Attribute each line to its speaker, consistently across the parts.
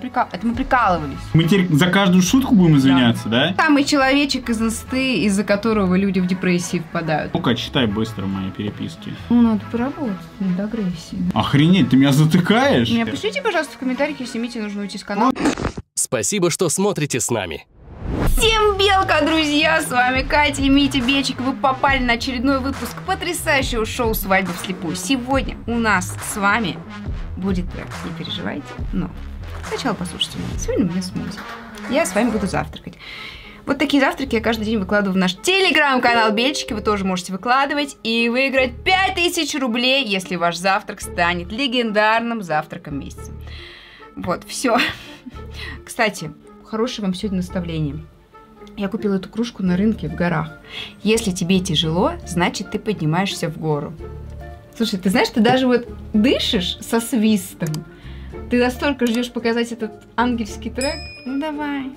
Speaker 1: Прикал... Это мы прикалывались.
Speaker 2: Мы теперь за каждую шутку будем извиняться, да?
Speaker 1: Самый человечек из инсты, из-за которого люди в депрессии впадают.
Speaker 2: Ну-ка, читай быстро мои переписки.
Speaker 1: Ну, надо поработать над агрессией.
Speaker 2: Охренеть, ты меня затыкаешь?
Speaker 1: Меня пишите, пожалуйста, в комментариях, если Мите нужно уйти с канала.
Speaker 3: Спасибо, что смотрите с нами.
Speaker 1: Всем белка, друзья! С вами Катя и Митя Бечик. Вы попали на очередной выпуск потрясающего шоу «Свадьба вслепую». Сегодня у нас с вами будет трек. Не переживайте, но сначала послушайте меня. Сегодня у меня смузи. Я с вами буду завтракать. Вот такие завтраки я каждый день выкладываю в наш телеграм-канал Бельчики. Вы тоже можете выкладывать и выиграть 5000 рублей, если ваш завтрак станет легендарным завтраком месяца. Вот, все. Кстати, хорошее вам сегодня наставление. Я купила эту кружку на рынке в горах. Если тебе тяжело, значит ты поднимаешься в гору. Слушай, ты знаешь, ты даже вот дышишь со свистом. Ты настолько ждешь показать этот ангельский трек? Ну давай.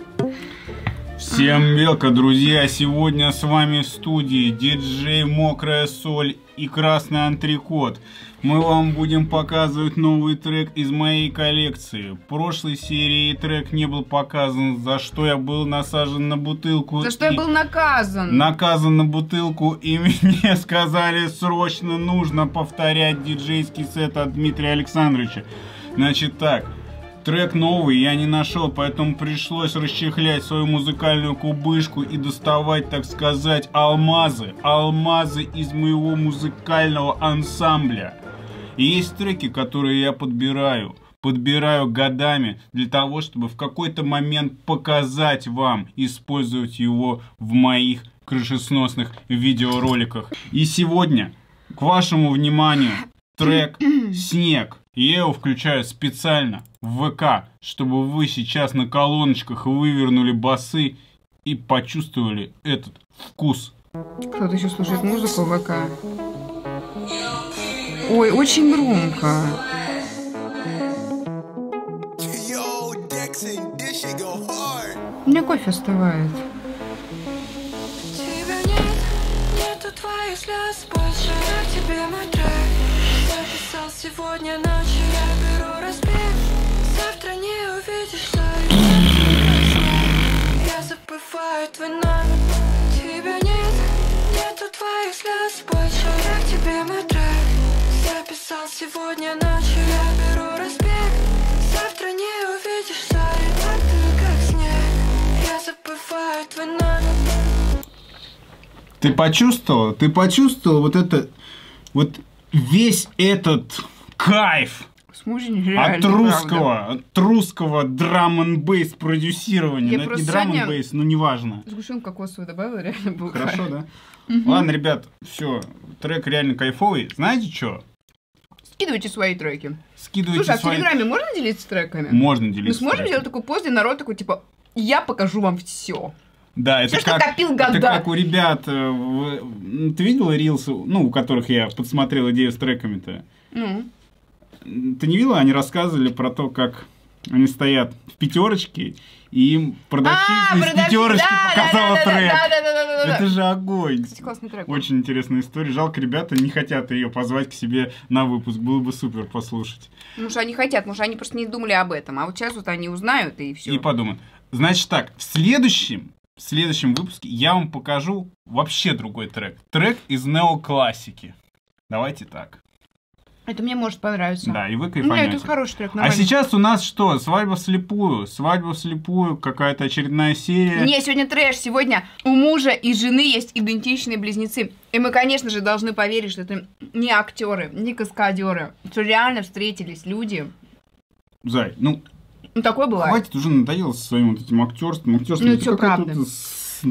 Speaker 2: Всем белка, друзья! Сегодня с вами в студии диджей Мокрая Соль и Красный Антрикот. Мы вам будем показывать новый трек из моей коллекции. В прошлой серии трек не был показан, за что я был насажен на бутылку.
Speaker 1: За что я был наказан?
Speaker 2: Наказан на бутылку, и мне сказали, срочно нужно повторять диджейский сет от Дмитрия Александровича. Значит так, трек новый я не нашел, поэтому пришлось расчехлять свою музыкальную кубышку и доставать, так сказать, алмазы. Алмазы из моего музыкального ансамбля. И есть треки, которые я подбираю. Подбираю годами для того, чтобы в какой-то момент показать вам, использовать его в моих крышесносных видеороликах. И сегодня, к вашему вниманию, трек «Снег». Я его включаю специально в ВК, чтобы вы сейчас на колоночках вывернули басы и почувствовали этот вкус.
Speaker 1: Кто-то еще слушает музыку в ВК. Ой, очень громко. У меня кофе остывает.
Speaker 4: Тебя нет, нету твоих слез больше Я тебе Записал сегодня ночью Я беру разбег Завтра не увидишь что Я забываю твой номер. Тебя нет, нету твоих слез. Больше Я к тебе мой трек. Записал сегодня ночью Я беру разбег Завтра не увидишь что А ты как снег. Я забываю твой номер.
Speaker 2: Ты почувствовал? Ты почувствовал вот это, вот весь этот кайф от русского, от русского драм н бейс продюсирования.
Speaker 1: Я
Speaker 2: Ну, это не драм н бейс, но неважно.
Speaker 1: Сгущенку кокосовую добавила, реально был
Speaker 2: Хорошо,
Speaker 1: кайф.
Speaker 2: да? Ладно, ребят, все, трек реально кайфовый. Знаете что?
Speaker 1: Скидывайте свои треки.
Speaker 2: Скидывайте
Speaker 1: Слушай, а в
Speaker 2: свои...
Speaker 1: Телеграме можно делиться треками?
Speaker 2: Можно
Speaker 1: Мы
Speaker 2: делиться.
Speaker 1: сможем
Speaker 2: треками.
Speaker 1: сделать такой пост, где народ такой, типа, я покажу вам все.
Speaker 2: Да, это
Speaker 1: что
Speaker 2: как,
Speaker 1: копил
Speaker 2: это
Speaker 1: года.
Speaker 2: как у ребят, э, ты видела рилсы, ну, у которых я подсмотрел идею с треками-то?
Speaker 1: Ну,
Speaker 2: Ты не видела, они рассказывали про то, как они стоят в пятерочке, и им продавщица из
Speaker 1: продавщица,
Speaker 2: пятерочки
Speaker 1: А, да,
Speaker 2: показала
Speaker 1: да, да,
Speaker 2: трек.
Speaker 1: Да, да, да, да, да, да.
Speaker 2: Это же огонь.
Speaker 1: Кстати, классный трек.
Speaker 2: Очень интересная история. Жалко, ребята не хотят ее позвать к себе на выпуск. Было бы супер послушать.
Speaker 1: Потому что они хотят, потому что они просто не думали об этом. А вот сейчас вот они узнают и все.
Speaker 2: И подумают. Значит так, в следующем, в следующем выпуске я вам покажу вообще другой трек. Трек из неоклассики. Давайте так.
Speaker 1: Это мне может понравиться.
Speaker 2: Да, и вы
Speaker 1: Ну,
Speaker 2: кайфанете.
Speaker 1: это хороший трек,
Speaker 2: А
Speaker 1: нормально.
Speaker 2: сейчас у нас что? Свадьба вслепую. Свадьба вслепую, какая-то очередная серия.
Speaker 1: Не, сегодня трэш. Сегодня у мужа и жены есть идентичные близнецы. И мы, конечно же, должны поверить, что это не актеры, не каскадеры. Что реально встретились люди.
Speaker 2: Зай, ну,
Speaker 1: Ну, такое бывает.
Speaker 2: хватит уже надоело со своим вот этим актерством. актерством.
Speaker 1: Ну,
Speaker 2: какая
Speaker 1: правда.
Speaker 2: тут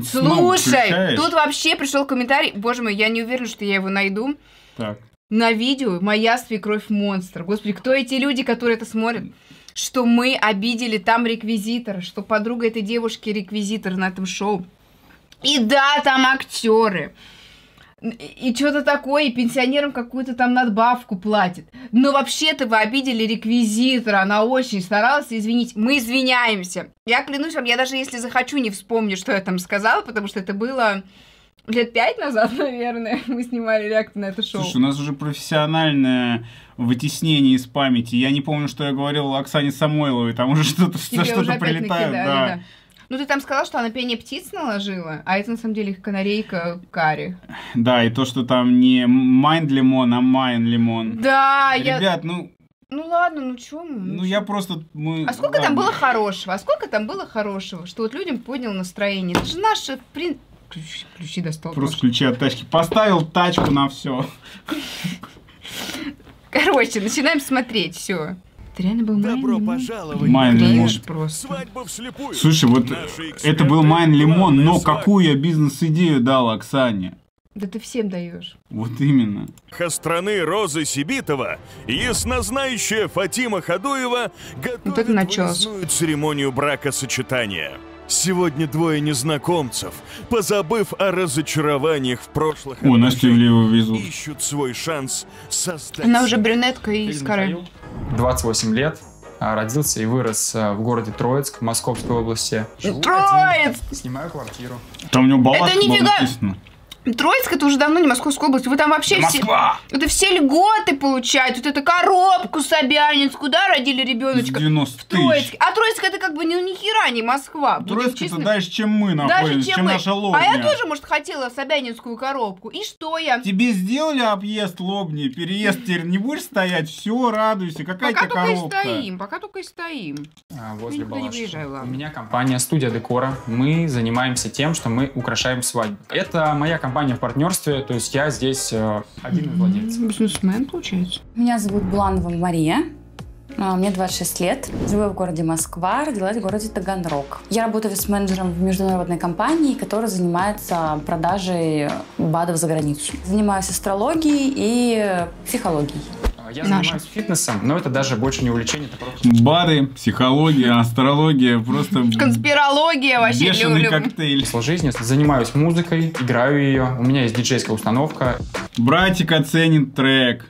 Speaker 1: Слушай, тут вообще пришел комментарий. Боже мой, я не уверена, что я его найду.
Speaker 2: Так.
Speaker 1: На видео моя свекровь монстр. Господи, кто эти люди, которые это смотрят? Что мы обидели там реквизитора, что подруга этой девушки реквизитор на этом шоу. И да, там актеры. И что-то такое, и пенсионерам какую-то там надбавку платит. Но вообще-то вы обидели реквизитора, она очень старалась извинить. Мы извиняемся. Я клянусь вам, я даже если захочу, не вспомню, что я там сказала, потому что это было Лет пять назад, наверное, мы снимали реакцию на это шоу.
Speaker 2: Слушай, у нас уже профессиональное вытеснение из памяти. Я не помню, что я говорил Оксане Самойловой. Там уже что-то что
Speaker 1: опять
Speaker 2: прилетает.
Speaker 1: накидали,
Speaker 2: да.
Speaker 1: да. Ну, ты там сказал, что она пение птиц наложила, а это на самом деле канарейка карри.
Speaker 2: Да, и то, что там не Mind лимон, а Майн лимон.
Speaker 1: Да, я...
Speaker 2: Ребят, ну,
Speaker 1: Ну ладно, ну чё мы?
Speaker 2: ну я просто... Мы...
Speaker 1: А сколько там
Speaker 2: ладно.
Speaker 1: было хорошего? А сколько там было хорошего, что вот людям поднял настроение? Это же наше, прин... Ключи, ключи достал.
Speaker 2: Просто
Speaker 1: Гоша.
Speaker 2: ключи от тачки. Поставил тачку на все.
Speaker 1: Короче, начинаем смотреть, все. Это реально был
Speaker 5: Добро
Speaker 1: Майн?
Speaker 5: пожаловать
Speaker 2: Майн лимон.
Speaker 1: Просто.
Speaker 5: вслепую.
Speaker 2: Слушай, вот это был Майн Лимон, но
Speaker 5: свадьба.
Speaker 2: какую я бизнес-идею дал Оксане?
Speaker 1: Да ты всем даешь.
Speaker 2: Вот именно.
Speaker 5: страны Розы Сибитова яснознающая Фатима Хадуева
Speaker 1: Вот это
Speaker 5: церемонию бракосочетания. Сегодня двое незнакомцев, позабыв о разочарованиях в прошлых
Speaker 2: О, Настю Ивлееву везут.
Speaker 5: ищут свой шанс создать
Speaker 1: Она уже брюнетка и с коры.
Speaker 6: Михаил, 28 лет, а, родился и вырос а, в городе Троицк, Московской области. Живу
Speaker 1: Троицк!
Speaker 6: один, Снимаю квартиру.
Speaker 2: Там у него баллаха
Speaker 1: Это нифига-
Speaker 2: написана.
Speaker 1: Троицк это уже давно не Московская область. Вы там вообще все...
Speaker 2: Москва!
Speaker 1: Это все льготы получают. Вот это коробку Собянинскую, да, родили ребеночка.
Speaker 2: 90
Speaker 1: В. Троицке. А Троицк это как бы ну, ни хера не Москва.
Speaker 2: Троицк это дальше, чем мы находимся,
Speaker 1: чем
Speaker 2: чем
Speaker 1: мы.
Speaker 2: наша лобня.
Speaker 1: А я тоже, может, хотела Собянинскую коробку. И что я?
Speaker 2: Тебе сделали объезд лобни, переезд теперь не будешь стоять, все, радуйся, какая
Speaker 1: Пока
Speaker 2: тебе
Speaker 1: только и
Speaker 2: коробка?
Speaker 1: стоим, пока только и стоим.
Speaker 6: а, возле
Speaker 1: никуда не выезжаю, ладно.
Speaker 6: У меня компания «Студия декора». Мы занимаемся тем, что мы украшаем свадьбы. Это моя компания в партнерстве, то есть я здесь э, один из владельцев.
Speaker 1: Бизнесмен, получается.
Speaker 7: Меня зовут Буланова Мария. А, Мне 26 лет. Живу в городе Москва, родилась в городе Таганрог. Я работаю менеджером в международной компании, которая занимается продажей БАДов за границу. Занимаюсь астрологией и психологией.
Speaker 6: Я
Speaker 1: Наша.
Speaker 6: занимаюсь фитнесом, но это даже больше не увлечение, это просто
Speaker 2: Бады, психология, астрология, просто
Speaker 1: Конспирология вообще
Speaker 2: бешеный
Speaker 1: люблю.
Speaker 2: коктейль.
Speaker 6: смысл жизни. Занимаюсь музыкой, играю ее. У меня есть диджейская установка.
Speaker 2: Братик оценит трек.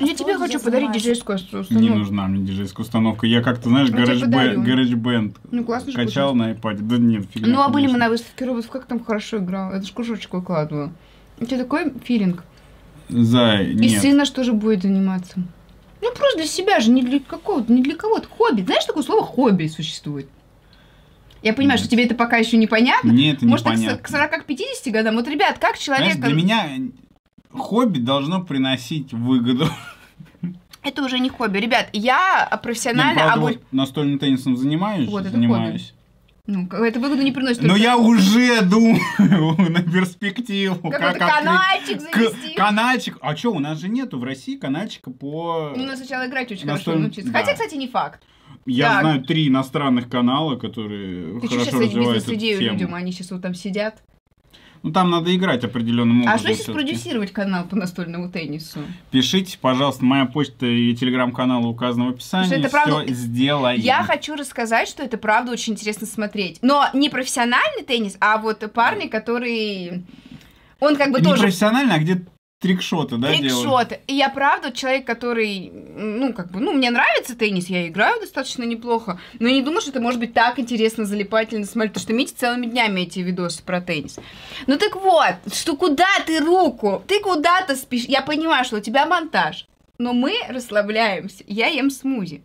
Speaker 1: Я тебе хочу подарить диджейскую установку.
Speaker 2: Не нужна мне диджейская установка. Я как-то, знаешь,
Speaker 1: тебе
Speaker 2: гараж гараж бенд
Speaker 1: Ну, классно же
Speaker 2: качал на iPad. Да нет, фигня.
Speaker 1: Ну, а были мы на выставке роботов, как там хорошо играл. Это ж кружочек выкладывала. У тебя такой филинг.
Speaker 2: Зай,
Speaker 1: И
Speaker 2: нет.
Speaker 1: сын наш тоже будет заниматься. Ну, просто для себя же, не для какого-то, не для кого-то. Хобби. Знаешь, такое слово хобби существует? Я понимаю,
Speaker 2: Нет.
Speaker 1: что тебе это пока еще непонятно.
Speaker 2: Мне это
Speaker 1: Может,
Speaker 2: непонятно.
Speaker 1: 40 к 50 годам. Вот, ребят, как человек...
Speaker 2: Знаешь, для меня хобби должно приносить выгоду.
Speaker 1: Это уже не хобби. Ребят, я
Speaker 2: Нет,
Speaker 1: профессионально
Speaker 2: правда,
Speaker 1: обу-
Speaker 2: вот настольным теннисом занимаюсь,
Speaker 1: Вот
Speaker 2: занимаюсь.
Speaker 1: Ну, это выгоду не приносит.
Speaker 2: Но
Speaker 1: только
Speaker 2: я уже думаю на перспективу.
Speaker 1: Какой-то
Speaker 2: как открыть
Speaker 1: канальчик
Speaker 2: к-
Speaker 1: завести.
Speaker 2: Канальчик. А что, у нас же нету в России канальчика по...
Speaker 1: Ну, надо сначала играть очень хорошо научиться. Хотя, кстати, не факт.
Speaker 2: Я
Speaker 1: так.
Speaker 2: знаю три иностранных канала, которые
Speaker 1: Ты что
Speaker 2: хорошо
Speaker 1: сейчас
Speaker 2: развивают эту
Speaker 1: людям, они сейчас вот там сидят.
Speaker 2: Ну, там надо играть определенным образом.
Speaker 1: А что если
Speaker 2: всё-таки.
Speaker 1: спродюсировать канал по настольному теннису?
Speaker 2: Пишите, пожалуйста, моя почта и телеграм-канал указаны в описании.
Speaker 1: Что это правда-
Speaker 2: сделаем.
Speaker 1: Я хочу рассказать, что это правда очень интересно смотреть. Но не профессиональный теннис, а вот парни, которые... Он как бы
Speaker 2: Не
Speaker 1: тоже
Speaker 2: профессионально, а где трикшоты, да, делают?
Speaker 1: трикшот. И я правда человек, который, ну, как бы, ну, мне нравится теннис, я играю достаточно неплохо, но я не думаю, что это может быть так интересно, залипательно смотреть, потому что Митя целыми днями эти видосы про теннис. Ну так вот, что куда ты руку? Ты куда-то спишь. Я понимаю, что у тебя монтаж, но мы расслабляемся. Я ем смузи.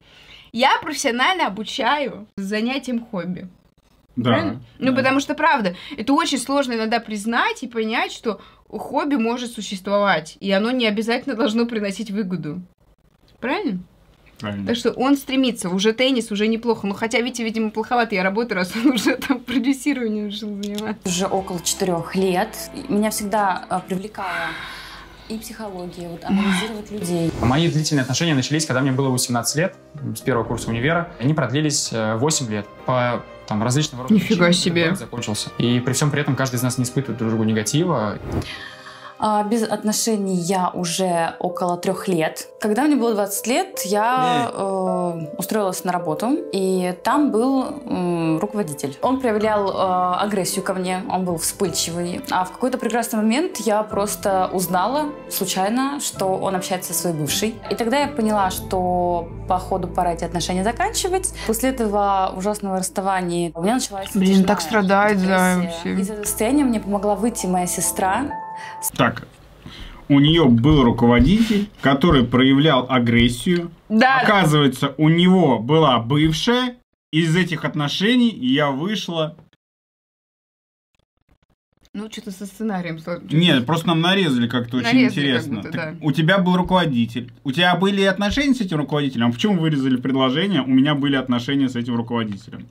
Speaker 1: Я профессионально обучаю занятиям хобби.
Speaker 2: Да.
Speaker 1: Правильно? Ну,
Speaker 2: да.
Speaker 1: потому что, правда, это очень сложно иногда признать и понять, что хобби может существовать, и оно не обязательно должно приносить выгоду. Правильно?
Speaker 2: Правильно.
Speaker 1: Так что он стремится, уже теннис, уже неплохо. Ну, хотя Витя, видимо, плоховато я работаю, раз он уже там продюсированием решил заниматься.
Speaker 7: Уже около четырех лет. Меня всегда а, привлекала и психология, вот анализировать людей.
Speaker 6: Мои длительные отношения начались, когда мне было 18 лет, с первого курса универа. Они продлились э, 8 лет. По там, различным рода
Speaker 1: Нифига
Speaker 6: причинам
Speaker 1: себе.
Speaker 6: закончился. И при всем при этом каждый из нас не испытывает друг другу негатива.
Speaker 7: А, Без отношений я уже около трех лет. Когда мне было 20 лет, я э, устроилась на работу, и там был м, руководитель. Он проявлял э, агрессию ко мне, он был вспыльчивый. А в какой-то прекрасный момент я просто узнала случайно, что он общается со своей бывшей. И тогда я поняла, что по ходу пора эти отношения заканчивать. После этого ужасного расставания у меня началась
Speaker 1: Блин, так страдает, да,
Speaker 7: депрессия.
Speaker 1: вообще.
Speaker 7: Из этого состояния мне помогла выйти моя сестра.
Speaker 2: Так, у нее был руководитель, который проявлял агрессию.
Speaker 1: Да,
Speaker 2: Оказывается, у него была бывшая. Из этих отношений я вышла.
Speaker 1: ну что-то со сценарием сложно.
Speaker 2: Нет, просто нам нарезали как-то очень
Speaker 1: Нарезали как
Speaker 2: интересно.
Speaker 1: будто,
Speaker 2: Так,
Speaker 1: да.
Speaker 2: У тебя был руководитель. У тебя были отношения с этим руководителем? А почему вырезали предложение? У меня были отношения с этим руководителем.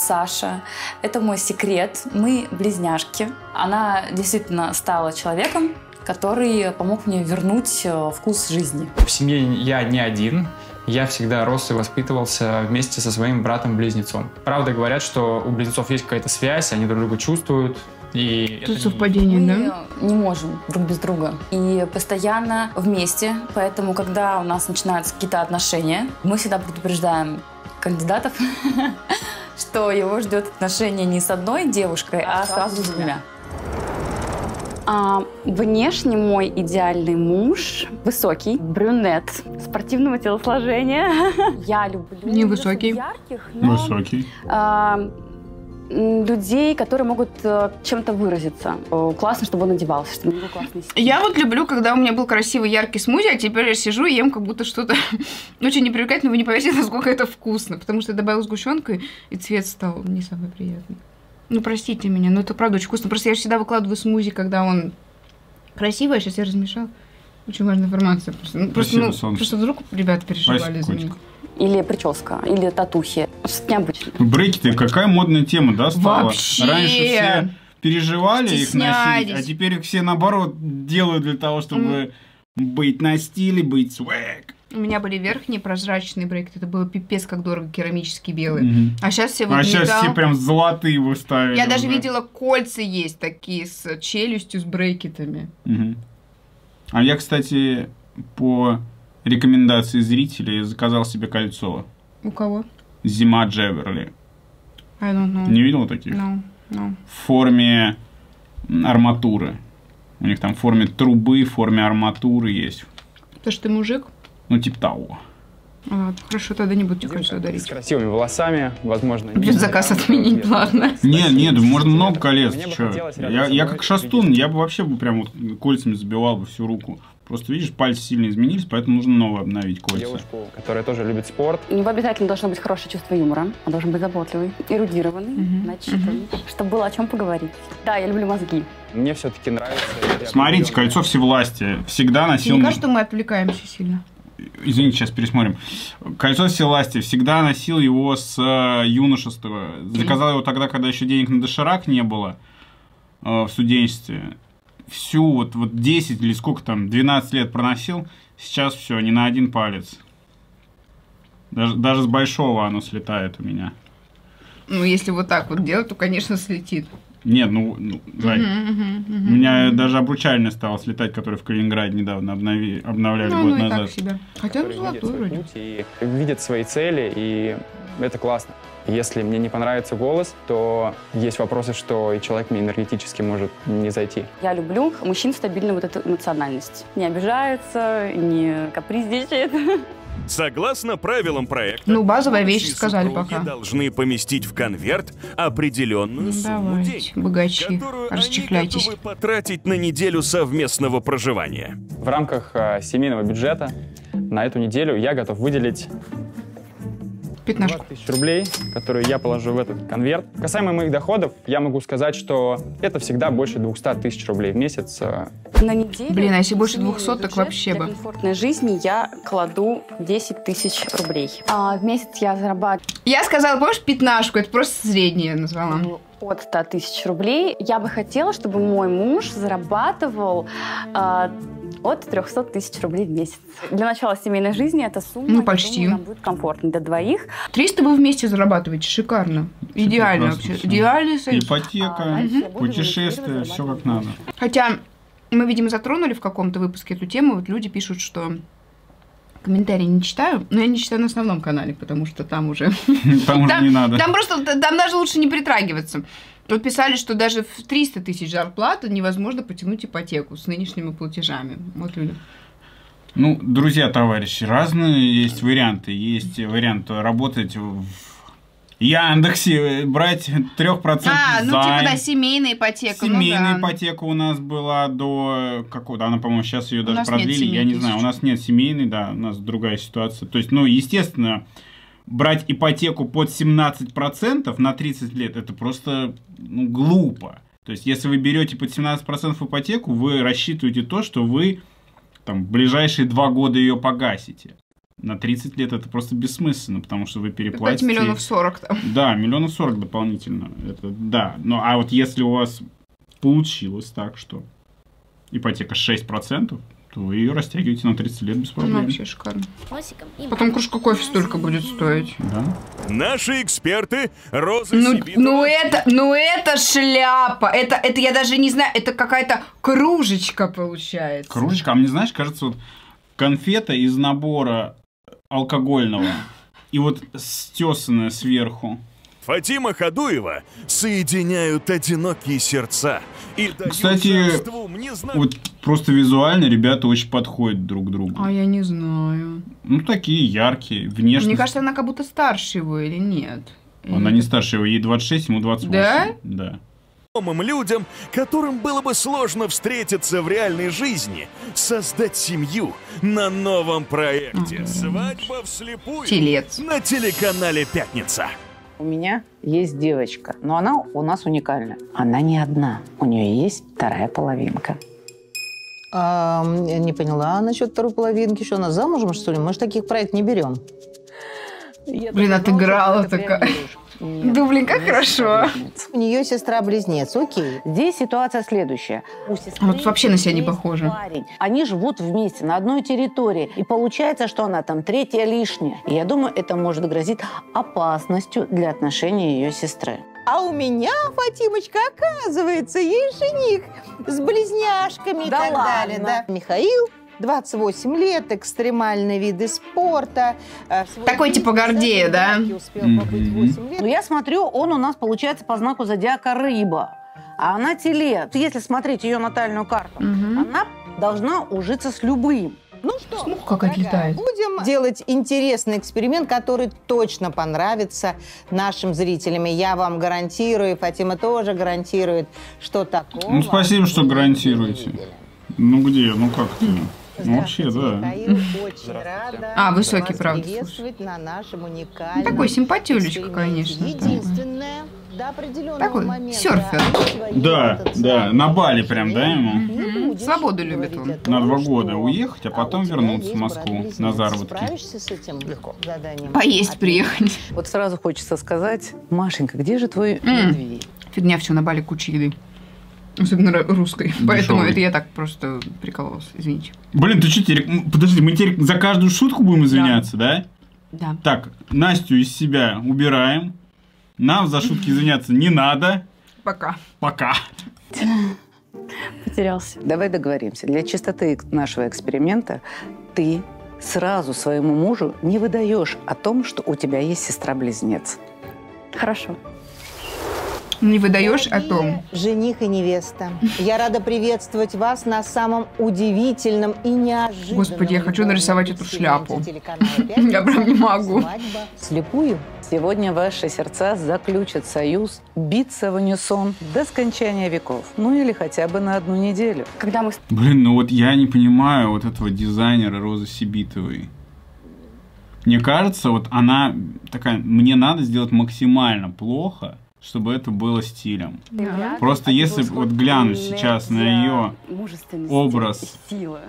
Speaker 7: Саша. Это мой секрет. Мы близняшки. Она действительно стала человеком, который помог мне вернуть э, вкус жизни.
Speaker 6: В семье я не один. Я всегда рос и воспитывался вместе со своим братом-близнецом. Правда, говорят, что у близнецов есть какая-то связь, они друг друга чувствуют. И это
Speaker 1: Тут
Speaker 6: не-
Speaker 1: совпадение,
Speaker 7: Мы
Speaker 1: да?
Speaker 7: не можем друг без друга. И постоянно вместе. Поэтому, когда у нас начинаются какие-то отношения, мы всегда предупреждаем кандидатов, что его ждет отношение не с одной девушкой, а сразу с двумя. А, внешне мой идеальный муж высокий, брюнет, спортивного телосложения. Я люблю
Speaker 1: Невысокий.
Speaker 7: ярких, но
Speaker 2: Высокий.
Speaker 7: а, людей, которые могут э, чем-то выразиться. Э, Классно, чтобы он одевался, чтобы у него классный стиль.
Speaker 1: Я вот люблю, когда у меня был красивый яркий смузи, а теперь я сижу и ем как будто что-то очень непривлекательное. Вы не поверите, насколько это вкусно. Потому что я добавила сгущенку, и цвет стал не самый приятный. Ну, простите меня, но это правда очень вкусно. Просто я всегда выкладываю смузи, когда он красивый, а сейчас я размешала. Очень важная информация. Просто, ну, просто,
Speaker 2: Спасибо,
Speaker 1: ну, просто вдруг ребята переживали
Speaker 2: Спасибо,
Speaker 1: за меня.
Speaker 2: котик.
Speaker 7: Или прическа, или татухи. Что-то необычное.
Speaker 2: Брейки-то какая модная тема, да, стала?
Speaker 1: Вообще.
Speaker 2: Раньше все переживали их носить, а теперь их все наоборот делают для того, чтобы быть на стиле, быть свэг.
Speaker 1: У меня были верхние прозрачные брекеты. Это было пипец как дорого, керамические белые.
Speaker 2: Мгм.
Speaker 1: А сейчас все вот
Speaker 2: А сейчас
Speaker 1: металл.
Speaker 2: все прям золотые выставили.
Speaker 1: Я даже
Speaker 2: уже.
Speaker 1: видела кольца есть такие с челюстью, с брекетами.
Speaker 2: Мгм. А я, кстати, по рекомендации зрителей заказал себе кольцо.
Speaker 1: У кого?
Speaker 2: Зима Джеверли.
Speaker 1: I don't know.
Speaker 2: Не видел таких?
Speaker 1: No, no.
Speaker 2: В форме арматуры. У них там в форме трубы, в форме арматуры есть.
Speaker 1: Потому что ты мужик?
Speaker 2: Ну, типа того.
Speaker 1: А, хорошо, тогда не буду тебе кольцо
Speaker 6: С
Speaker 1: дарить.
Speaker 6: красивыми волосами, возможно.
Speaker 1: Без заказ отменить, ладно.
Speaker 2: Нет, нет, можно много колец. Чё. Я,
Speaker 6: с
Speaker 2: я как шастун, я бы вообще бы прям вот кольцами забивал бы всю руку. Просто видишь, пальцы сильно изменились, поэтому нужно новое обновить кольца.
Speaker 6: Девушку, которая тоже любит спорт.
Speaker 7: У него обязательно должно быть хорошее чувство юмора. Он должен быть заботливый, эрудированный,
Speaker 1: Мгм,
Speaker 7: начитанный, чтобы было о чем поговорить. Да, я люблю мозги.
Speaker 6: Мне все-таки нравится...
Speaker 2: Смотрите, кольцо всевластия. Всегда носил...
Speaker 1: не кажется, что мы отвлекаемся сильно?
Speaker 2: Извините, сейчас пересмотрим. Кольцо всевластия. Всегда носил его с э, юношества. Заказал его тогда, когда еще денег на доширак не было э, в студенчестве. Всю вот, вот 10 или сколько там, 12 лет проносил. Сейчас все, не на один палец. Даже, даже с большого оно слетает у меня.
Speaker 1: Ну, если вот так вот делать, то, конечно, слетит.
Speaker 2: Нет, ну, ну, Зай,
Speaker 1: Мгм, мгм,
Speaker 2: у
Speaker 1: мгм.
Speaker 2: меня даже обручальное стало слетать, который в Калининграде недавно обнови- обновляли
Speaker 1: Ну,
Speaker 2: год
Speaker 1: ну и
Speaker 2: назад.
Speaker 1: Хотя, ну,
Speaker 6: видят
Speaker 1: золотой вроде.
Speaker 6: путь и видят свои цели, и это классно. Если мне не понравится голос, то есть вопросы, что и человек мне энергетически может не зайти.
Speaker 7: Я люблю мужчин стабильную вот эту эмоциональность. Не обижается, не капризничает.
Speaker 5: Согласно правилам проекта,
Speaker 1: Ну, базовая вещь сказали пока.
Speaker 5: должны поместить в конверт определенную
Speaker 1: Ну,
Speaker 5: сумму
Speaker 1: давайте,
Speaker 5: денег,
Speaker 1: богачи,
Speaker 5: которую они
Speaker 1: расчехляйтесь.
Speaker 5: готовы потратить на неделю совместного проживания.
Speaker 6: В рамках э, семейного бюджета на эту неделю я готов выделить
Speaker 1: Пятнашку.
Speaker 6: 20 тысяч рублей, которые я положу в этот конверт. Касаемо моих доходов, я могу сказать, что это всегда больше 200 тысяч рублей в месяц. э,
Speaker 7: На неделю...
Speaker 1: Блин, а если больше
Speaker 7: семейный
Speaker 1: 200, так вообще
Speaker 7: для
Speaker 1: бы.
Speaker 7: комфортной жизни я кладу 10 тысяч рублей. А в месяц я зарабатываю
Speaker 1: Я сказала, помнишь, пятнашку? Это просто среднее назвала.
Speaker 7: От 100 тысяч рублей. Я бы хотела, чтобы мой муж зарабатывал а, от 300 тысяч рублей в месяц. Для начала семейной жизни эта сумма,
Speaker 1: Ну, почти.
Speaker 7: думаю, нам будет комфортно для двоих.
Speaker 1: 300 вы вместе зарабатываете, шикарно. Идеально
Speaker 2: прекрасно
Speaker 1: вообще.
Speaker 2: всё.
Speaker 1: Идеальный союз.
Speaker 7: А
Speaker 2: Ипотека,
Speaker 7: я буду
Speaker 2: путешествия, все как надо.
Speaker 1: Хотя Мы, видимо, затронули в каком-то выпуске эту тему. Вот люди пишут, что комментарии не читаю, но я не читаю на основном канале, потому что там уже...
Speaker 2: Там уже не надо.
Speaker 1: Там просто, там даже лучше не притрагиваться. Вот писали, что даже в 300 тысяч зарплаты невозможно потянуть ипотеку с нынешними платежами. Вот люди.
Speaker 2: Ну, друзья, товарищи, разные есть варианты. Есть вариант работать в Яндексе, брать 3%
Speaker 1: А, ну типа
Speaker 2: займ.
Speaker 1: да, семейная ипотека. ну
Speaker 2: Семейная
Speaker 1: да.
Speaker 2: ипотека у нас была до какого-то, она, по-моему, сейчас ее
Speaker 1: У
Speaker 2: даже продлили, я
Speaker 1: 7
Speaker 2: не знаю, у нас нет семейной, да, у нас другая ситуация. То есть, ну, естественно, брать ипотеку под 17% на 30 лет, это просто ну, глупо. То есть, если вы берете под 17% ипотеку, вы рассчитываете то, что вы там в ближайшие два года ее погасите. На 30 лет это просто бессмысленно, потому что вы
Speaker 1: 5
Speaker 2: переплатите...
Speaker 1: миллионов 40 там.
Speaker 2: Да, миллионов сорок дополнительно. Это да. Ну, а вот если у вас получилось так, что ипотека 6%, то вы ее растягиваете на 30 лет без
Speaker 1: Ну,
Speaker 2: проблем.
Speaker 1: вообще шикарно. Потом кружка кофе столько будет стоить.
Speaker 2: Да.
Speaker 5: Наши эксперты Роза
Speaker 1: Ну,
Speaker 5: Сибитова
Speaker 1: ну это, ну это шляпа. Это, это я даже не знаю, это какая-то кружечка получается.
Speaker 2: Кружечка, а мне, знаешь, кажется, вот конфета из набора алкогольного и вот стесанная сверху.
Speaker 5: Фатима Хадуева соединяют одинокие сердца и
Speaker 2: Кстати,
Speaker 5: незна-
Speaker 2: Вот просто визуально ребята очень подходят друг к другу.
Speaker 1: А я не знаю.
Speaker 2: Ну, такие яркие, внешне.
Speaker 1: Мне кажется, она как будто старше его или нет.
Speaker 2: Она не старше его, ей 26, ему 28.
Speaker 1: Да?
Speaker 2: Да.
Speaker 5: Знакомым людям, которым было бы сложно встретиться в реальной жизни, создать семью на новом проекте «Свадьба вслепую»
Speaker 1: Телец.
Speaker 5: на телеканале «Пятница».
Speaker 8: У меня есть девочка, но она у нас уникальна. Она не одна. У нее есть вторая половинка.
Speaker 9: А, не поняла насчет второй половинки. Что, она замужем, что ли? Мы же таких проект не берем.
Speaker 1: Блин, отыграла такая. Да, блин, как хорошо.
Speaker 9: У нее сестра-близнец, окей.
Speaker 8: Здесь ситуация следующая. У сестры
Speaker 1: Вот вообще на себя не
Speaker 8: есть
Speaker 1: похоже.
Speaker 8: парень. Они живут вместе на одной территории. И получается, что она там третья лишняя. И я думаю, это может грозить опасностью для отношений ее сестры.
Speaker 9: А у меня, Фатимочка, оказывается, есть жених с близняшками и
Speaker 8: Да
Speaker 9: так
Speaker 8: ладно?
Speaker 9: далее. Да. Михаил, 28 лет, экстремальные виды спорта. э,
Speaker 1: Такой типа Гордея, да?
Speaker 9: браке Успел
Speaker 2: Мгм.
Speaker 9: побыть 8 лет.
Speaker 8: Но я смотрю, он у нас получается по знаку зодиака рыба. А она телец. Если смотреть ее натальную карту, она должна ужиться с любым.
Speaker 9: Ну что,
Speaker 1: Смотри, как отлетает.
Speaker 9: будем делать интересный эксперимент, который точно понравится нашим зрителям. И я вам гарантирую, и Фатима тоже гарантирует, что такого...
Speaker 2: Ну, спасибо, что гарантируете. Ну где, ну как ты? Ну вообще, да.
Speaker 9: Михаил, очень рада
Speaker 1: А, высокий,
Speaker 9: вас
Speaker 1: правда,
Speaker 9: приветствовать на нашем уникальном
Speaker 1: Такой симпатюлечка, конечно.
Speaker 9: Единственное, до определенного
Speaker 1: Такой
Speaker 9: момента
Speaker 1: серфер.
Speaker 2: Да, да, на Бали прям, да, ему?
Speaker 1: Свободу любит он.
Speaker 2: На два года уехать, а потом
Speaker 9: у тебя
Speaker 2: вернуться в Москву на заработки.
Speaker 9: С этим заданием?
Speaker 1: Поесть приехать.
Speaker 8: Вот сразу хочется сказать, Машенька, где же твой
Speaker 1: М.
Speaker 8: медведь?
Speaker 1: Фигня все на Бали куча еды. Особенно русской. Поэтому
Speaker 2: Дешёвый.
Speaker 1: это я так просто прикололась. Извините.
Speaker 2: Блин, ты что теперь... м, Подожди, мы теперь за каждую шутку будем извиняться, да?
Speaker 1: Да.
Speaker 2: Так, Настю из себя убираем. Нам за шутки извиняться не надо.
Speaker 1: Пока.
Speaker 2: Пока.
Speaker 7: Потерялся.
Speaker 8: Давай договоримся. Для чистоты нашего эксперимента ты сразу своему мужу не выдаешь о том, что у тебя есть сестра-близнец.
Speaker 7: Хорошо.
Speaker 1: Не выдаешь о том.
Speaker 9: Жених и невеста, я рада приветствовать вас на самом удивительном и неожиданном...
Speaker 1: Господи, я хочу нарисовать эту шляпу. Я прям не могу.
Speaker 9: Свадьба слепую.
Speaker 8: Сегодня ваши сердца заключат союз биться в унисон до скончания веков. Ну или хотя бы на одну неделю.
Speaker 7: Когда мы
Speaker 2: Блин, ну вот я не понимаю вот этого дизайнера Розы Сибитовой. Мне кажется, вот она такая, мне надо сделать максимально плохо, чтобы это было стилем. Просто если вот глянуть сейчас на ее образ.
Speaker 7: сила.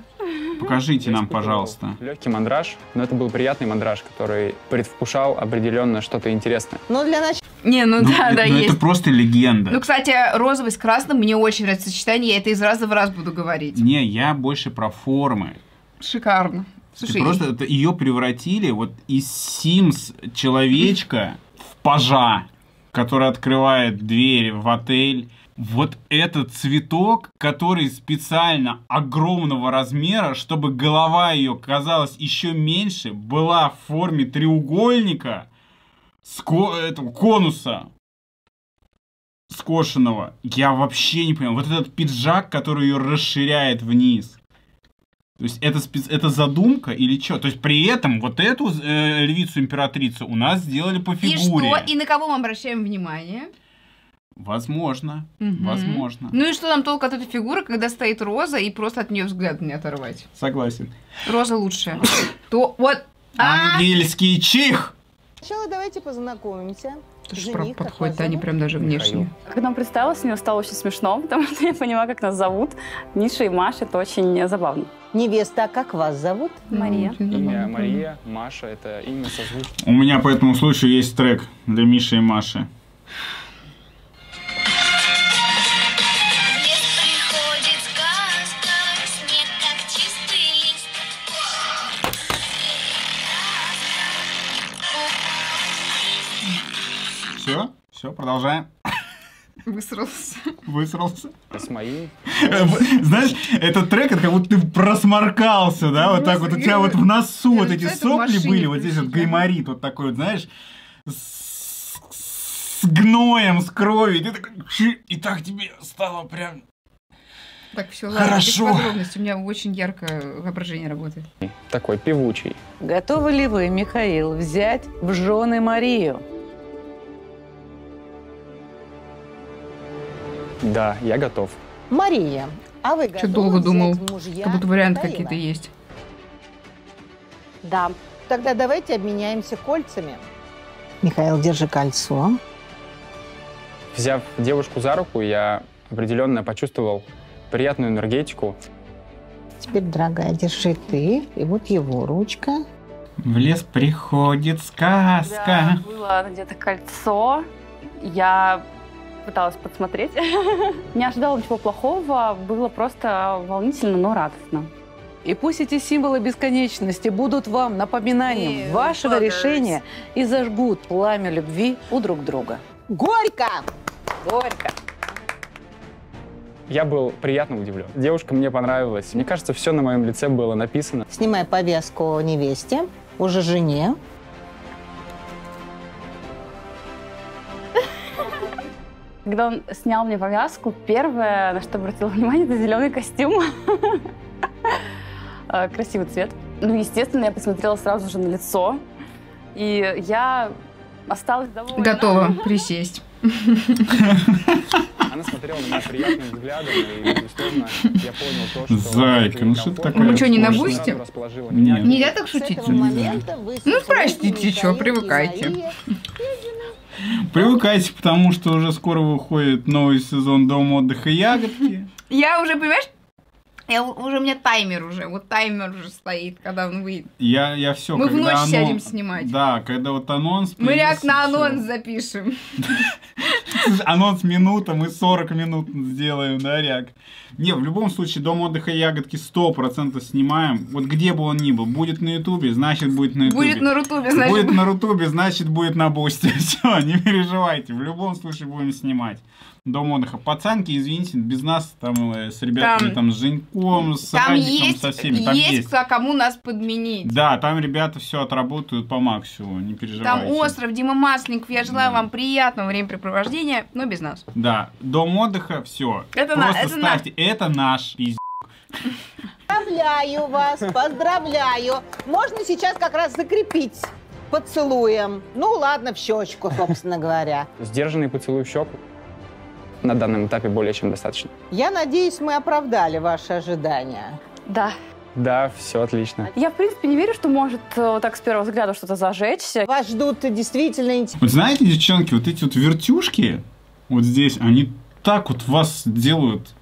Speaker 2: Покажите нам, пожалуйста.
Speaker 6: Легкий мандраж, но это был приятный мандраж, который предвкушал определенно что-то интересное.
Speaker 9: Но для начала
Speaker 1: Не, ну,
Speaker 2: Ну,
Speaker 1: да,
Speaker 2: это,
Speaker 1: да,
Speaker 2: ну,
Speaker 1: есть.
Speaker 2: это просто легенда.
Speaker 1: Ну, кстати, розовый с красным мне очень нравится сочетание, я это из раза в раз буду говорить.
Speaker 2: Не, я больше про формы.
Speaker 1: Шикарно.
Speaker 2: Ты
Speaker 1: Слушай,
Speaker 2: просто это, ее превратили вот из Sims человечка в пажа, который открывает дверь в отель. Вот этот цветок, который специально огромного размера, чтобы голова ее казалась еще меньше, была в форме треугольника, ско- этого, конуса скошенного. Я вообще не понимаю. Вот этот пиджак, который ее расширяет вниз. То есть это, спец- это задумка или что? То есть при этом вот эту э, львицу-императрицу у нас сделали по
Speaker 1: И
Speaker 2: фигуре.
Speaker 1: что? И на кого мы обращаем внимание?
Speaker 2: Возможно.
Speaker 1: Мгм.
Speaker 2: Возможно.
Speaker 1: Ну и что нам толк от этой фигуры, когда стоит роза, и просто от нее взгляд не оторвать?
Speaker 2: Согласен.
Speaker 1: Роза лучшая. То вот... А!
Speaker 2: Ангельский чих!
Speaker 9: Сначала давайте познакомимся.
Speaker 1: Тоже
Speaker 9: Жених,
Speaker 1: подходит, они
Speaker 9: зовут?
Speaker 1: прям даже внешне.
Speaker 7: Когда он представился, мне стало очень смешно, потому что я поняла, как нас зовут. Миша и Маша, это очень забавно.
Speaker 9: Невеста, а как вас зовут?
Speaker 7: Мария.
Speaker 6: Имя Мария, Маша, это имя созвучно.
Speaker 2: У меня по этому случаю есть трек для Миши и Маши. Все? Продолжаем.
Speaker 1: Высрался.
Speaker 2: Высрался.
Speaker 6: С моим.
Speaker 2: Знаешь, этот трек, это как будто ты просморкался, да, вот так вот, у тебя вот в носу вот эти сопли были, вот здесь вот гайморит вот такой вот, знаешь, с, гноем, с кровью, и ты такой, «Ши», и так тебе стало прям...
Speaker 1: Так, все, ладно,
Speaker 2: Хорошо.
Speaker 1: без подробностей. У меня очень яркое воображение работает.
Speaker 6: Такой певучий.
Speaker 8: Готовы ли вы, Михаил, взять в жены Марию?
Speaker 6: Да, я готов.
Speaker 9: Мария, а вы готовы
Speaker 1: долго
Speaker 9: взять
Speaker 1: думал?
Speaker 9: мужья
Speaker 1: Как будто варианты какие-то есть.
Speaker 7: Да.
Speaker 9: Тогда давайте обменяемся кольцами. Михаил, держи кольцо.
Speaker 6: Взяв девушку за руку, я определенно почувствовал приятную энергетику.
Speaker 9: Теперь, дорогая, держи ты. И вот его ручка.
Speaker 2: В лес приходит сказка.
Speaker 7: Да, было где-то кольцо. Я пыталась подсмотреть. Не ожидала ничего плохого. Было просто волнительно, но радостно.
Speaker 8: И пусть эти символы бесконечности будут вам напоминанием
Speaker 1: Ew,
Speaker 8: вашего
Speaker 1: buggers.
Speaker 8: решения и зажгут пламя любви у друг друга.
Speaker 9: Горько!
Speaker 8: Горько!
Speaker 6: Я был приятно удивлен. Девушка мне понравилась. Мне кажется, все на моем лице было написано.
Speaker 9: Снимай повязку невесте, уже жене.
Speaker 7: Когда он снял мне повязку, первое, на что обратила внимание, это зеленый костюм. Э, Красивый цвет. Ну, естественно, я посмотрела сразу же на лицо. И я осталась довольна.
Speaker 1: Готова присесть.
Speaker 6: Она смотрела на меня приятным взглядом, и, безусловно, я понял то, что...
Speaker 2: Зайка, ну что ты такая
Speaker 1: Мы что, не на
Speaker 2: скучная?
Speaker 1: бусте?
Speaker 6: Расположила
Speaker 2: Нет.
Speaker 6: меня.
Speaker 1: Нельзя так шутить?
Speaker 9: вы
Speaker 1: Ну, простите,
Speaker 9: и
Speaker 1: привыкайте.
Speaker 2: Привыкайте, потому что уже скоро выходит новый сезон Дом отдыха Ягодки.
Speaker 1: Я уже, понимаешь, я уже у меня таймер уже, вот таймер уже стоит, когда он выйдет.
Speaker 2: Я, я все,
Speaker 1: Мы в ночь
Speaker 2: анон-
Speaker 1: сядем снимать.
Speaker 2: Да, когда вот анонс
Speaker 1: Мы реак
Speaker 2: появился,
Speaker 1: на
Speaker 2: всё.
Speaker 1: анонс запишем.
Speaker 2: Слушай, Анонс минута, мы 40 минут сделаем, да, Ряк? Не, в любом случае, Дом отдыха Ягодки 100% снимаем. Вот где бы он ни был. Будет на Ютубе, значит будет на Ютубе.
Speaker 1: Будет на Рутубе, значит.
Speaker 2: Будет на Рутубе, значит будет на Бусте. Все, не переживайте. В любом случае будем снимать. Дом отдыха. Пацанки, извините, без нас, там, э, с ребятами,
Speaker 1: Там-
Speaker 2: с Женьком, с
Speaker 1: Там
Speaker 2: Радиком,
Speaker 1: есть,
Speaker 2: со всеми. Там
Speaker 1: есть
Speaker 2: есть.
Speaker 1: кому нас подменить.
Speaker 2: Да, там ребята все отработают по максимуму, не переживайте.
Speaker 1: Там остров, Дима Масленников. Я желаю
Speaker 2: Да.
Speaker 1: вам приятного времяпрепровождения, но без нас.
Speaker 2: Да, дом отдыха, все.
Speaker 1: Это на-
Speaker 2: Просто
Speaker 1: это
Speaker 2: ставьте, это наш пиздец.
Speaker 9: Поздравляю вас, поздравляю. Можно сейчас как раз закрепить поцелуем. Ну ладно, в щечку, собственно говоря.
Speaker 6: Сдержанный поцелуй в щеку на данном этапе более чем достаточно.
Speaker 9: Я надеюсь, мы оправдали ваши ожидания.
Speaker 7: Да.
Speaker 6: Да, все отлично.
Speaker 7: Я, в принципе, не верю, что может э, вот так с первого взгляда что-то зажечься.
Speaker 9: Вас ждут действительно интересные
Speaker 2: Вот знаете, девчонки, вот эти вот вертюшки, вот здесь, они так вот вас делают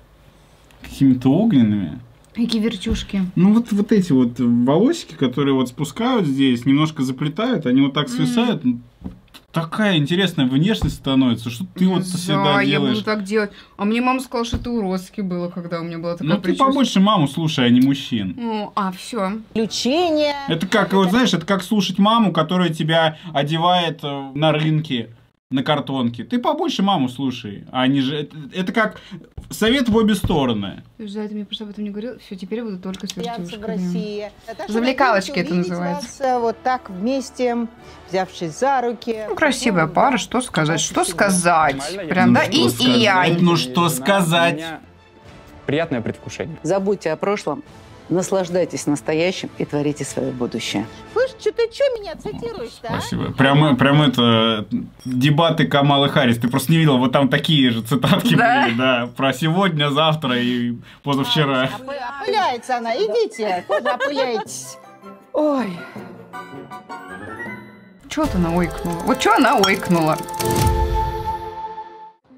Speaker 2: какими-то огненными.
Speaker 1: Какие вертюшки.
Speaker 2: Ну вот, вот эти вот волосики, которые вот спускают здесь, немножко заплетают, они вот так свисают. Ну, Такая интересная внешность становится, что ты вот всегда
Speaker 1: Да, я
Speaker 2: делаешь.
Speaker 1: буду так делать. А мне мама сказала, что это уродски было, когда у меня была такая
Speaker 2: Ну ты побольше маму слушай, а не мужчин.
Speaker 1: Ну, а, все.
Speaker 9: приключения.
Speaker 2: Это как, вот знаешь, это как слушать маму, которая тебя одевает э, на рынке. На картонке, ты побольше маму слушай. А не же... Это, это как совет в обе стороны.
Speaker 1: Ты за это мне просто об этом не говорил. Все, теперь я буду только с
Speaker 9: в. России.
Speaker 1: Завлекалочки это называется.
Speaker 9: вас, э, вот так вместе, взявшись за руки.
Speaker 1: Ну, красивая пара, что сказать, что сказать. Прям, да,
Speaker 2: Ну,
Speaker 1: и
Speaker 2: что
Speaker 1: и я.
Speaker 2: сказать? Ну, что сказать?
Speaker 6: Приятное предвкушение.
Speaker 8: Забудьте о прошлом, наслаждайтесь настоящим и творите свое будущее.
Speaker 9: Слышь, что ты что меня цитируешь-то, а?
Speaker 2: Спасибо. Прям, прям это, дебаты Камалы Харрис. Ты просто не видел, вот там такие же цитатки
Speaker 1: Да?
Speaker 2: были, да, про сегодня, завтра и позавчера.
Speaker 9: Опы- Опыляется она, идите, тоже опыляйтесь.
Speaker 1: Ой. Чего ты она ойкнула? Вот что она ойкнула?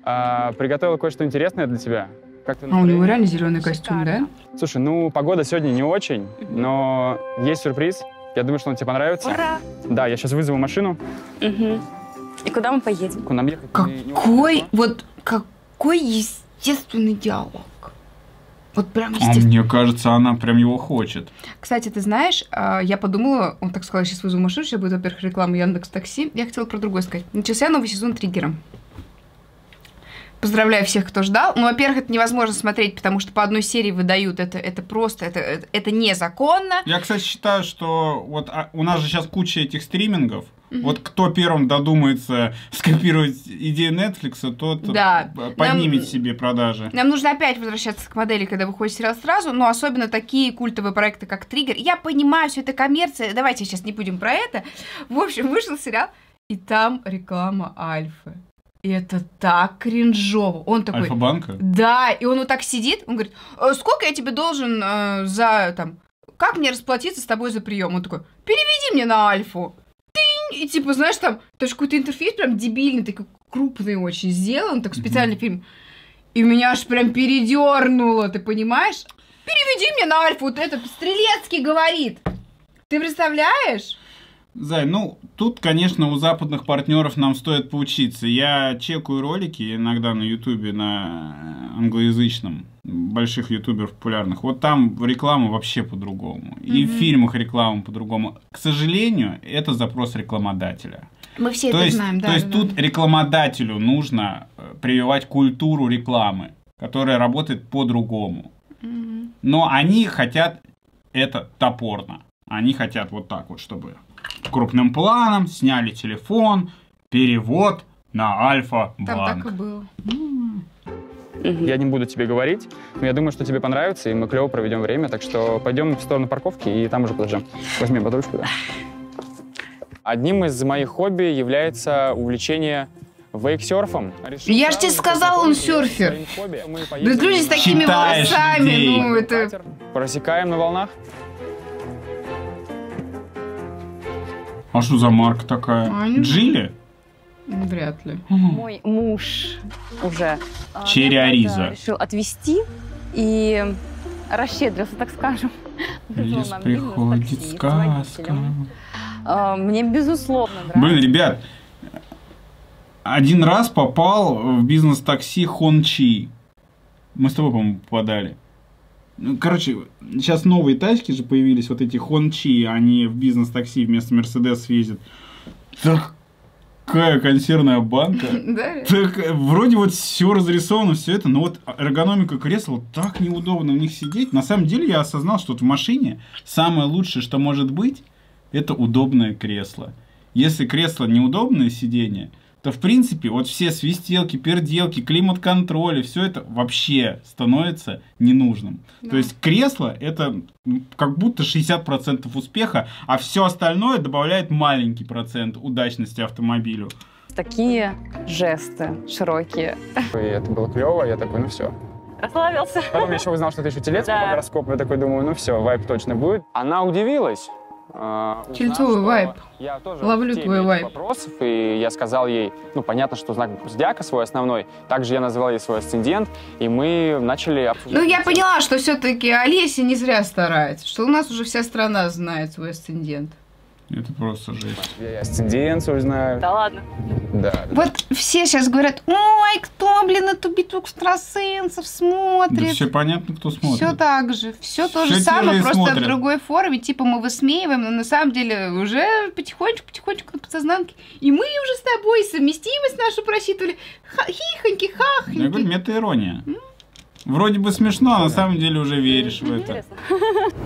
Speaker 6: А, приготовила кое-что интересное для тебя. Как
Speaker 1: А у него реально зеленый костюм, да?
Speaker 6: Слушай, ну, погода сегодня не очень, но есть сюрприз. Я думаю, что он тебе понравится.
Speaker 7: Ура!
Speaker 6: Да, я сейчас вызову машину.
Speaker 7: Мгм. И куда мы поедем?
Speaker 6: Нам ехать
Speaker 1: Какой, вот, какой естественный диалог. Вот прям
Speaker 2: А
Speaker 1: естественный.
Speaker 2: мне кажется, она прям его хочет.
Speaker 1: Кстати, ты знаешь, а, я подумала, он так сказал, сейчас вызову машину, сейчас будет, во-первых, реклама Яндекс Такси. Я хотела про другое сказать. Начался новый сезон Триггера. Поздравляю всех, кто ждал. Ну, во-первых, это невозможно смотреть, потому что по одной серии выдают. Это, это просто, это, это, это незаконно.
Speaker 2: Я, кстати, считаю, что вот а, у нас же сейчас куча этих стримингов. Вот кто первым додумается скопировать идею Netflix, тот
Speaker 1: Да.
Speaker 2: п- поднимет
Speaker 1: Нам-
Speaker 2: себе продажи.
Speaker 1: Нам нужно опять возвращаться к модели, когда выходит сериал сразу, но особенно такие культовые проекты, как Триггер. Я понимаю, все это коммерция. Давайте сейчас не будем про это. В общем, вышел сериал, и там реклама Альфы. И это так кринжово. Он такой...
Speaker 2: Альфа-банка?
Speaker 1: Да, и он вот так сидит, он говорит, «Э, сколько я тебе должен э, за, там, как мне расплатиться с тобой за прием? Он такой, переведи мне на Альфу. Тынь! И типа, знаешь, там, даже какой-то интерфейс прям дебильный, такой крупный очень сделан, так специальный фильм. И меня аж прям передернуло, ты понимаешь? Переведи мне на Альфу, вот это Стрелецкий говорит. Ты представляешь?
Speaker 2: Зай, ну, тут, конечно, у западных партнеров нам стоит поучиться. Я чекаю ролики иногда на ютубе, на англоязычном, больших ютуберов популярных. Вот там реклама вообще по-другому. И в фильмах реклама по-другому. К сожалению, это запрос рекламодателя.
Speaker 1: Мы все
Speaker 2: то
Speaker 1: это
Speaker 2: есть,
Speaker 1: знаем, да.
Speaker 2: то есть
Speaker 1: да,
Speaker 2: тут рекламодателю нужно э, прививать культуру рекламы, которая работает по-другому.
Speaker 1: Мгм.
Speaker 2: Но они хотят это топорно. Они хотят вот так вот, чтобы крупным планом сняли телефон, перевод на Альфа-банк.
Speaker 1: Там так и было.
Speaker 6: Я не буду тебе говорить, но я думаю, что тебе понравится, и мы клево проведем время. Так что пойдем в сторону парковки и там уже подождем. Возьми под ручку, да. Одним из моих хобби является увлечение вейксерфом. Решил
Speaker 1: Я ж
Speaker 6: сразу
Speaker 1: тебе сказала, он серфер.
Speaker 6: своим хобби. Мы
Speaker 1: Да
Speaker 6: поедем
Speaker 1: люди с такими
Speaker 2: Читаешь
Speaker 1: волосами,
Speaker 2: людей.
Speaker 1: ну это...
Speaker 6: Просекаем на волнах.
Speaker 2: А что за марка такая?
Speaker 1: А,
Speaker 2: Джили?
Speaker 1: Вряд ли.
Speaker 7: Мой муж уже а,
Speaker 2: Черри
Speaker 7: меня
Speaker 2: Ариза.
Speaker 7: куда-то решил отвезти и расщедрился, так скажем. Нам
Speaker 2: приходит
Speaker 7: с
Speaker 2: сказка.
Speaker 7: Мне безусловно нравится.
Speaker 2: Блин, ребят, один раз попал в бизнес-такси Хончи. Мы с тобой, по-моему, попадали. Ну, Короче, сейчас новые тачки же появились, вот эти Хончи, они в бизнес-такси вместо Мерседес ездят. Такая консервная банка.
Speaker 1: Да?
Speaker 2: Так, вроде вот все разрисовано, все это, но вот эргономика кресла так неудобно в них сидеть. На самом деле я осознал, что вот в машине самое лучшее, что может быть, это удобное кресло. Если кресло неудобное сиденье, то в принципе вот все свистелки, перделки, климат-контроль, все это вообще становится ненужным. То есть кресло это м, как будто 60% успеха, а все остальное добавляет маленький процент удачности автомобилю.
Speaker 7: Такие жесты широкие.
Speaker 6: И это было клево, я такой, ну все.
Speaker 7: Расслабился.
Speaker 6: Потом я еще узнал, что ты еще телец
Speaker 7: Да.
Speaker 6: по гороскопу, я такой думаю, ну все, вайп точно будет. Она удивилась. А, что
Speaker 1: вайб.
Speaker 6: Я тоже
Speaker 1: Ловлю твой вайб.
Speaker 6: вопросов, и я сказал ей, ну, понятно, что знак зодиака свой основной. Также я назвал ей свой асцендент, и мы начали обсуждать.
Speaker 1: Ну, я поняла, что все-таки Олеся не зря старается, что у нас уже вся страна знает свой асцендент.
Speaker 2: Это просто жесть.
Speaker 6: Я свой знаю.
Speaker 7: Да ладно.
Speaker 6: Да, да.
Speaker 1: Вот все сейчас говорят, ой, кто, блин, эту битву экстрасенсов смотрит?
Speaker 2: Да все понятно, кто смотрит.
Speaker 1: Все так же, все то
Speaker 2: Всё
Speaker 1: же самое, просто
Speaker 2: смотрят.
Speaker 1: в другой форме. Типа мы высмеиваем, но на самом деле уже потихонечку-потихонечку на подсознанке. И мы уже с тобой совместимость нашу просчитывали. Ха- Хихоньки,
Speaker 2: Я говорю,
Speaker 1: хахоньки.
Speaker 2: мета-ирония. Вроде бы смешно, а на самом деле уже веришь в это.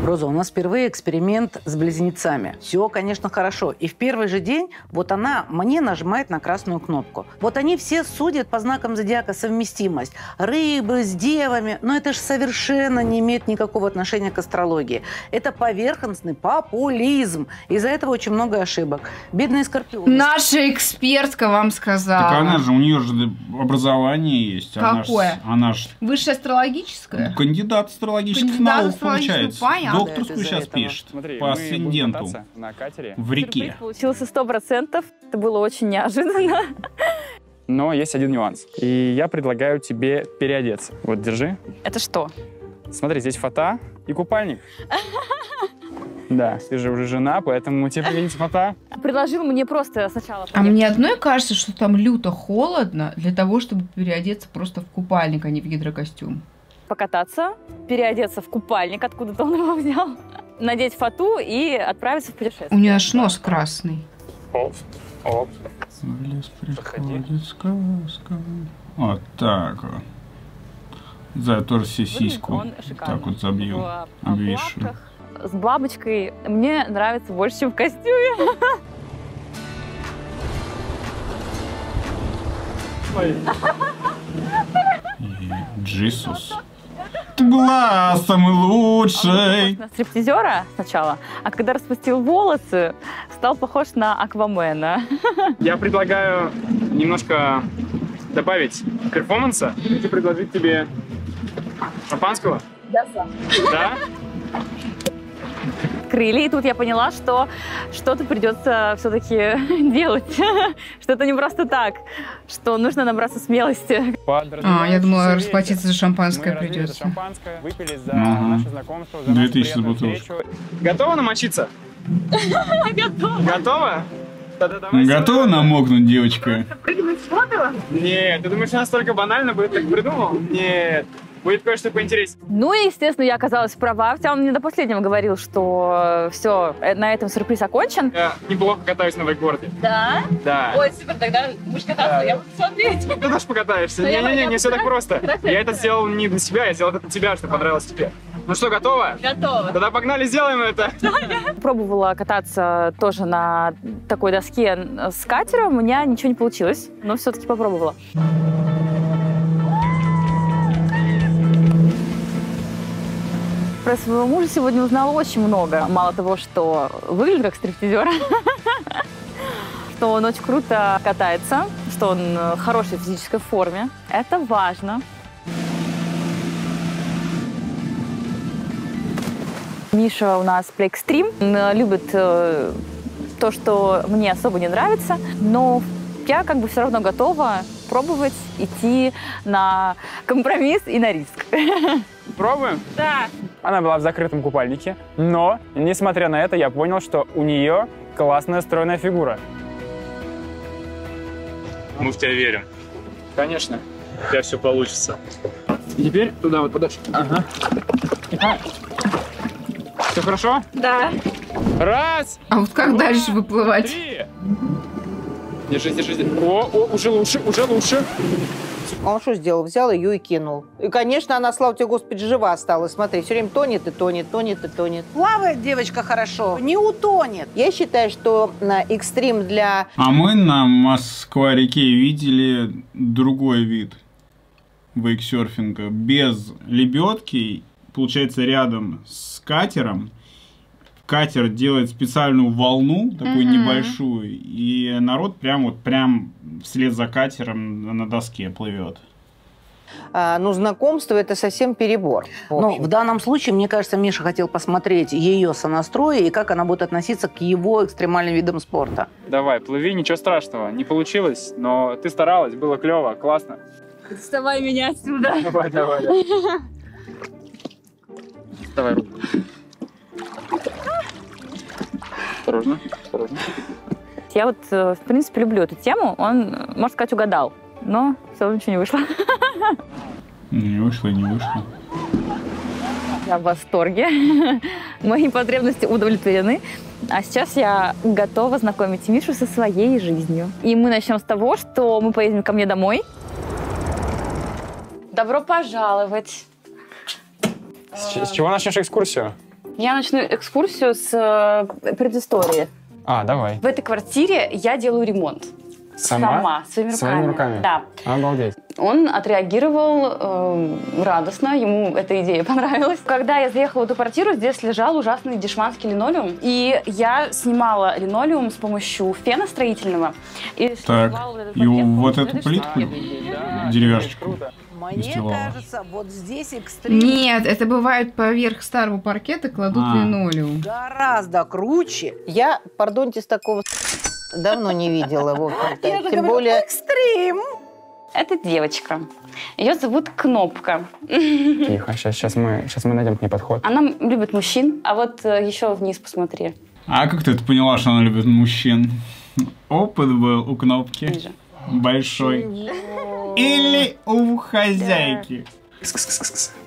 Speaker 8: Роза, у нас впервые эксперимент с близнецами. Все, конечно, хорошо. И в первый же день вот она мне нажимает на красную кнопку. Вот они все судят по знакам зодиака совместимость. Рыбы с девами. Но это же совершенно не имеет никакого отношения к астрологии. Это поверхностный популизм. Из-за этого очень много ошибок. Бедные скорпионы.
Speaker 1: Наша экспертка вам сказала.
Speaker 2: Так она же, у нее же образование есть. Она ж-
Speaker 1: Какое?
Speaker 2: Она же
Speaker 1: Высшее астрологическое?
Speaker 2: кандидат астрологических
Speaker 1: Кандидат
Speaker 2: наук,
Speaker 1: астрологических,
Speaker 2: получается.
Speaker 1: понятно.
Speaker 2: Докторскую
Speaker 8: Это
Speaker 2: сейчас пишет.
Speaker 6: Смотри,
Speaker 2: по асценденту.
Speaker 6: на катере,
Speaker 2: В реке.
Speaker 7: Получился сто процентов. Это было очень неожиданно.
Speaker 6: но есть один нюанс. И я предлагаю тебе переодеться. Вот, держи.
Speaker 7: Это что?
Speaker 6: Смотри, здесь фата и купальник. Да, ты же уже жена, поэтому тебе пригодится фата.
Speaker 7: Предложил мне просто сначала...
Speaker 1: А мне одной кажется, что там люто холодно для того, чтобы переодеться просто в купальник, а не в гидрокостюм.
Speaker 7: покататься, переодеться в купальник, откуда-то он его взял, надеть фату и отправиться в путешествие.
Speaker 1: У нее аж нос красный.
Speaker 6: Оп, оп.
Speaker 2: В лес приходит сказка. Вот так вот. За тоже все
Speaker 7: Выглядит
Speaker 2: сиську. Так вот забью. Обвешу.
Speaker 7: С бабочкой мне нравится больше, чем в костюме.
Speaker 2: И Джисус. Ты была самой лучшей.
Speaker 7: На стриптизера сначала, а когда распустил волосы, стал похож на Аквамена.
Speaker 6: Я предлагаю немножко добавить перформанса. Хочу предложить тебе шампанского.
Speaker 7: Да,
Speaker 6: Да?
Speaker 7: Крылья, и тут я поняла, что что-то придется все-таки делать, что это не просто так, что нужно набраться смелости.
Speaker 1: А, я думала, расплатиться за шампанское придется.
Speaker 6: шампанское, выпили за
Speaker 2: Ага.
Speaker 6: наше знакомство, за
Speaker 2: 2000
Speaker 6: нашу приятную
Speaker 2: бутылочку.
Speaker 6: Готова намочиться? Готова. Готова?
Speaker 2: Готова намокнуть, девочка?
Speaker 6: Нет, ты думаешь, настолько банально будет так придумал? Нет. Будет кое-что поинтереснее.
Speaker 7: Ну и, естественно, я оказалась права, хотя он мне до последнего говорил, что все, на этом сюрприз окончен.
Speaker 6: Я неплохо катаюсь на вейкборде.
Speaker 7: Да?
Speaker 6: Да.
Speaker 7: Ой, супер, тогда будешь кататься, я буду смотреть.
Speaker 6: Ты тоже покатаешься.
Speaker 7: Ну,
Speaker 6: Не-не-не, не все так просто. Я это сделал не для себя, я сделал это для тебя, чтобы понравилось тебе. Ну что, готова?
Speaker 7: Готова.
Speaker 6: Тогда погнали, сделаем это.
Speaker 7: Пробовала кататься тоже на такой доске с катером, у меня ничего не получилось, но все-таки попробовала. Про своего мужа сегодня узнала очень много. Мало того, что выглядит как стриптизер, что он очень круто катается, что он в хорошей физической форме. Это важно. Миша у нас Extreme, Он любит э, то, что мне особо не нравится, но я как бы все равно готова пробовать, идти на компромисс и на риск.
Speaker 6: Пробуем?
Speaker 7: Да.
Speaker 6: Она была в закрытом купальнике, но, несмотря на это, я понял, что у нее классная стройная фигура.
Speaker 10: Мы в тебя верим.
Speaker 6: Конечно.
Speaker 10: У тебя все получится.
Speaker 6: И теперь туда вот подальше. Ага. Все хорошо?
Speaker 7: Да.
Speaker 6: Раз,
Speaker 1: А вот как дальше выплывать?
Speaker 6: три. Держись, держись. О, о, уже лучше, уже лучше.
Speaker 9: А он что сделал? Взял ее и кинул. И, конечно, она, слава тебе, Господи, жива осталась. Смотри, все время тонет и тонет, тонет и тонет.
Speaker 8: Плавает девочка хорошо, не утонет.
Speaker 9: Я считаю, что на экстрим для
Speaker 2: А мы на Москва-реке видели другой вид вейксерфинга. Без лебедки, получается, рядом с катером. Катер делает специальную волну, такую
Speaker 1: Мгм.
Speaker 2: небольшую, и народ прям вот прям вслед за катером на доске плывет.
Speaker 9: а, ну, знакомство это совсем перебор. в
Speaker 8: Но
Speaker 9: общем.
Speaker 8: в данном случае, мне кажется, Миша хотел посмотреть ее сонастрои и как она будет относиться к его экстремальным видам спорта.
Speaker 6: Давай, плыви, ничего страшного. Не получилось, но ты старалась, было клево, классно.
Speaker 7: Доставай меня отсюда.
Speaker 6: Давай, давай. Давай руку. Осторожно, осторожно.
Speaker 7: Я вот, э, в принципе, люблю эту тему. Он, можно сказать, угадал. Но все равно ничего не вышло.
Speaker 2: Не вышло, не вышло.
Speaker 7: Я в восторге. Мои потребности удовлетворены. А сейчас я готова знакомить Мишу со своей жизнью. И мы начнем с того, что мы поедем ко мне домой. Добро пожаловать.
Speaker 6: С, с чего начнешь экскурсию?
Speaker 7: Я начну экскурсию с э, предыстории.
Speaker 6: А, давай.
Speaker 7: В этой квартире я делаю ремонт.
Speaker 6: Сама?
Speaker 7: своими руками.
Speaker 6: Своими руками?
Speaker 7: Да.
Speaker 6: Обалдеть.
Speaker 7: Он отреагировал э, радостно, ему эта идея понравилась. Когда я заехала в эту квартиру, здесь лежал ужасный дешманский линолеум, и я снимала линолеум с помощью фена строительного. И
Speaker 2: Так, и вот эту плитку, деревяшечку,
Speaker 8: Мне
Speaker 2: Настилала.
Speaker 8: кажется, вот здесь экстрим
Speaker 1: Нет, это бывает поверх старого паркета кладут
Speaker 2: А.
Speaker 1: линолеум.
Speaker 8: гораздо круче.
Speaker 9: Я, пардоньтесь, такого давно не видела. Общем-то.
Speaker 8: Я же
Speaker 9: Тем
Speaker 8: говорю,
Speaker 9: более,
Speaker 8: экстрим.
Speaker 7: Это девочка. Ее зовут Кнопка.
Speaker 6: Тихо, сейчас, сейчас, мы, сейчас мы найдем к ней подход.
Speaker 7: Она любит мужчин, а вот э, еще вниз посмотри.
Speaker 2: А как ты это поняла, что она любит мужчин? Опыт был у кнопки.
Speaker 7: Ниже.
Speaker 2: Большой. Или у хозяйки.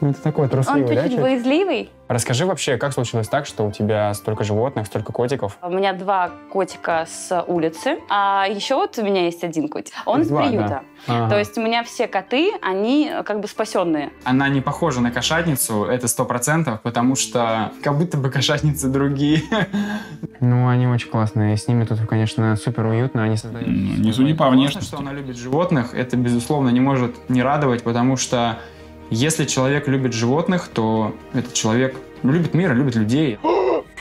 Speaker 6: Ну, ты такой
Speaker 7: Он
Speaker 6: трусливый, да?
Speaker 7: чуть-чуть боязливый.
Speaker 6: Расскажи вообще, как случилось так, что у тебя столько животных, столько котиков?
Speaker 7: У меня два котика с улицы, а еще вот у меня есть один котик. Он из
Speaker 6: Два, да.
Speaker 7: приюта.
Speaker 6: Ага.
Speaker 7: То есть у меня все коты, они как бы спасенные.
Speaker 6: Она не похожа на кошатницу, это сто процентов, потому что как будто бы кошатницы другие. Ну, они очень классные. С ними тут, конечно, супер уютно. Они создают...
Speaker 2: Ну, не суди по внешности.
Speaker 6: что она любит животных, это, безусловно, не может не радовать, потому что если человек любит животных, то этот человек любит мир, любит людей.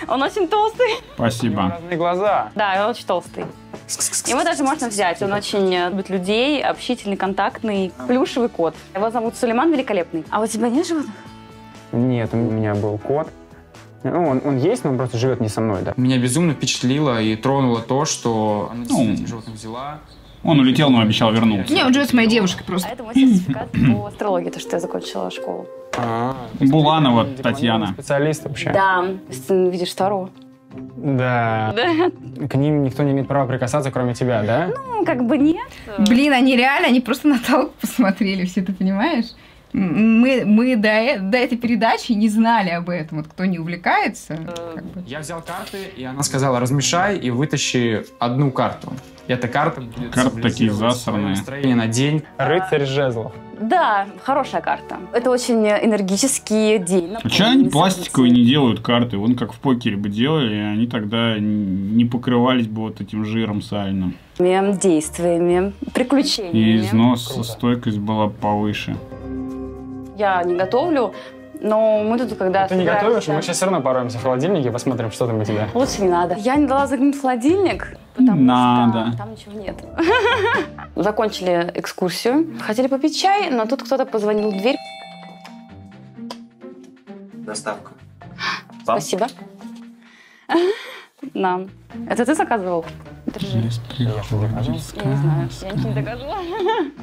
Speaker 7: Он очень толстый.
Speaker 2: Спасибо.
Speaker 6: Разные глаза.
Speaker 7: Да, он очень толстый. Его даже можно взять. Он очень любит людей, общительный, контактный, плюшевый кот. Его зовут Сулейман Великолепный. А у тебя нет животных?
Speaker 6: Нет, у меня был кот. Ну, он, он есть, но он просто живет не со мной, да. Меня безумно впечатлило и тронуло то, что она действительно этих животных взяла.
Speaker 2: Он улетел, но обещал вернуться.
Speaker 1: Не, он живет с моей девушкой
Speaker 7: А
Speaker 1: просто.
Speaker 7: это мой сертификат по астрологии, то, что я закончила школу.
Speaker 2: Буланова Татьяна.
Speaker 6: Специалист вообще.
Speaker 7: Да, видишь Таро.
Speaker 6: Да.
Speaker 7: Да.
Speaker 6: К ним никто не имеет права прикасаться, кроме тебя, да?
Speaker 7: Ну, как бы нет.
Speaker 1: Блин, они реально, они просто Наталку посмотрели, все ты понимаешь? Мы, мы до, э- до этой передачи не знали об этом. Вот кто не увлекается, как бы.
Speaker 6: Я взял карты, и она сказала, размешай и вытащи одну карту. И эта карта будет
Speaker 2: Карты такие засранные.
Speaker 6: настроение на день. Рыцарь жезлов.
Speaker 7: Да, хорошая карта. Это очень энергический день.
Speaker 2: А что они пластиковые не делают карты? Вон как в покере бы делали, и они тогда не покрывались бы вот этим жиром сальным.
Speaker 7: действиями,
Speaker 2: И
Speaker 7: приключениями.
Speaker 2: износ, стойкость была повыше.
Speaker 7: Я не готовлю, но мы тут когда
Speaker 6: Ты не готовишь, мы сейчас все равно пороемся в холодильнике, посмотрим, что там у тебя.
Speaker 7: Лучше не надо. Я не дала заглянуть в холодильник, потому
Speaker 2: Надо.
Speaker 7: что там ничего нет. Закончили экскурсию. Хотели попить чай, но тут кто-то позвонил в дверь.
Speaker 6: Доставка.
Speaker 7: Спасибо. Нам. Это ты заказывал? Я не знаю, я ничего не заказывала.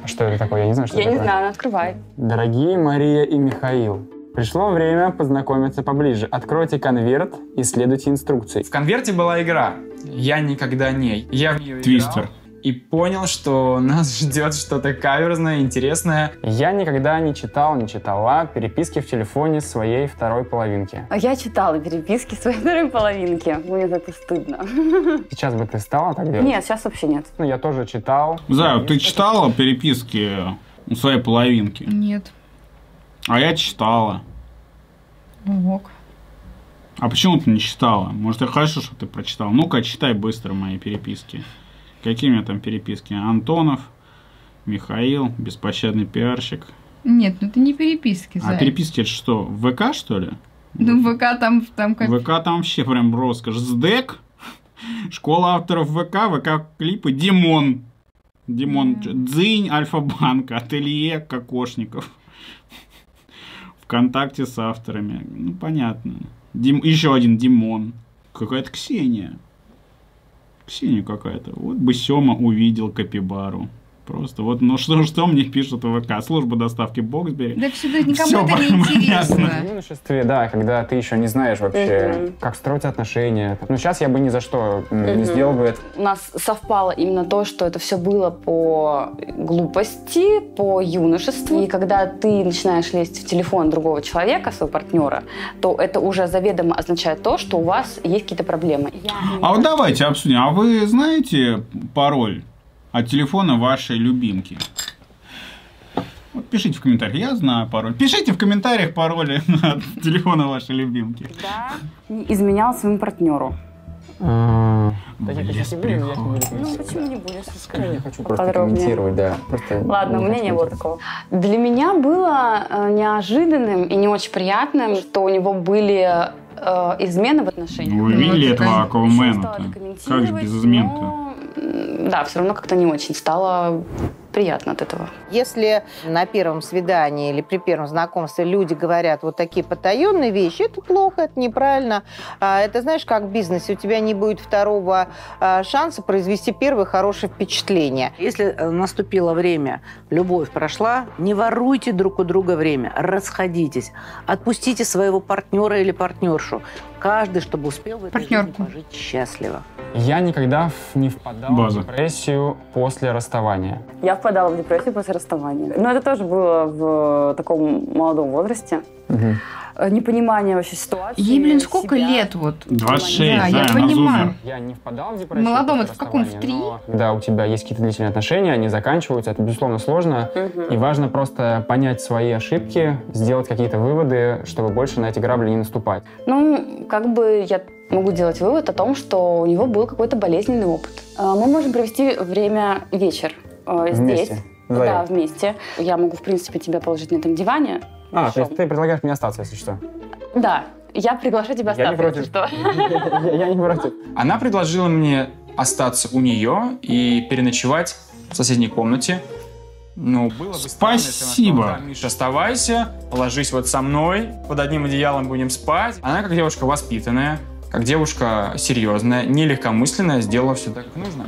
Speaker 6: А Что это такое? Я не знаю, что
Speaker 7: Я
Speaker 6: это
Speaker 7: не
Speaker 6: такое.
Speaker 7: знаю, открывай.
Speaker 6: Дорогие Мария и Михаил, пришло время познакомиться поближе. Откройте конверт и следуйте инструкции. В конверте была игра. Я никогда не. Я в нее
Speaker 2: Твистер.
Speaker 6: играл и понял, что нас ждет что-то каверзное, интересное. Я никогда не читал, не читала переписки в телефоне своей второй половинки.
Speaker 7: Я читала переписки своей второй половинки. Мне за это стыдно.
Speaker 6: Сейчас бы ты стала так делать?
Speaker 7: Нет, сейчас вообще нет.
Speaker 6: Ну, я тоже читал.
Speaker 2: Зая, ты читала переписки у своей половинки?
Speaker 1: Нет.
Speaker 2: А я читала.
Speaker 1: Ок.
Speaker 2: А почему ты не читала? Может, это хорошо, что ты прочитал? Ну-ка, читай быстро мои переписки. Какие у меня там переписки? Антонов, Михаил, беспощадный пиарщик.
Speaker 1: Нет, ну это не переписки,
Speaker 2: А
Speaker 1: Зай.
Speaker 2: переписки это что, в ВК, что ли?
Speaker 1: Ну, в ВК там, там как...
Speaker 2: ВК там вообще прям роскошь. СДЭК, школа авторов ВК, ВК-клипы, Димон. Димон, Дзынь, Альфа-банк, Ателье, Кокошников. Вконтакте с авторами. Ну, понятно. Дим... Еще один Димон. Какая-то Ксения. Ксения какая-то. Вот бы Сема увидел Капибару. Просто вот, ну что, что мне пишут в ВК? Служба доставки Боксбери.
Speaker 1: Да все, да никому
Speaker 2: Всё
Speaker 1: это не интересно.
Speaker 6: В юношестве, да, когда ты еще не знаешь вообще,
Speaker 11: Мгм.
Speaker 6: как строить отношения. Ну, сейчас я бы ни за что м, не сделал бы это.
Speaker 7: У нас совпало именно то, что это все было по глупости, по юношеству. И когда ты начинаешь лезть в телефон другого человека, своего партнера, то это уже заведомо означает то, что у вас есть какие-то проблемы.
Speaker 2: А вот давайте обсудим. А вы знаете пароль от телефона вашей любимки? Вот пишите в комментариях. Я знаю пароль. Пишите в комментариях пароли от телефона вашей любимки.
Speaker 7: Не изменял своему партнеру.
Speaker 6: А, Да я
Speaker 2: лес
Speaker 6: сейчас не буду, я
Speaker 2: приход.
Speaker 6: не буду
Speaker 7: Ну, почему
Speaker 6: да.
Speaker 7: не будешь?
Speaker 6: Я
Speaker 7: Расскажи
Speaker 6: не хочу просто комментировать, да. Просто
Speaker 7: Ладно, у меня не было такого. Для меня было э, неожиданным и не очень приятным, что у него были э, измены в отношениях.
Speaker 2: Вы видели
Speaker 1: Ну,
Speaker 2: этого
Speaker 1: это-
Speaker 7: Еще
Speaker 2: Аквамена? Как же без измен-то?
Speaker 7: но, Да, все равно как-то не очень стало приятно от этого.
Speaker 9: Если на первом свидании или при первом знакомстве люди говорят вот такие потаенные вещи, это плохо, это неправильно. А, Это знаешь, как в бизнесе, у тебя не будет второго а, шанса произвести первое хорошее впечатление.
Speaker 8: Если э, наступило время, любовь прошла, не воруйте друг у друга время, расходитесь, отпустите своего партнера или партнершу. Каждый, чтобы успел в этой жизни
Speaker 1: Партнерку.
Speaker 8: пожить счастливо.
Speaker 6: Я никогда не впадал
Speaker 2: База.
Speaker 6: в депрессию после расставания.
Speaker 7: Я впадала в депрессию после расставания. Но это тоже было в таком молодом возрасте. Э, Непонимание вообще ситуации.
Speaker 1: Ей, блин, сколько
Speaker 7: себя.
Speaker 1: лет вот?
Speaker 2: 26,
Speaker 1: Да,
Speaker 2: да,
Speaker 1: я понимаю.
Speaker 6: Я не впадал в депрессию.
Speaker 1: Молодом это в каком? В три?
Speaker 6: Когда у тебя есть какие-то длительные отношения, они заканчиваются, это, безусловно, сложно. И важно просто понять свои ошибки, сделать какие-то выводы, чтобы больше на эти грабли не наступать.
Speaker 7: Ну, как бы я могу делать вывод о том, что у него был какой-то болезненный опыт. Э, Мы можем провести время вечер э, здесь.
Speaker 6: Вместе.
Speaker 7: Да, вместе. Я могу, в принципе, тебя положить на этом диване.
Speaker 6: А, то есть ты предлагаешь мне остаться, если что?
Speaker 7: Да, я приглашаю тебя
Speaker 6: Я не
Speaker 7: остаться, если
Speaker 6: против.
Speaker 7: что.
Speaker 6: Я не против.
Speaker 12: Она предложила мне остаться у нее и переночевать в соседней комнате. Ну, было бы странно,
Speaker 2: Спасибо.
Speaker 12: сказала, «Да, Миша, оставайся, ложись вот со мной, под одним одеялом будем спать. Она, как девушка воспитанная, как девушка серьезная, нелегкомысленная, сделала все так, как нужно.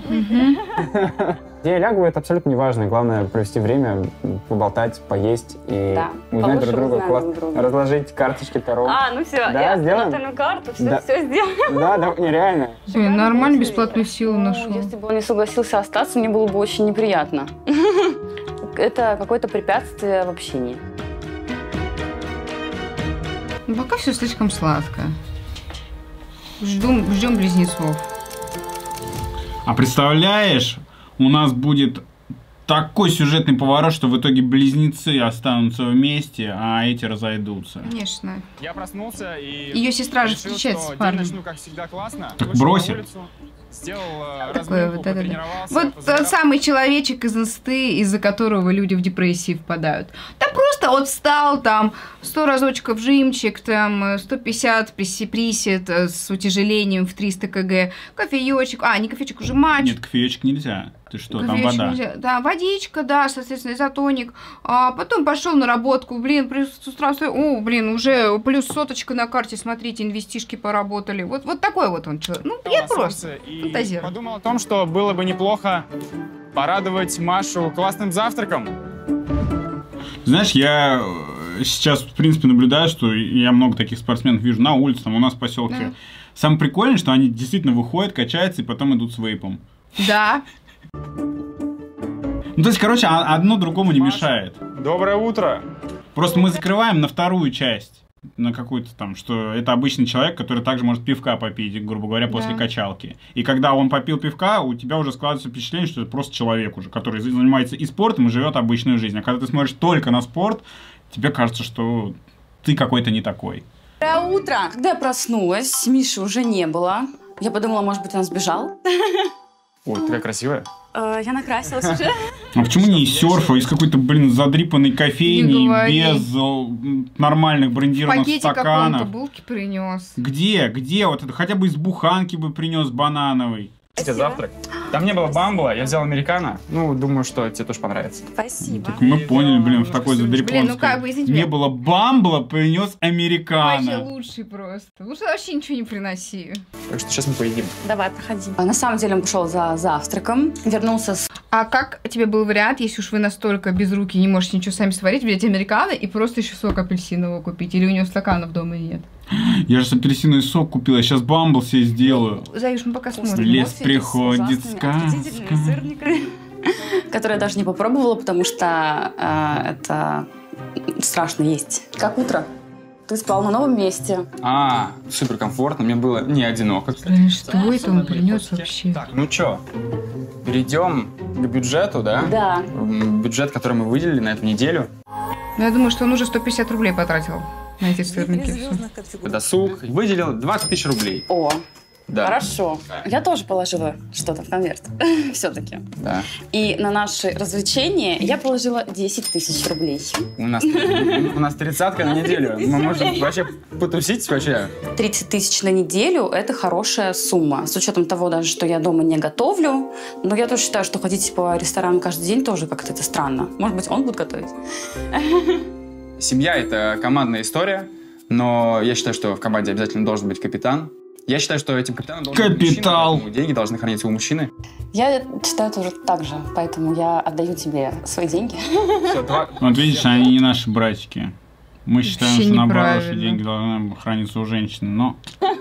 Speaker 6: Где я лягу, это абсолютно не важно. Главное провести время, поболтать, поесть и
Speaker 7: Да.
Speaker 6: узнать друг друга. Класс.
Speaker 7: друг друга.
Speaker 6: Разложить карточки Таро.
Speaker 7: А, ну все,
Speaker 6: Да,
Speaker 7: я
Speaker 6: сделаем?
Speaker 7: карту, все,
Speaker 6: Да.
Speaker 7: все сделаем.
Speaker 6: Да, да, нереально.
Speaker 1: Блин, нормально бесплатную силу
Speaker 7: Ну,
Speaker 1: нашел.
Speaker 7: Если бы он не согласился остаться, мне было бы очень неприятно. Это какое-то препятствие в общении.
Speaker 1: Пока все слишком сладко. Ждем, ждем близнецов.
Speaker 2: А представляешь, у нас будет такой сюжетный поворот, что в итоге близнецы останутся вместе, а эти разойдутся.
Speaker 1: Конечно.
Speaker 12: Я проснулся и
Speaker 1: Ее сестра же встречается с парнем.
Speaker 12: Начну, как всегда, классно.
Speaker 2: Так бросит.
Speaker 12: Сделал э, разминку,
Speaker 1: вот
Speaker 12: потренировался,
Speaker 1: Вот тот самый человечек из инсты, из-за которого люди в депрессии впадают. Да просто вот встал там 100 разочков жимчик, там э, 150 приси- присед э, с утяжелением в 300 кг, кофеечек, а, не кофеечек, уже матч.
Speaker 2: Нет, кофеечек нельзя. Ты что, там вода?
Speaker 1: нельзя. Да, водичка, да, соответственно, изотоник. А потом пошел на работку, блин, плюс с утра встаю, о, блин, уже плюс соточка на карте, смотрите, инвестишки поработали. Вот, вот такой вот он человек. Ну, я просто фантазирую.
Speaker 12: подумал о том, что было бы неплохо порадовать Машу классным завтраком.
Speaker 2: Знаешь, я э, сейчас, в принципе, наблюдаю, что я много таких спортсменов вижу на улице, там у нас в поселке.
Speaker 1: Да.
Speaker 2: Самое прикольное, что они действительно выходят, качаются и потом идут с вейпом.
Speaker 1: Да.
Speaker 2: Ну, то есть, короче, а- одно другому не мешает.
Speaker 12: Доброе утро.
Speaker 2: Просто мы закрываем на вторую часть. На какую-то там, что это обычный человек, который также может пивка попить, грубо говоря, после
Speaker 1: Да.
Speaker 2: качалки. И когда он попил пивка, у тебя уже складывается впечатление, что это просто человек уже, который занимается и спортом, и живет обычную жизнь. А когда ты смотришь только на спорт, тебе кажется, что ты какой-то не такой.
Speaker 7: Доброе утро! Когда я проснулась, Миши уже не было. Я подумала, может быть, он сбежал.
Speaker 12: Ой, такая красивая.
Speaker 7: Э, Я накрасилась уже.
Speaker 2: А почему не из серфа, из какой-то, блин, задрипанной кофейни, без э, нормальных брендированных
Speaker 1: Пакетик
Speaker 2: стаканов?
Speaker 1: булки принес.
Speaker 2: Где? Где? Вот это хотя бы из буханки бы принес банановый.
Speaker 6: Это завтрак. Там не было бамбла, я взял американо. Ну, думаю, что тебе тоже понравится.
Speaker 7: Спасибо.
Speaker 2: Так мы поняли, блин, в такой задрипонской.
Speaker 1: Блин, ну как бы, извините
Speaker 2: Не
Speaker 1: меня.
Speaker 2: было бамбла, принес
Speaker 1: Вообще
Speaker 2: американо.
Speaker 1: лучший просто. Лучше вообще ничего не приноси.
Speaker 6: Так что сейчас мы поедим.
Speaker 7: Давай, проходи. А на самом деле он пошел за завтраком, вернулся с
Speaker 1: А как тебе был вариант, если уж вы настолько без руки не можете ничего сами сварить, взять американо и просто еще сок апельсинового купить? Или у него стаканов дома нет?
Speaker 2: Я же апельсиновый сок купил, я сейчас бамбл себе сделаю.
Speaker 1: Заюш, мы пока смотрим.
Speaker 2: лес приходит сказка.
Speaker 7: которые я даже не попробовала, потому что э, это страшно есть. Как утро? Ты спал на новом месте.
Speaker 6: А, супер комфортно, мне было не одиноко.
Speaker 1: Блин, что это он принес вообще?
Speaker 6: Так, ну чё, перейдем к бюджету, да?
Speaker 7: Да.
Speaker 6: Бюджет, который мы выделили на эту неделю.
Speaker 1: Ну, я думаю, что он уже 150 рублей потратил на эти сырники.
Speaker 6: Досуг. Выделил 20 тысяч рублей.
Speaker 7: О,
Speaker 6: Да.
Speaker 7: хорошо. Я тоже положила что-то в конверт. Все-таки.
Speaker 6: Да.
Speaker 7: И на наши развлечения я положила 10 тысяч рублей.
Speaker 6: У нас, у нас тридцатка на неделю. Мы можем вообще потусить вообще.
Speaker 7: 30 тысяч на неделю – это хорошая сумма. С учетом того даже, что я дома не готовлю. Но я тоже считаю, что ходить по ресторанам каждый день тоже как-то это странно. Может быть, он будет готовить?
Speaker 6: Семья — это командная история, но я считаю, что в команде обязательно должен быть капитан. Я считаю, что этим капитаном должен быть мужчина,
Speaker 2: Капитал.
Speaker 6: деньги должны храниться у мужчины.
Speaker 7: Я считаю тоже так же, поэтому я отдаю тебе свои деньги.
Speaker 6: Два-
Speaker 2: Вот видишь, они не наши братики. Мы считаем,
Speaker 1: Вообще
Speaker 2: что наоборот, что деньги должны храниться у женщины. Но,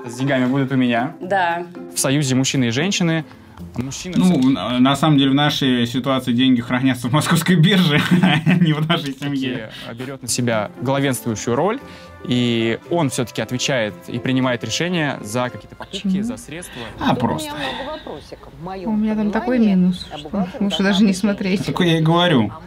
Speaker 6: С деньгами будут у меня.
Speaker 7: Да.
Speaker 6: В союзе мужчины и женщины. А мужчины...
Speaker 2: ну, на на самом деле, в нашей ситуации деньги хранятся в московской бирже, а не в нашей семье.
Speaker 6: все-таки берет на себя главенствующую роль, и он все-таки отвечает и принимает решения за какие-то покупки,
Speaker 1: Почему?
Speaker 6: за средства.
Speaker 2: А, просто.
Speaker 9: У меня
Speaker 1: У меня там такой минус,
Speaker 9: а
Speaker 1: что лучше даже не смотреть.
Speaker 2: Такое я и говорю.
Speaker 9: А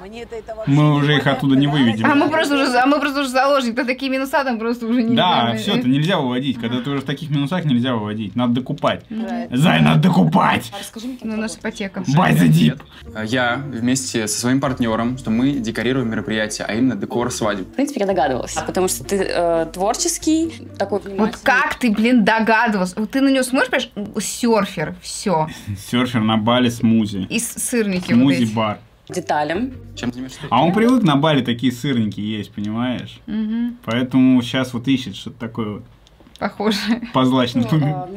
Speaker 2: Мы уже их оттуда не выведем.
Speaker 1: А мы просто уже, а мы просто уже заложники, то такие минуса там просто уже не
Speaker 2: Да,
Speaker 1: знаем.
Speaker 2: все, это нельзя выводить. Когда ты уже в таких минусах, нельзя выводить. Надо докупать. Зай, надо докупать!
Speaker 7: Расскажи мне,
Speaker 1: Ну, у нас ипотека.
Speaker 2: Бай за дип!
Speaker 6: Я вместе со своим партнером, что мы декорируем мероприятие, а именно декор свадеб.
Speaker 7: В принципе, я догадывалась. Потому что ты э, творческий, такой внимательный.
Speaker 1: Вот как ты, блин, догадывался? Вот ты на него смотришь, понимаешь, серфер, все.
Speaker 2: Серфер на Бали смузи.
Speaker 1: И сырники вот эти.
Speaker 2: Смузи-бар.
Speaker 7: деталям.
Speaker 6: Чем занимаешься?
Speaker 2: А он привык на Бали такие сырники есть, понимаешь?
Speaker 1: Мгм,
Speaker 2: Поэтому сейчас вот ищет что-то такое вот
Speaker 1: Похоже.
Speaker 2: по злачным
Speaker 7: Ну,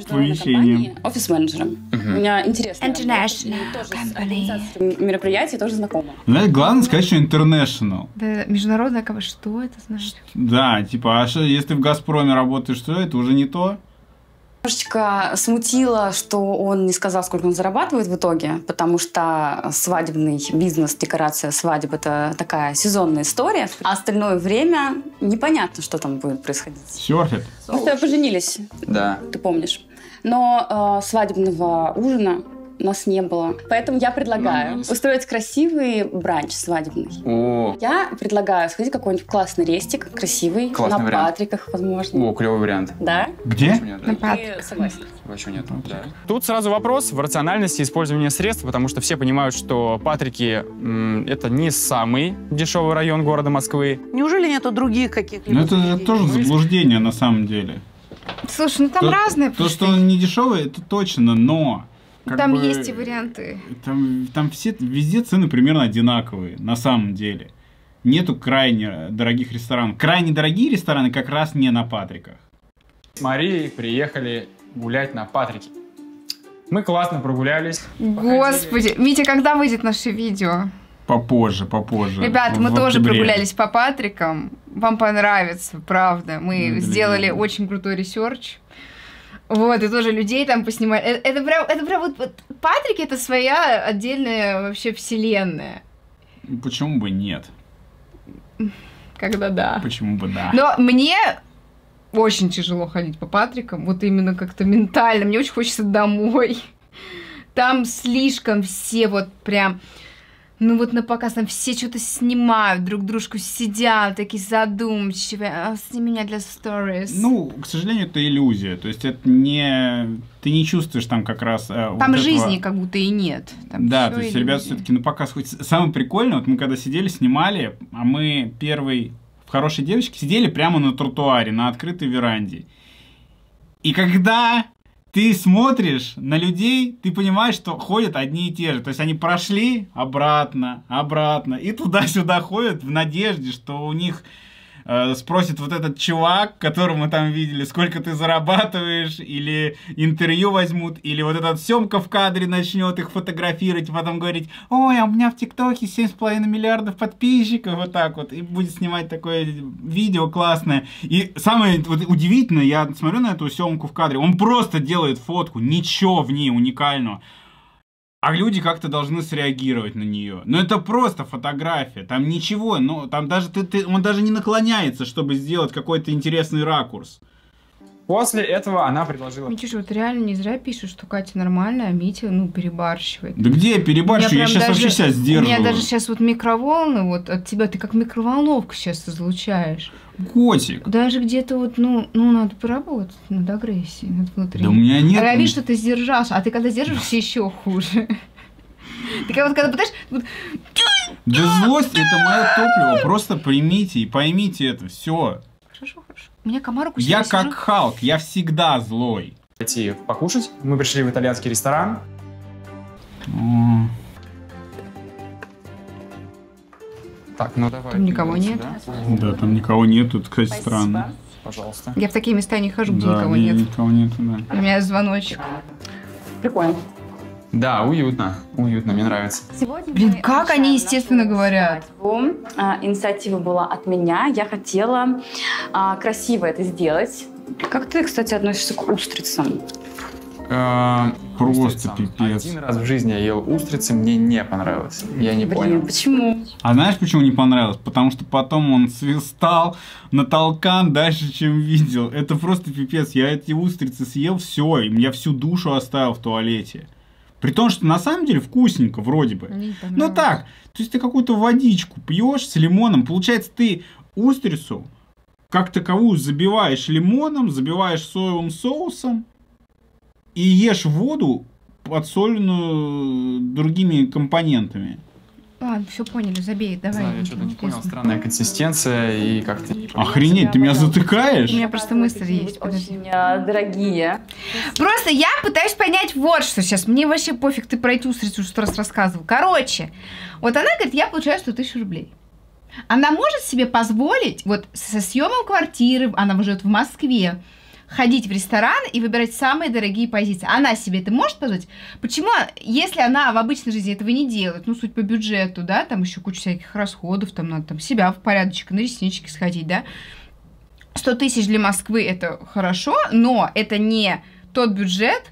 Speaker 2: помещениям.
Speaker 7: компании, офис-менеджером. У меня интересно.
Speaker 1: International company.
Speaker 7: мероприятий тоже знакома.
Speaker 2: Знаешь, главное сказать, что international.
Speaker 1: Да, международная компания, что это значит?
Speaker 2: Да, типа, а что, если ты в Газпроме работаешь, что это уже не то?
Speaker 7: Немножечко смутило, что он не сказал, сколько он зарабатывает в итоге, потому что свадебный бизнес, декорация свадеб – это такая сезонная история, а остальное время непонятно, что там будет происходить.
Speaker 2: Серфит.
Speaker 7: Мы с тобой поженились,
Speaker 6: Да.
Speaker 7: ты помнишь. Но э, свадебного ужина нас не было. Поэтому я предлагаю
Speaker 6: Ну,
Speaker 7: устроить красивый бранч свадебный.
Speaker 6: О,
Speaker 7: Я предлагаю сходить в какой-нибудь классный рестик, красивый,
Speaker 6: Классный
Speaker 7: на
Speaker 6: вариант.
Speaker 7: Патриках, возможно.
Speaker 6: о, клевый вариант.
Speaker 7: Да?
Speaker 2: Где?
Speaker 6: Почему нет, да?
Speaker 1: На Патриках.
Speaker 7: согласен?
Speaker 6: Почему нет? Да. Тут сразу вопрос в рациональности использования средств, потому что все понимают, что Патрики это не самый дешевый район города Москвы.
Speaker 8: Неужели нету других каких-либо?
Speaker 2: Ну это
Speaker 8: заведений?
Speaker 2: тоже заблуждение на самом деле.
Speaker 1: Слушай, ну там
Speaker 2: То-
Speaker 1: разное.
Speaker 2: То,
Speaker 1: просто.
Speaker 2: что он не дешевый, это точно, но... как
Speaker 1: Там
Speaker 2: бы,
Speaker 1: есть и варианты.
Speaker 2: Там, там все, везде цены примерно одинаковые, на самом деле. Нету крайне дорогих ресторанов. Крайне дорогие рестораны как раз не на Патриках.
Speaker 6: С Марией приехали гулять на Патрике. Мы классно прогулялись.
Speaker 1: Господи, Митя, когда выйдет наше видео?
Speaker 2: Попозже, попозже.
Speaker 1: Ребят, мы тоже
Speaker 2: октябре.
Speaker 1: прогулялись по Патрикам. Вам понравится, правда. Мы
Speaker 2: это
Speaker 1: сделали очень крутой research. Вот, и тоже людей там поснимали. Э, Это, прям, это прям вот, вот Патрики это своя отдельная вообще вселенная.
Speaker 2: Почему бы нет?
Speaker 1: Когда да.
Speaker 2: Почему бы да?
Speaker 1: Но мне очень тяжело ходить по Патрикам, вот именно как-то ментально. Мне очень хочется домой. Там слишком все вот прям... Ну вот на показ там все что-то снимают, друг дружку сидят, такие задумчивые. А, сними меня для stories.
Speaker 2: Ну, к сожалению, это иллюзия. То есть это не... Ты не чувствуешь там как раз... э, вот
Speaker 1: там
Speaker 2: этого-
Speaker 1: жизни как будто и нет. Там
Speaker 2: Да, то есть
Speaker 1: иллюзия.
Speaker 2: ребята все-таки на показ хоть... Самое прикольное, вот мы когда сидели, снимали, а мы первый в «Хорошей девочке» сидели прямо на тротуаре, на открытой веранде. И когда ты смотришь на людей, ты понимаешь, что ходят одни и те же. То есть они прошли обратно, обратно, и туда-сюда ходят в надежде, что у них э, спросит вот этот чувак, которого мы там видели, сколько ты зарабатываешь, или интервью возьмут, или вот этот Семка в кадре начнет их фотографировать, и потом говорить, ой, а у меня в ТикТоке 7,5 миллиардов подписчиков, вот так вот, и будет снимать такое видео классное. И самое вот, удивительное, я смотрю на эту Семку в кадре, он просто делает фотку, ничего в ней уникального. А люди как-то должны среагировать на нее. Но это просто фотография, там ничего, ну там даже ты, ты, он даже не наклоняется, чтобы сделать какой-то интересный ракурс.
Speaker 12: После этого она предложила...
Speaker 1: Митюш, вот реально не зря пишут, что Катя нормальная, а Митя, ну, перебарщивает.
Speaker 2: Да где я перебарщиваю? Я
Speaker 1: прям
Speaker 2: сейчас
Speaker 1: даже-
Speaker 2: вообще себя
Speaker 1: У
Speaker 2: сдерживаю.
Speaker 1: меня даже сейчас вот микроволны, вот от тебя, ты как микроволновка сейчас излучаешь.
Speaker 2: Котик.
Speaker 1: Даже где-то вот, ну, ну, надо поработать над агрессией, над внутренней.
Speaker 2: Да у меня нет-
Speaker 1: А я вижу, что ты сдержался, а ты когда сдерживаешься, еще хуже. Ты как вот когда пытаешься... вот
Speaker 2: Да злость это мое топливо. Просто примите и поймите это. Все.
Speaker 1: Хорошо, хорошо. Меня комар укусил.
Speaker 2: Я
Speaker 1: сижу.
Speaker 2: как Халк, я всегда злой.
Speaker 12: пойти покушать. Мы пришли в итальянский ресторан.
Speaker 2: М,
Speaker 12: Так, ну давай.
Speaker 1: Там никого нет.
Speaker 12: сюда.
Speaker 2: Да, там никого нет, тут, кстати, странно.
Speaker 12: Пожалуйста.
Speaker 1: Я в такие места не хожу, где
Speaker 2: Да,
Speaker 1: никого
Speaker 2: не-
Speaker 1: нет.
Speaker 2: никого нет, да.
Speaker 1: У меня звоночек.
Speaker 7: Прикольно.
Speaker 12: Да, уютно. Уютно, мне нравится.
Speaker 7: Сегодня
Speaker 1: Блин, как они естественно говорят.
Speaker 7: свадьбу. А, Инициатива была от меня. Я хотела а, красиво это сделать. Как ты, кстати, относишься к устрицам?
Speaker 12: Э,
Speaker 2: Просто
Speaker 12: устрицам.
Speaker 2: пипец.
Speaker 12: Один раз в жизни я ел устрицы, мне не понравилось. Я не
Speaker 7: Блин,
Speaker 12: понял.
Speaker 7: почему?
Speaker 2: А знаешь, почему не понравилось? Потому что потом он свистал на толкан дальше, чем видел. Это просто пипец. Я эти устрицы съел, все, и я всю душу оставил в туалете. При том, что на самом деле вкусненько вроде бы. Ну так, то есть ты какую-то водичку пьешь с лимоном, получается ты устрицу как таковую забиваешь лимоном, забиваешь соевым соусом и ешь воду подсоленную другими компонентами.
Speaker 1: Ладно, все поняли, забей, давай.
Speaker 12: Да, я что-то не понял. Странная консистенция и как-то...
Speaker 2: Охренеть, ты меня затыкаешь?
Speaker 1: У меня просто мысль есть.
Speaker 7: Очень а, дорогие.
Speaker 1: Просто я пытаюсь понять вот что сейчас. Мне вообще пофиг, ты про эти устрицы уже сто раз рассказывал. Короче, вот она говорит, я получаю 100 тысяч рублей. Она может себе позволить, вот со съемом квартиры, она живет в Москве, ходить в ресторан и выбирать самые дорогие позиции. Она себе это может позволить? Почему, если она в обычной жизни этого не делает, ну, суть по бюджету, да, там еще куча всяких расходов, там надо там себя в порядочек, на реснички сходить, да, 100 тысяч для Москвы это хорошо, но это не тот бюджет.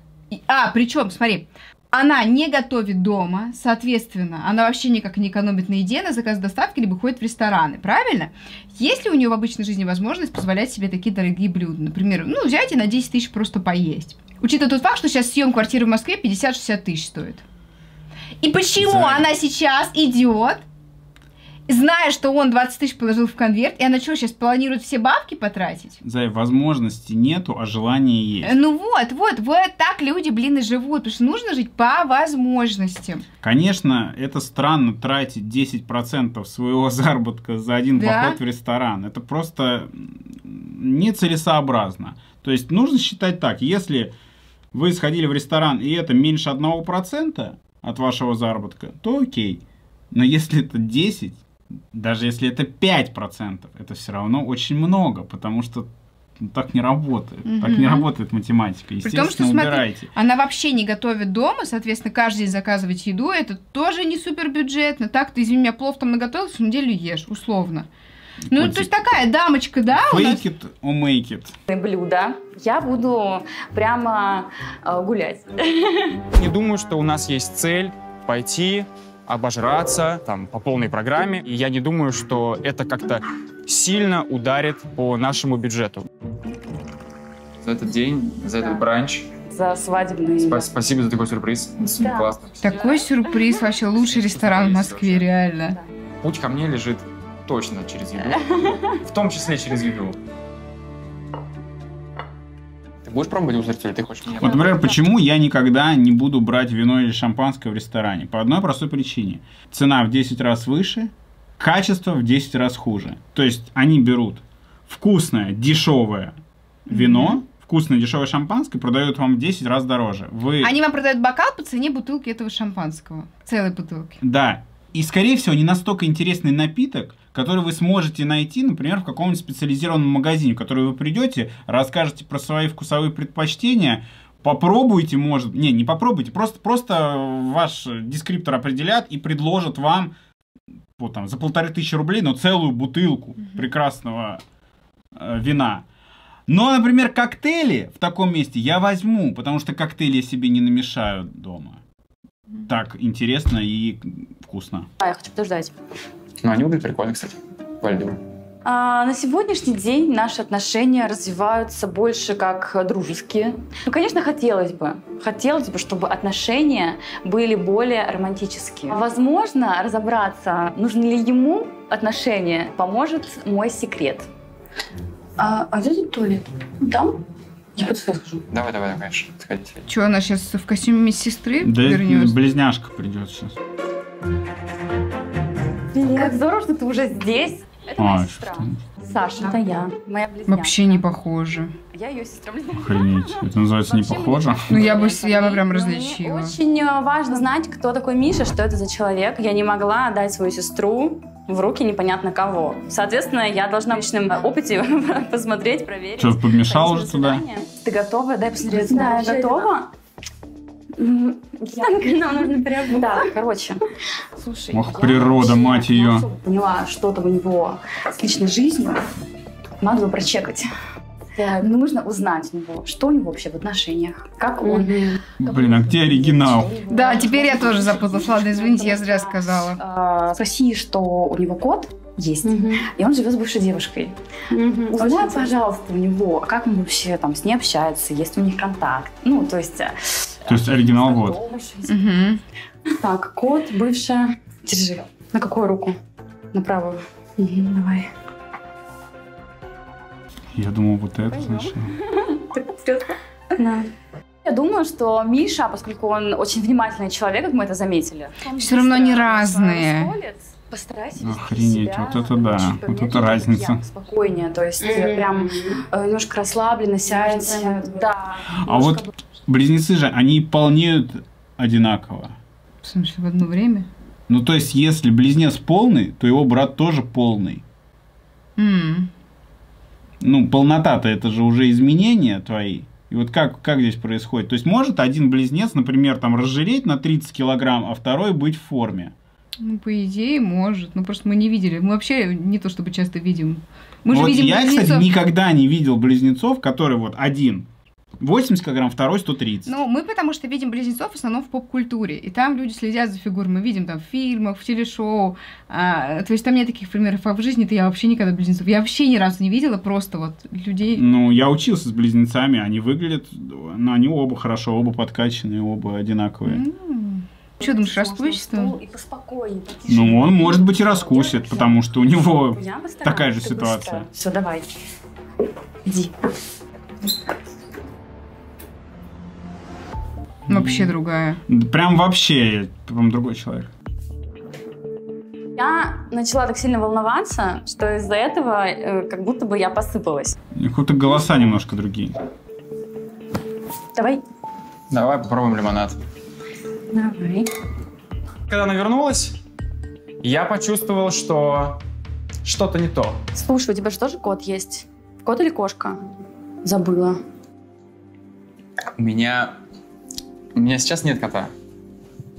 Speaker 1: А, причем, смотри, она не готовит дома, соответственно, она вообще никак не экономит на еде, на заказ доставки, либо ходит в рестораны, правильно? Есть ли у нее в обычной жизни возможность позволять себе такие дорогие блюда? Например, ну, взять и на 10 тысяч просто поесть. Учитывая тот факт, что сейчас съем квартиры в Москве 50-60 тысяч стоит. И почему
Speaker 2: За-
Speaker 1: она сейчас идет, зная, что он 20 тысяч положил в конверт, и она что, сейчас планирует все бабки потратить?
Speaker 2: Зай, возможности нету, а желание есть.
Speaker 1: Ну вот, вот, вот так люди, блин, и живут, потому что нужно жить по возможностям.
Speaker 2: Конечно, это странно тратить 10% своего заработка за один
Speaker 1: Да.
Speaker 2: поход в ресторан. Это просто нецелесообразно. То есть нужно считать так, если вы сходили в ресторан и это меньше 1% от вашего заработка, то окей. Но если это 10, даже если это 5%, это все равно очень много, потому что ну, так не работает. Так не работает математика.
Speaker 1: При том,
Speaker 2: Естественно,
Speaker 1: что, смотри,
Speaker 2: убирайте.
Speaker 1: она вообще не готовит дома, соответственно, каждый день заказывать еду, это тоже не супер бюджетно. Так, ты, извини меня, плов там наготовил, всю неделю ешь, условно. Ну,
Speaker 2: Котик.
Speaker 1: то есть такая дамочка, да, у нас?
Speaker 2: Fake it or make it.
Speaker 7: блюда. Я буду прямо а, гулять.
Speaker 12: Не думаю, что у нас есть цель пойти, обожраться там по полной программе. И я не думаю, что это как-то сильно ударит по нашему бюджету. За этот день, за этот бранч.
Speaker 7: За свадебный...
Speaker 12: Спа- Спасибо за такой сюрприз.
Speaker 7: Да.
Speaker 12: Классно.
Speaker 1: Такой сюрприз, вообще лучший ресторан в Москве, реально.
Speaker 12: Путь ко мне лежит точно через еду. В том числе через еду. Ты будешь пробовать устрицы или ты хочешь меня?
Speaker 2: Вот, например, почему я никогда не буду брать вино или шампанское в ресторане? По одной простой причине. Цена в 10 раз выше, качество в 10 раз хуже. То есть они берут вкусное, дешевое вино, вкусное дешевое шампанское продают вам в 10 раз дороже. Вы...
Speaker 1: Они вам продают бокал по цене бутылки этого шампанского. Целой бутылки.
Speaker 2: Да. И, скорее всего, не настолько интересный напиток, который вы сможете найти, например, в каком-нибудь специализированном магазине, в который вы придете, расскажете про свои вкусовые предпочтения, попробуйте, может... Не, не попробуйте, просто, просто ваш дескриптор определят и предложат вам вот там за полторы тысячи рублей, но целую бутылку прекрасного э, вина. Но, например, коктейли в таком месте я возьму, потому что коктейли я себе не намешаю дома. Так интересно и вкусно.
Speaker 7: А, я хочу подождать.
Speaker 6: Ну, они выглядят прикольно, кстати. Вальдивы.
Speaker 7: А, на сегодняшний день наши отношения развиваются больше как дружеские. Ну, конечно, хотелось бы. Хотелось бы, чтобы отношения были более романтические. Возможно, разобраться, нужны ли ему отношения, поможет мой секрет. А, а где тут туалет? Там? Я под схожу.
Speaker 6: Давай, давай, конечно, сходите.
Speaker 1: Что, она сейчас в костюме медсестры
Speaker 2: Да
Speaker 1: вернется?
Speaker 2: близняшка придет сейчас.
Speaker 7: Как здорово, что ты уже здесь. Это
Speaker 2: А,
Speaker 7: моя сестра. Саша. Это я. Моя близняшка.
Speaker 1: Вообще не похоже.
Speaker 7: Я ее сестра.
Speaker 2: Охренеть. Это называется не похоже.
Speaker 1: Ну, я бы, я бы прям различила.
Speaker 7: Очень э, важно знать, кто такой Миша, что это за человек. Я не могла отдать свою сестру в руки непонятно кого. Соответственно, я должна в личном опыте посмотреть, проверить.
Speaker 2: Что, подмешал уже туда?
Speaker 7: Ты готова? Дай посмотреть. Да, я готова. Я- Нам нужно переобуться. Да, короче. Слушай,
Speaker 2: Ох,
Speaker 7: я
Speaker 2: природа, мать ее.
Speaker 7: Поняла, что-то у него с личной жизнью. Надо его прочекать. Нужно узнать у него, что у него вообще в отношениях, как он.
Speaker 2: Блин, а где оригинал?
Speaker 1: Да, теперь я тоже запуталась. Ладно, извините, я зря сказала.
Speaker 7: А, Спроси, что у него кот есть, и он живет с бывшей девушкой. Узнай, пожалуйста, у него, как он вообще там с ней общается, есть у них контакт. Ну, то есть... э,
Speaker 2: То есть оригинал вот.
Speaker 1: Мгм.
Speaker 7: Так, кот, бывшая. Держи. На какую руку? На правую. Мгм, давай.
Speaker 2: Я думал, вот это сначала.
Speaker 7: Да. Я думаю, что Миша, поскольку он очень внимательный человек, как мы это заметили,
Speaker 1: Все равно они разные.
Speaker 7: Постарайся
Speaker 2: Охренеть,
Speaker 7: себя
Speaker 2: вот это да, вот это разница.
Speaker 7: Спокойнее, то есть э, прям э, немножко расслабленно сядьте. Да.
Speaker 2: А вот близнецы же, они полнеют одинаково.
Speaker 1: В смысле, в одно время?
Speaker 2: Ну, то есть, если близнец полный, то его брат тоже полный.
Speaker 1: М.
Speaker 2: Ну, полнота-то это же уже изменения твои. И вот как, как здесь происходит? То есть, может один близнец, например, там разжиреть на 30 килограмм, а второй быть в форме?
Speaker 1: Ну, по идее, может. Ну, просто мы не видели. Мы вообще не то чтобы часто видим. Мы же
Speaker 2: вот
Speaker 1: видим
Speaker 2: я,
Speaker 1: близнецов.
Speaker 2: кстати, никогда не видел близнецов, которые вот один 80 килограмм, второй 130.
Speaker 1: Ну, мы потому что видим близнецов в основном в поп-культуре. И там люди следят за фигурой. Мы видим там в фильмах, в телешоу. А, то есть там нет таких примеров. А в жизни-то я вообще никогда близнецов. Я вообще ни разу не видела просто вот людей.
Speaker 2: Ну, я учился с близнецами, они выглядят, ну, они оба хорошо, оба подкачанные, оба одинаковые.
Speaker 1: Что думаешь, распустится?
Speaker 7: И поспокойнее, потише.
Speaker 2: Ну, он, может быть, и раскусит, потому что у него такая же ситуация.
Speaker 7: Все, давай. Иди.
Speaker 1: Вообще другая.
Speaker 2: Прям вообще, прям другой человек.
Speaker 7: Я начала так сильно волноваться, что из-за этого э, как будто бы я посыпалась.
Speaker 2: Как будто голоса немножко другие.
Speaker 7: Давай.
Speaker 6: Давай попробуем лимонад.
Speaker 7: Давай.
Speaker 6: Когда она вернулась, я почувствовал, что что-то не то.
Speaker 7: Слушай, у тебя же тоже кот есть? Кот или кошка? Забыла.
Speaker 6: У меня... У меня сейчас нет кота.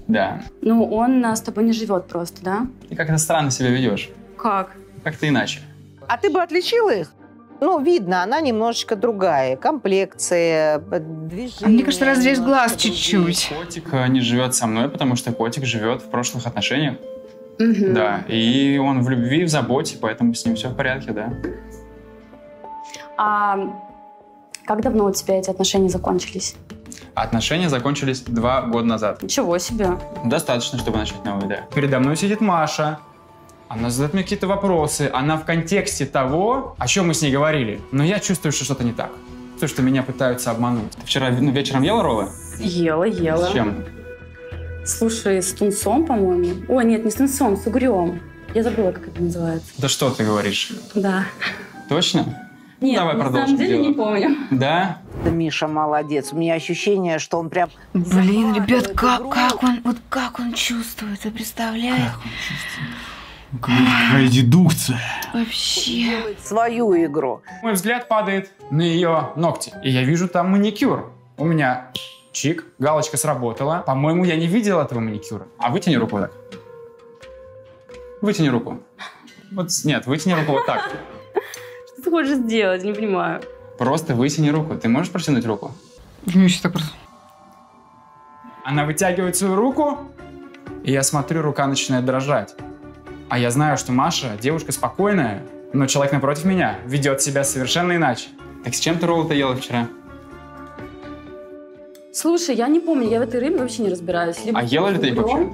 Speaker 6: Да.
Speaker 7: Ну, он а, с тобой не живет просто, да?
Speaker 6: И как-то странно себя ведешь.
Speaker 7: Как?
Speaker 6: Как-то иначе.
Speaker 9: А ты бы отличила их? Ну, видно, она немножечко другая. Комплекция, движение.
Speaker 1: А мне кажется, разрез глаз чуть-чуть.
Speaker 6: Котик э, не живет со мной, потому что котик живет в прошлых отношениях.
Speaker 7: Мгм.
Speaker 6: Да. И он в любви, в заботе, поэтому с ним все в порядке, да.
Speaker 7: А как давно у тебя эти отношения закончились?
Speaker 6: Отношения закончились два года назад.
Speaker 7: Ничего себе.
Speaker 6: Достаточно, чтобы начать новые, да. Передо мной сидит Маша. Она задает мне какие-то вопросы. Она в контексте того, о чем мы с ней говорили. Но я чувствую, что что-то не так. То, что меня пытаются обмануть. Ты вчера ну, вечером ела роллы?
Speaker 7: Ела, ела.
Speaker 6: С чем?
Speaker 7: Слушай, с тунцом, по-моему. Ой, нет, не с тунцом, с угрем. Я забыла, как это называется.
Speaker 6: Да что ты говоришь?
Speaker 7: Да.
Speaker 6: Точно?
Speaker 7: Нет,
Speaker 6: Давай
Speaker 7: на
Speaker 6: продолжим
Speaker 7: самом деле
Speaker 6: дело.
Speaker 7: не помню.
Speaker 6: Да?
Speaker 8: Да Миша молодец. У меня ощущение, что он прям...
Speaker 1: Блин, ребят, как, как он, вот как он чувствует, ты представляешь?
Speaker 2: Какая, какая дедукция.
Speaker 1: Вообще.
Speaker 8: свою игру.
Speaker 6: Мой взгляд падает на ее ногти. И я вижу там маникюр. У меня чик, галочка сработала. По-моему, я не видел этого маникюра. А вытяни руку вот так. Вытяни руку. Вот, нет, вытяни руку вот так.
Speaker 13: Что ты хочешь сделать? Не понимаю.
Speaker 6: Просто вытяни руку. Ты можешь протянуть руку?
Speaker 1: Ну, еще так просто.
Speaker 6: Она вытягивает свою руку, и я смотрю, рука начинает дрожать. А я знаю, что Маша девушка спокойная, но человек напротив меня ведет себя совершенно иначе. Так с чем ты роллы-то ела вчера?
Speaker 7: Слушай, я не помню, я в этой рыбе вообще не разбираюсь. Либо
Speaker 6: А ела ли ты их вообще?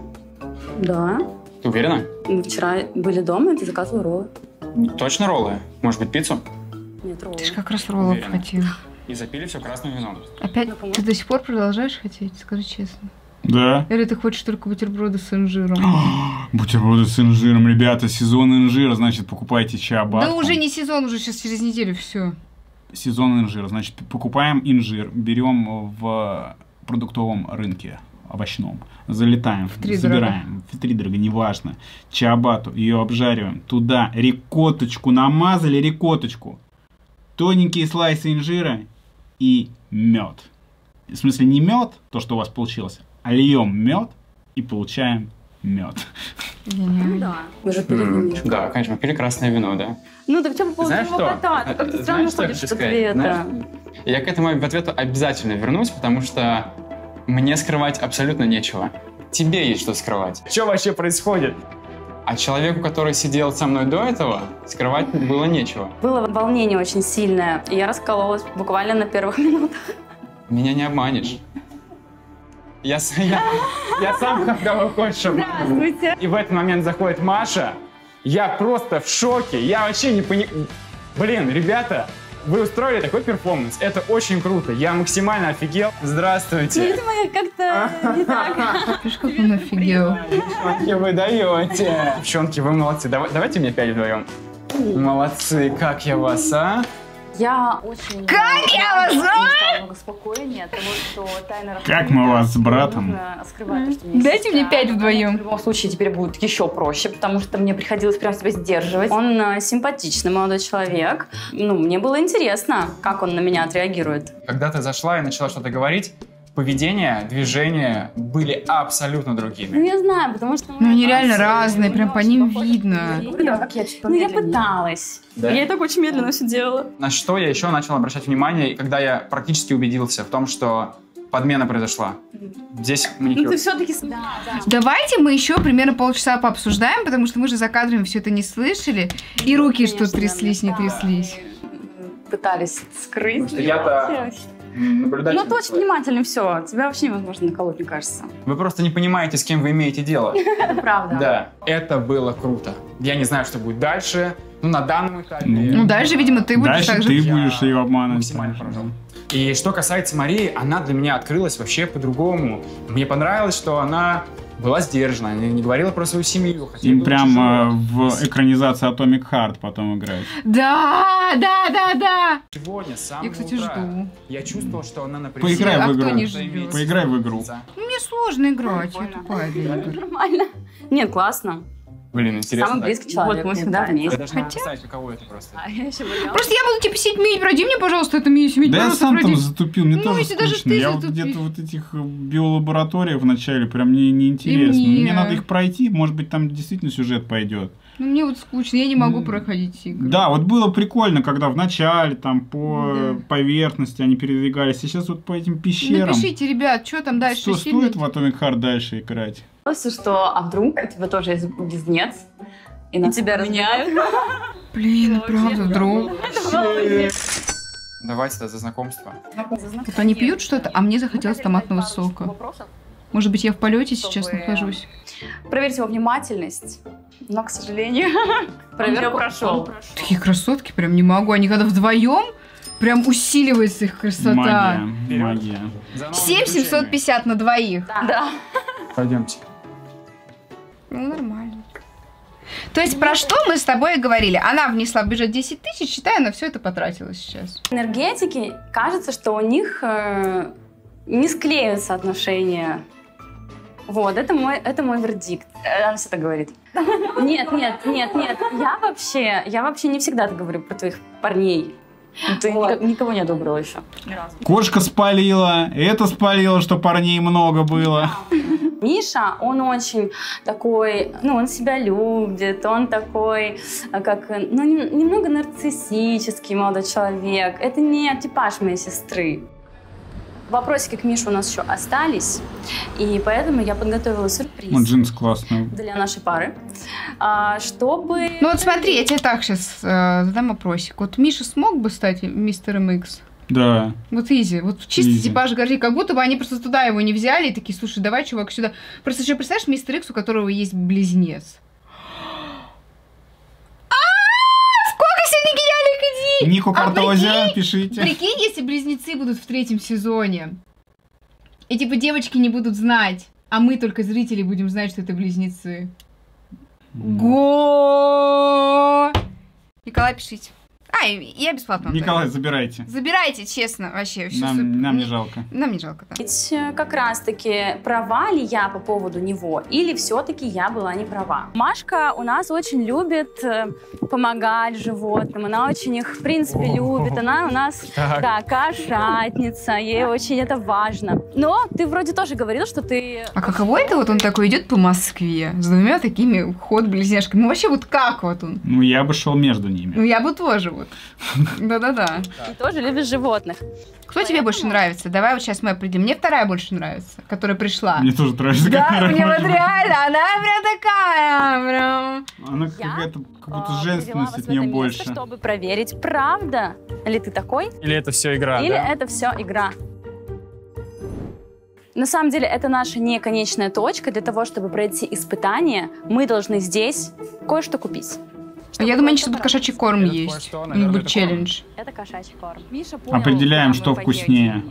Speaker 7: Да.
Speaker 6: Ты уверена?
Speaker 7: Мы вчера были дома, и ты заказывал роллы.
Speaker 6: Точно роллы? Может быть, пиццу?
Speaker 7: Нет, роллы.
Speaker 1: Ты же как раз роллов
Speaker 6: Уверена.
Speaker 1: хотел.
Speaker 6: И запили все красным вином.
Speaker 1: Опять ты до сих пор продолжаешь хотеть, скажи честно.
Speaker 2: Да.
Speaker 1: Или ты хочешь только бутерброды с инжиром?
Speaker 2: Бутерброды с инжиром, ребята, сезон инжира, значит, покупайте чабатку.
Speaker 1: Да уже не сезон, уже сейчас через неделю все.
Speaker 2: Сезон инжира, значит, покупаем инжир, берем в продуктовом рынке овощном, залетаем,
Speaker 1: Втридорога.
Speaker 2: забираем, втридорога, неважно, чабату, ее обжариваем, туда рикоточку намазали, рикоточку, тоненькие слайсы инжира и мед. В смысле не мед, то, что у вас получилось, льем мед и получаем мед.
Speaker 7: Ну да. Мы же пили винишко.
Speaker 6: Да, конечно, мы пили красное вино, да.
Speaker 7: Ну так поводу
Speaker 6: Знаешь
Speaker 7: твоего
Speaker 6: что?
Speaker 7: кота? Ты как-то
Speaker 6: Э,
Speaker 7: странно ходишь от ответа.
Speaker 6: Знаешь, Я к этому ответу обязательно вернусь, потому что мне скрывать абсолютно нечего. Тебе есть что скрывать. Что вообще происходит? А человеку, который сидел со мной до этого, скрывать было нечего.
Speaker 7: Было волнение очень сильное, и я раскололась буквально на первых минутах.
Speaker 6: Меня не обманешь. Я, я, я сам хочешь обмануть.
Speaker 7: Здравствуйте.
Speaker 6: И в этот момент заходит Маша. Я просто в шоке. Я вообще не понимаю. Блин, ребята, вы устроили такой перформанс. Это очень круто. Я максимально офигел. Здравствуйте.
Speaker 7: Видимо, я как-то не так.
Speaker 1: Как он офигел.
Speaker 6: Девчонки, вы даете. Девчонки, вы молодцы. Давай- давайте мне пять вдвоем. Молодцы, как я вас, а?
Speaker 7: Я очень...
Speaker 1: Как я вас,
Speaker 7: намного спокойнее от того, что тайна
Speaker 2: Как мы вас с братом?
Speaker 7: Скрывать
Speaker 1: Дайте мне пять вдвоем.
Speaker 7: В любом случае теперь будет еще проще, потому что мне приходилось прям себя сдерживать. Он э, симпатичный молодой человек. Ну, мне было интересно, как он на меня отреагирует.
Speaker 6: Когда ты зашла и начала что-то говорить, поведение, движения были абсолютно другими.
Speaker 7: Ну, я знаю, потому что...
Speaker 1: Ну, они реально разные, прям по ним видно.
Speaker 7: как я Ну, я пыталась.
Speaker 6: Да?
Speaker 7: Я и так очень медленно все делала.
Speaker 6: На что я еще начал обращать внимание, когда я практически убедился в том, что подмена произошла. Здесь
Speaker 7: Ну,
Speaker 6: маникюр.
Speaker 7: ты все-таки... Да, да.
Speaker 1: Давайте мы еще примерно полчаса пообсуждаем, потому что мы же за кадрами все это не слышали. И руки что тряслись, не тряслись.
Speaker 7: Пытались скрыть.
Speaker 6: Я-то наблюдатель.
Speaker 7: Ну, ты очень внимательный, все. Тебя вообще невозможно наколоть, мне кажется.
Speaker 6: Вы просто не понимаете, с кем вы имеете дело.
Speaker 7: Это правда.
Speaker 6: Да, это было круто. Я не знаю, что будет дальше. Ну, на данном этапе...
Speaker 1: Ну, дальше, видимо, ты будешь
Speaker 2: Дальше
Speaker 1: так же...
Speaker 2: ты будешь ее обманывать.
Speaker 6: максимально поражал. И что касается Марии, она для меня открылась вообще по-другому. Мне понравилось, что она была сдержана, не, не говорила про свою семью. хотя
Speaker 2: Им прям
Speaker 6: тяжело.
Speaker 2: в экранизации Atomic Heart потом играть.
Speaker 1: Да, да, да, да.
Speaker 6: Сегодня, с самого
Speaker 1: Я, кстати,
Speaker 6: утра,
Speaker 1: жду.
Speaker 6: я чувствовал, что она напряжена.
Speaker 2: Поиграй
Speaker 1: А
Speaker 2: в
Speaker 1: кто
Speaker 2: игру.
Speaker 1: не ждет?
Speaker 2: Поиграй в игру.
Speaker 1: Мне сложно играть, я тупая.
Speaker 7: Нормально. Нет, классно.
Speaker 6: Блин, интересно.
Speaker 7: Самый близкий человек.
Speaker 13: Вот мы
Speaker 7: всегда вместе.
Speaker 6: Я даже не
Speaker 1: Хотя-
Speaker 6: представить, каково это просто.
Speaker 7: А я еще боялась.
Speaker 1: Просто я буду типа сидеть мить, пройди мне, пожалуйста, это мию сидеть,
Speaker 2: Да я сам там
Speaker 1: пройди.
Speaker 2: затупил, мне
Speaker 1: Ну,
Speaker 2: тоже
Speaker 1: если даже
Speaker 2: скучно.
Speaker 1: ты
Speaker 2: Я вот где-то вот этих э, биолабораториях в начале прям мне неинтересно.
Speaker 1: Мне.
Speaker 2: Мне надо их пройти, может быть там действительно сюжет пойдет.
Speaker 1: Ну, мне вот скучно, я не могу
Speaker 2: Ну,
Speaker 1: проходить игры.
Speaker 2: Да, вот было прикольно, когда в начале там по
Speaker 1: Да.
Speaker 2: поверхности они передвигались, сейчас вот по этим пещерам.
Speaker 1: Напишите, ребят, что там дальше
Speaker 2: Что
Speaker 1: сильно?
Speaker 2: стоит в Atomic Heart дальше играть?
Speaker 7: Просто что, а вдруг у тебя тоже есть близнец? И, нас тебя меняют.
Speaker 1: Блин, правда, вдруг.
Speaker 6: Давайте да, за знакомство.
Speaker 1: Вот они пьют что-то, а мне захотелось томатного сока. Может быть, я в полете сейчас нахожусь.
Speaker 7: Проверьте его внимательность. Но, к сожалению, проверку прошел.
Speaker 1: Такие красотки прям не могу. Они когда вдвоем, прям усиливается их красота.
Speaker 2: Магия, магия.
Speaker 6: За новым
Speaker 1: 7750 на двоих.
Speaker 7: Да.
Speaker 6: Пойдемте.
Speaker 1: Ну, нормально. То есть про что мы с тобой и говорили? Она внесла в бюджет 10 тысяч, считай, она все это потратила сейчас.
Speaker 7: Энергетики, кажется, что у них э, не склеиваются отношения. Вот, это мой, это мой вердикт. Э, Она все так говорит. Нет, нет, нет, нет. Я вообще, я вообще не всегда так говорю про твоих парней. Ты никак- никого не одобрила еще. Ни разу.
Speaker 2: Кошка спалила, это спалило, что парней много было.
Speaker 7: Миша, он очень такой, ну, он себя любит, он такой, э, как, э, ну, нем- немного нарциссический молодой человек. Это не типаж моей сестры. Вопросики к Мише у нас еще остались, и поэтому я подготовила сюрприз
Speaker 2: Ну, джинсы классные.
Speaker 7: для нашей пары, а, чтобы...
Speaker 1: Ну вот смотри, я тебе так сейчас задам вопросик. Вот Миша смог бы стать мистером Икс?
Speaker 2: Да.
Speaker 1: Вот изи, вот чисто
Speaker 2: Изи.
Speaker 1: типаж горы, как будто бы они просто туда его не взяли и такие, слушай, давай, чувак, сюда. Просто еще представляешь, мистер Икс, у которого есть близнец.
Speaker 2: Нику
Speaker 1: А
Speaker 2: Картозия,
Speaker 1: прикинь,
Speaker 2: пишите.
Speaker 1: Прикинь, если близнецы будут в третьем сезоне. И типа девочки не будут знать, а мы только зрители будем знать, что это близнецы. Го! Николай, пишите. А, я бесплатно.
Speaker 2: Николай,
Speaker 1: даю.
Speaker 2: забирайте.
Speaker 1: Забирайте, честно, вообще.
Speaker 2: Нам,
Speaker 1: супер.
Speaker 2: нам не жалко.
Speaker 1: Нам не жалко, да.
Speaker 7: Ведь э, как раз-таки права ли я по поводу него, или все-таки я была не права. Машка у нас очень любит э, помогать животным, она очень их, в принципе, любит. Она у нас,
Speaker 6: Так.
Speaker 7: да, кошатница, ей очень это важно. Но ты вроде тоже говорил, что ты...
Speaker 1: А каково это вот он такой идет по Москве с двумя такими ход-близняшками? Ну, вообще вот как вот он?
Speaker 2: Ну, я бы шел между ними.
Speaker 1: Ну, я бы тоже вот. Да-да-да.
Speaker 7: Ты тоже любишь животных.
Speaker 1: Кто тебе больше нравится? Давай вот сейчас мы определим. Мне вторая больше нравится, которая пришла.
Speaker 2: Мне тоже нравится,
Speaker 1: Да, мне вот реально, она прям такая, прям...
Speaker 2: Она какая-то, как будто
Speaker 7: э,
Speaker 2: женственность от
Speaker 7: в
Speaker 2: нее больше.
Speaker 7: чтобы проверить, правда ли ты такой,
Speaker 6: Или это все игра,
Speaker 7: Или это все игра. На самом деле это наша не конечная точка. Для того, чтобы пройти испытание, мы должны здесь кое-что купить.
Speaker 1: Я думаю, они сейчас будут кошачий корм есть. У них будет челлендж.
Speaker 7: Это кошачий корм. Миша понял,
Speaker 2: Определяем, что вкуснее.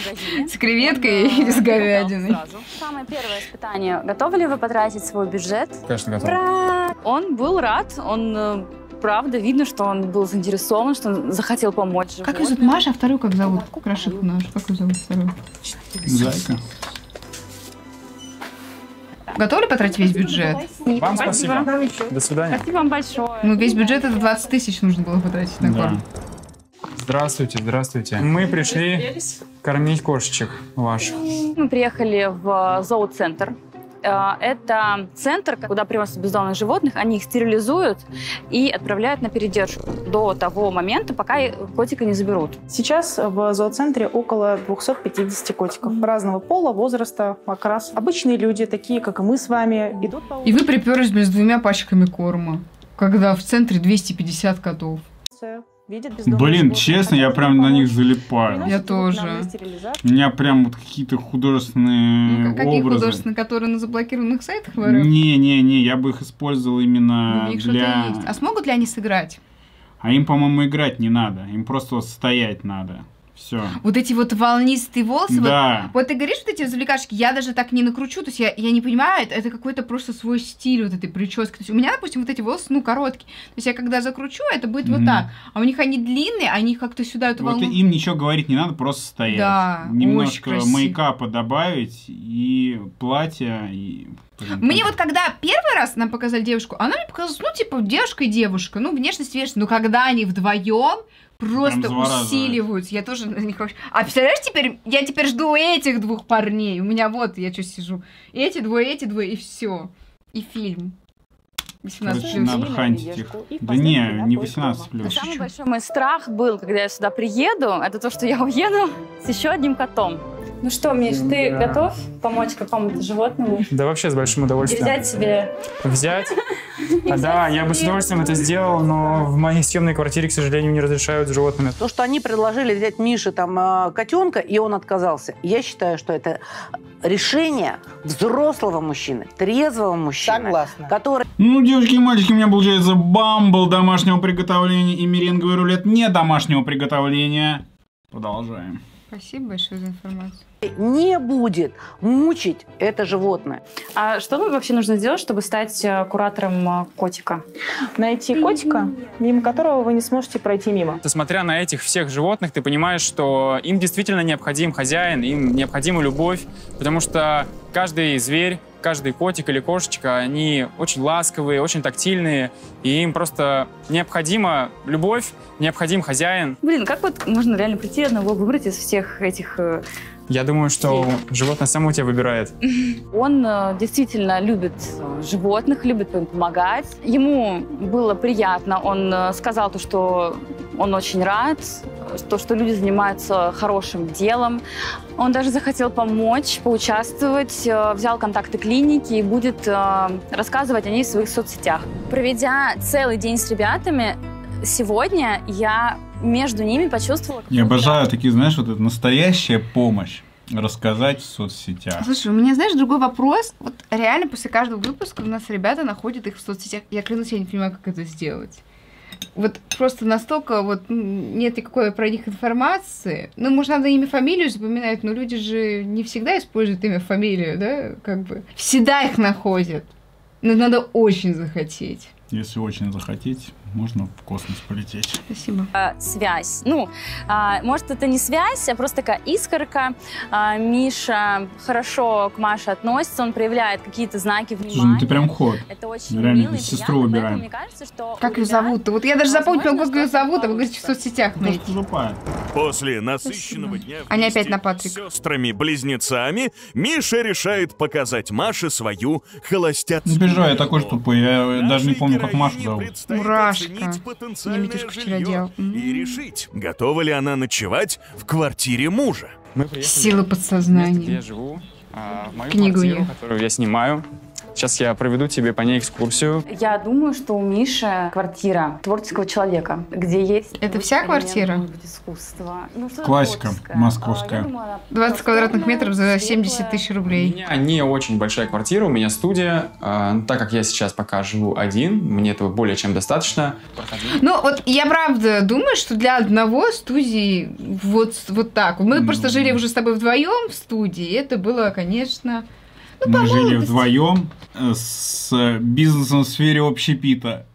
Speaker 1: С креветкой или с говядиной?
Speaker 7: Самое первое испытание. Готовы ли вы потратить свой бюджет?
Speaker 6: Конечно, готов.
Speaker 7: Он был рад, он э, правда видно, что он был заинтересован, что он захотел помочь
Speaker 1: Как ее зовут? Маша, а вторую как зовут? Крашику нашу. Как ее зовут вторую?
Speaker 2: Зайка.
Speaker 1: Готовы потратить весь бюджет?
Speaker 6: Вам спасибо. До свидания.
Speaker 7: Спасибо вам большое.
Speaker 1: Ну, весь бюджет это 20 тысяч нужно было потратить на
Speaker 2: Да.
Speaker 1: корм.
Speaker 6: Здравствуйте, здравствуйте. Мы пришли кормить кошечек ваших.
Speaker 7: Мы приехали в э, зооцентр. Э, Это центр, куда привозят бездомных животных, они их стерилизуют и отправляют на передержку до того момента, пока котика не заберут.
Speaker 14: Сейчас в зооцентре около 250 котиков разного пола, возраста, окрас. Обычные люди, такие как и мы с вами, идут по
Speaker 1: И вы приперлись с двумя пачками корма, когда в центре 250 котов.
Speaker 14: Видят бездомных
Speaker 2: Блин,
Speaker 14: животных,
Speaker 2: честно, я прям на них залипаю.
Speaker 1: Я тоже.
Speaker 2: У меня прям вот какие-то художественные
Speaker 1: Ну, какие
Speaker 2: образы.
Speaker 1: художественные, которые на заблокированных сайтах в РФ?
Speaker 2: Не-не-не, я бы их использовал
Speaker 1: Ну,
Speaker 2: именно
Speaker 1: у них
Speaker 2: для...
Speaker 1: А смогут ли они сыграть?
Speaker 2: А им, по-моему, играть не надо. Им просто вот стоять надо. Все.
Speaker 1: Вот эти вот волнистые волосы. вот-
Speaker 2: Да.
Speaker 1: Вот, ты говоришь вот эти завлекашки, я даже так не накручу, то есть я, я не понимаю, это, это какой-то просто свой стиль вот этой прически. То есть у меня, допустим, вот эти волосы, ну, короткие. То есть я когда закручу, это будет вот
Speaker 2: Мгм.
Speaker 1: так. А у них они длинные, они как-то сюда эту
Speaker 2: Вот
Speaker 1: волну...
Speaker 2: им ничего говорить не надо, просто стоять.
Speaker 1: Да,
Speaker 2: Немножко мейкапа добавить и платье. И...
Speaker 1: Мне вот когда первый раз нам показали девушку, она мне показалась, ну, типа, девушка и девушка, ну, внешность внешность, но когда они вдвоем просто усиливаются, я тоже на них вообще... А представляешь, теперь, я теперь жду этих двух парней, у меня вот, я что сижу, эти двое, эти двое, и все, и фильм. 18
Speaker 2: Короче,
Speaker 1: плюс.
Speaker 2: надо хантить их. Да не, не 18 плюс.
Speaker 7: Самый большой мой страх был, когда я сюда приеду, это то, что я уеду с еще одним котом. Ну что, Миш, ты
Speaker 6: Да.
Speaker 7: готов помочь какому-то животному?
Speaker 6: Да вообще с большим
Speaker 7: И
Speaker 6: удовольствием.
Speaker 7: взять себе...
Speaker 6: Взять? А, да, я бы с удовольствием это сделал, но в моей съемной квартире, к сожалению, не разрешают с животными.
Speaker 8: То, что они предложили взять Мише там э, котенка, и он отказался, я считаю, что это решение взрослого мужчины, трезвого мужчины,
Speaker 9: Согласна.
Speaker 8: который
Speaker 2: Ну, девочки и мальчики, у меня получается бамбл домашнего приготовления и меренговый рулет не домашнего приготовления. Продолжаем.
Speaker 1: Спасибо большое за информацию.
Speaker 8: Не будет мучить это животное.
Speaker 7: А что вообще нужно сделать, чтобы стать э, куратором э, котика?
Speaker 14: Найти котика, мимо которого вы не сможете пройти мимо.
Speaker 6: Смотря на этих всех животных, ты понимаешь, что им действительно необходим хозяин, им необходима любовь, потому что каждый зверь, каждый котик или кошечка, они очень ласковые, очень тактильные, и им просто необходима любовь, необходим хозяин.
Speaker 7: Блин, как вот можно реально прийти одного выбрать из всех этих...
Speaker 6: Я думаю, что животное само тебя выбирает.
Speaker 7: Он э, действительно любит э, животных, любит им помогать. Ему было приятно. Он э, сказал то, что он очень рад, то, что люди занимаются хорошим делом. Он даже захотел помочь, поучаствовать, э, взял контакты клиники и будет э, рассказывать о ней в своих соцсетях. Проведя целый день с ребятами, сегодня я между ними почувствовала...
Speaker 2: Я обожаю такие, знаешь, вот это настоящая помощь рассказать в соцсетях.
Speaker 1: Слушай, у меня, знаешь, другой вопрос. Вот реально после каждого выпуска у нас ребята находят их в соцсетях. Я клянусь, я не понимаю, как это сделать. Вот просто настолько вот нет никакой про них информации. Ну, может, надо имя, фамилию запоминать, но люди же не всегда используют имя, фамилию, да, как бы. Всегда их находят. Но надо очень захотеть.
Speaker 2: Если очень захотеть, можно в космос полететь.
Speaker 1: Спасибо.
Speaker 7: э, связь. Ну, а, может, это не связь, а просто такая искорка. А, Миша хорошо к Маше относится, он проявляет какие-то знаки внимания.
Speaker 2: Слушай, ну ты прям ход.
Speaker 7: Это очень
Speaker 2: Реально,
Speaker 7: мило и
Speaker 2: сестру выбираем.
Speaker 7: поэтому мне кажется, что
Speaker 1: Как ее зовут? Вот я даже запомнить могу, как ее зовут, а вы говорите в соцсетях найти.
Speaker 5: После насыщенного дня
Speaker 1: Они опять
Speaker 5: вместе
Speaker 1: на Патрик.
Speaker 5: с сестрами-близнецами Миша решает показать Маше свою холостяцкую
Speaker 2: переживай, я такой же тупой, я даже не помню, как Машу зовут.
Speaker 1: Мурашка.
Speaker 5: Оценить потенциальное
Speaker 1: Митюшка делал.
Speaker 5: и решить, готова ли она ночевать в квартире мужа.
Speaker 6: Мы приехали
Speaker 1: Сила
Speaker 6: в место, где
Speaker 1: подсознания.
Speaker 6: я живу, а, в мою
Speaker 1: Книгу
Speaker 6: квартиру,
Speaker 1: я.
Speaker 6: которую я снимаю. Сейчас я проведу тебе по ней экскурсию.
Speaker 7: Я думаю, что у Миши квартира творческого человека, где есть...
Speaker 1: Это вся квартира?
Speaker 7: элемент, может быть, искусства. Ну, что-то
Speaker 2: Классика
Speaker 7: творческое.
Speaker 2: московская.
Speaker 7: А, думаю, она
Speaker 1: 20 квадратных метров за 70
Speaker 7: светлая.
Speaker 1: тысяч
Speaker 6: У
Speaker 1: рублей.
Speaker 6: меня не очень большая квартира, у меня студия. А, так как я сейчас пока живу один, мне этого более чем достаточно.
Speaker 1: Ну, вот я правда думаю, что для одного студии вот, вот так. Мы просто жили уже с тобой вдвоем в студии, и это было, конечно... Ну,
Speaker 2: Мы жили
Speaker 1: молодости.
Speaker 2: вдвоем э, с бизнесом в сфере общепита.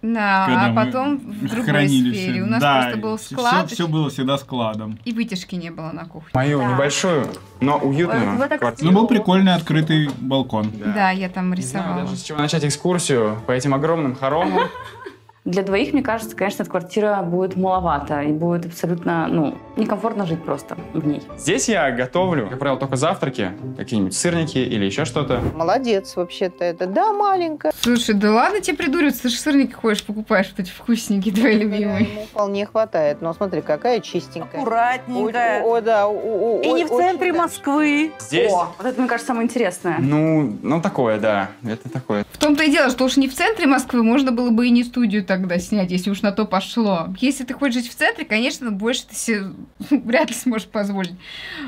Speaker 1: Да,
Speaker 2: когда
Speaker 1: а потом в другой
Speaker 2: хранили
Speaker 1: сфере. У нас
Speaker 2: Да,
Speaker 1: просто был склад,
Speaker 2: Все, было всегда складом.
Speaker 1: и вытяжки не было на кухне.
Speaker 6: Мою
Speaker 7: Да.
Speaker 6: небольшую, но уютную
Speaker 7: Вот это,
Speaker 6: квартиру.
Speaker 2: Ну, был прикольный открытый балкон.
Speaker 1: Да, я там
Speaker 6: Не знаю
Speaker 1: рисовала.
Speaker 6: даже с чего начать экскурсию по этим огромным хоромам.
Speaker 7: Для двоих, мне кажется, конечно, эта квартира будет маловато и будет абсолютно, ну, некомфортно жить просто в ней.
Speaker 6: Здесь я готовлю, как правило, только завтраки, какие-нибудь сырники или еще что-то.
Speaker 9: Молодец вообще-то это. Да, маленькая.
Speaker 1: Слушай, да ладно тебе придуриваться, ты же сырники ходишь, покупаешь вот эти вкусненькие твои любимые.
Speaker 9: Ему вполне хватает. Но смотри, какая чистенькая.
Speaker 8: Аккуратненькая.
Speaker 9: О, о, да, о, о,
Speaker 8: И не в центре
Speaker 9: даже.
Speaker 8: Москвы.
Speaker 6: Здесь,
Speaker 7: О, вот это, мне кажется, самое интересное.
Speaker 6: ну, ну такое, да, это такое.
Speaker 1: В том-то и дело, что уж не в центре Москвы, можно было бы и не студию тогда снять, если уж на то пошло. Если ты хочешь жить в центре, конечно, больше ты себе вряд ли сможешь позволить.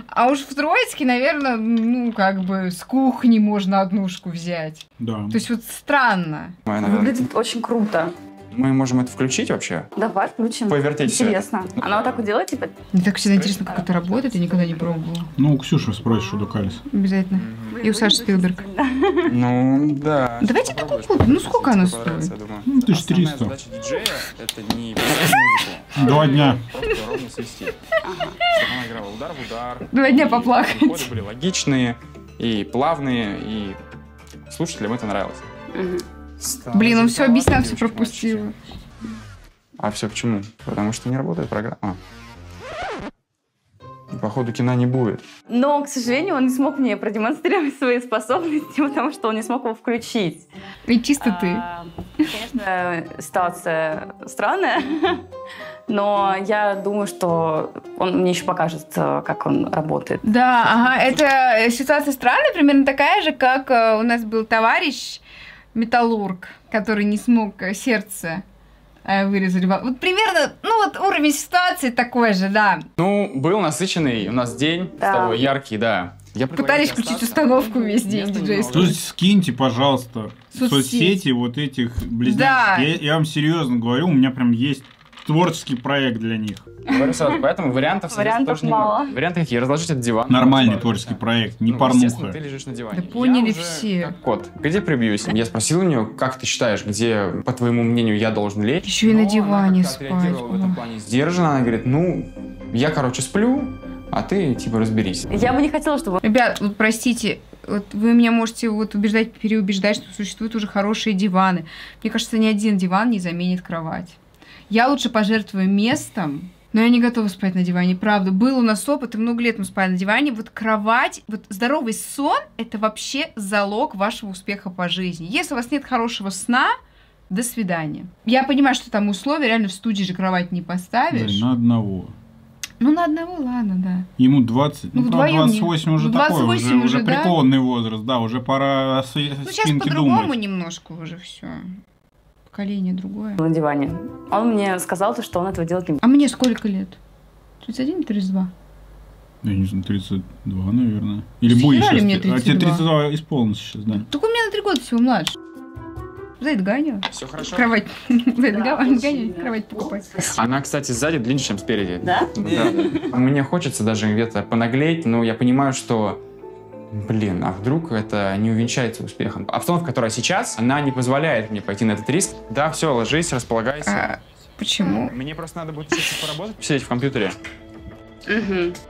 Speaker 1: А уж в Троицке, наверное, ну, как бы с кухни можно однушку взять.
Speaker 2: Да.
Speaker 1: То есть вот странно.
Speaker 7: Выглядит очень круто.
Speaker 6: Мы можем это включить вообще?
Speaker 7: Давай включим.
Speaker 6: Повертеть.
Speaker 7: Интересно. Она вот так вот делает, типа?
Speaker 1: Мне так всегда интересно, как это работает, я никогда не пробовала.
Speaker 2: Ну, у Ксюши спросишь, у Дукалис.
Speaker 1: Обязательно. И у Саши Спилберг.
Speaker 6: Ну, да.
Speaker 1: Давайте такую купим. Ну, сколько она стоит?
Speaker 6: я думаю.
Speaker 2: Ну, 1300.
Speaker 6: Основная задача диджея — это не писать музыку,
Speaker 2: Два дня.
Speaker 6: просто ровно свести. Чтобы она играла удар в удар.
Speaker 1: Два дня поплакать.
Speaker 6: были логичные и плавные, и слушателям это нравилось.
Speaker 1: Блин, он все объяснял, все пропустила.
Speaker 6: А все почему? Потому что не работает программа. Походу кино не будет.
Speaker 7: Но, к сожалению, он не смог мне продемонстрировать свои способности, потому что он не смог его включить.
Speaker 1: И чисто ты.
Speaker 7: А, Конечно, ситуация странная, но я думаю, что он мне еще покажет, э, как он работает.
Speaker 1: Да, ага, это ситуация странная, примерно такая же, как э, у нас был товарищ металлург, который не смог э, сердце э, вырезать. во- Вот примерно, ну вот уровень ситуации такой же, да.
Speaker 6: Ну, был насыщенный у нас день
Speaker 1: Да.
Speaker 6: с тобой, яркий, да. Я
Speaker 1: Пытались включить установку весь день диджейскую.
Speaker 2: Слушайте, скиньте, пожалуйста,
Speaker 1: Соцсети.
Speaker 2: соцсети вот этих близнецов.
Speaker 1: Да.
Speaker 2: Я, я вам серьезно говорю, у меня прям есть творческий проект для них.
Speaker 6: Говорю сразу, поэтому вариантов,
Speaker 11: Вариантов
Speaker 6: тоже не
Speaker 11: мало.
Speaker 6: будет. Варианты какие? Разложить этот диван.
Speaker 2: Нормальный творческий проект, не
Speaker 6: Ну,
Speaker 2: порнуха.
Speaker 6: ты лежишь на диване.
Speaker 1: Да поняли все.
Speaker 6: как Кот, где прибьюсь? Я спросил у нее, как ты считаешь, где, по твоему мнению, я должен лечь?
Speaker 1: Еще и на
Speaker 6: Но
Speaker 1: диване спать.
Speaker 6: в этом плане сдержанно. Она говорит, ну, я, короче, сплю, а ты, типа, разберись.
Speaker 11: Я бы не хотела, чтобы
Speaker 1: Ребят, вот простите, вот вы меня можете вот убеждать, переубеждать, что существуют уже хорошие диваны. Мне кажется, ни один диван не заменит кровать. Я лучше пожертвую местом, но я не готова спать на диване, правда. Был у нас опыт, и много лет мы спали на диване. Вот кровать, вот здоровый сон – это вообще залог вашего успеха по жизни. Если у вас нет хорошего сна, до свидания. Я понимаю, что там условия, реально в студии же кровать не поставишь.
Speaker 2: Блин, на одного.
Speaker 1: Ну, на одного, ладно, да.
Speaker 2: Ему 20,
Speaker 1: Ну,
Speaker 2: ну, правда,
Speaker 1: вдвоем не-
Speaker 2: 28 уже
Speaker 1: ну,
Speaker 2: такой,
Speaker 1: 28
Speaker 2: уже,
Speaker 1: уже,
Speaker 2: уже
Speaker 1: да?
Speaker 2: преклонный возраст, да, уже пора о
Speaker 1: Ну, сейчас по-другому немножко уже все. Поколение другое.
Speaker 11: на диване. Он мне сказал, то, что он этого делать не будет.
Speaker 1: А мне сколько лет? 31 32?
Speaker 2: Я не знаю, 32, наверное. Или
Speaker 1: Схера
Speaker 2: будешь сейчас?
Speaker 1: мне
Speaker 2: А тебе
Speaker 1: 32?
Speaker 2: 32 исполнится сейчас, да.
Speaker 1: Только у меня на три года всего младше. Зайд Ганя.
Speaker 6: Все хорошо?
Speaker 1: Кровать. Зайд Ганя, кровать покупать.
Speaker 6: Она, кстати, сзади длиннее, чем спереди.
Speaker 11: Да?
Speaker 6: Да. Мне хочется даже где-то понаглеть, но я понимаю, что Блин, а вдруг это не увенчается успехом? Обстановка, которая сейчас, она не позволяет мне пойти на этот риск. Да, все, ложись, располагайся.
Speaker 1: А, почему?
Speaker 6: Мне просто надо будет чуть-чуть поработать, сидеть в компьютере.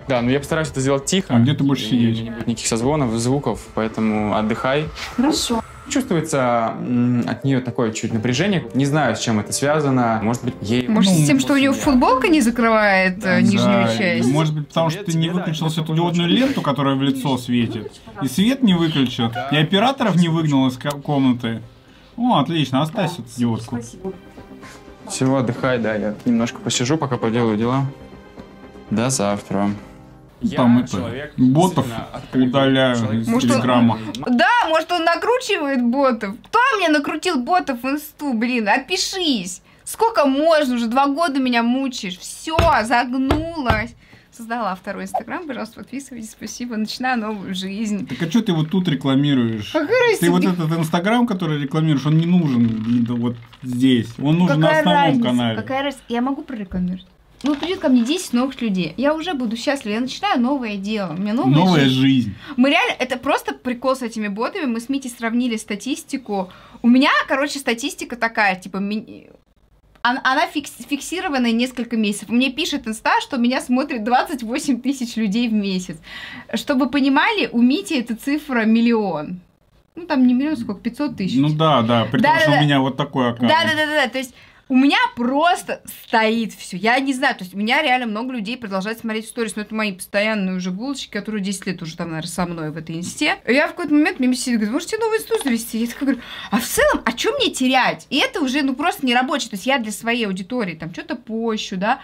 Speaker 6: Да, но я постараюсь это сделать тихо.
Speaker 2: А где ты будешь сидеть?
Speaker 6: Не будет никаких созвонов, звуков, поэтому отдыхай.
Speaker 11: Хорошо.
Speaker 6: Чувствуется от нее такое чуть напряжение. Не знаю, с чем это связано. Может быть, ей...
Speaker 1: Может,
Speaker 6: ну,
Speaker 1: с тем, что у нее футболка не закрывает э, нижнюю
Speaker 2: Да,
Speaker 1: часть?
Speaker 2: Может быть, потому что ты не выключил светодиодную ленту, которая в лицо светит. И свет не выключил. И операторов не выгнал из ко- комнаты. О, отлично, оставь светодиодку.
Speaker 6: Все, отдыхай, да, я немножко посижу, пока поделаю дела. До завтра.
Speaker 2: Там
Speaker 6: Я
Speaker 2: это,
Speaker 6: человек
Speaker 2: ботов удаляю
Speaker 6: человек
Speaker 2: из
Speaker 1: Может, он-
Speaker 2: телеграмма.
Speaker 1: Да, может, он накручивает ботов. Кто мне накрутил ботов в инсту, блин? Отпишись. Сколько можно? Уже два года меня мучаешь. Все, загнулась. Создала второй инстаграм, пожалуйста, подписывайтесь, спасибо. Начинаю новую жизнь.
Speaker 2: Так а что ты вот тут рекламируешь?
Speaker 1: Какая
Speaker 2: Ты вот
Speaker 1: разница?
Speaker 2: этот инстаграм, который рекламируешь, он не нужен вот здесь. Он нужен на
Speaker 1: Какая
Speaker 2: основном
Speaker 1: разница?
Speaker 2: канале.
Speaker 1: Какая разница? Я могу прорекламировать. Ну, придет ко мне 10 новых людей. Я уже буду счастлива. Я начинаю новое дело. У меня новая,
Speaker 2: Новая
Speaker 1: жизнь.
Speaker 2: жизнь.
Speaker 1: Мы реально, это просто прикол с этими ботами. Мы с Митей сравнили статистику. У меня, короче, статистика такая, типа, ми- она, она фикс- фиксированная несколько месяцев. Мне пишет инста, что меня смотрит 28 тысяч людей в месяц. Чтобы понимали, у Мити эта цифра миллион. Ну, там не миллион, сколько, 500 тысяч.
Speaker 2: Ну да, да, при том, что
Speaker 1: Да-да-да.
Speaker 2: у меня вот такой аккаунт.
Speaker 1: Да, да, да, да, да. То есть у меня просто стоит все. Я не знаю, то есть у меня реально много людей продолжает смотреть сторис, но это мои постоянные уже булочки, которые 10 лет уже там, наверное, со мной в этой инсте. И я в какой-то момент мне сидит, говорит, можете новую инсту завести? Я такая говорю, а в целом, а что мне терять? И это уже, ну, просто не рабочее. То есть я для своей аудитории там что-то пощу, да,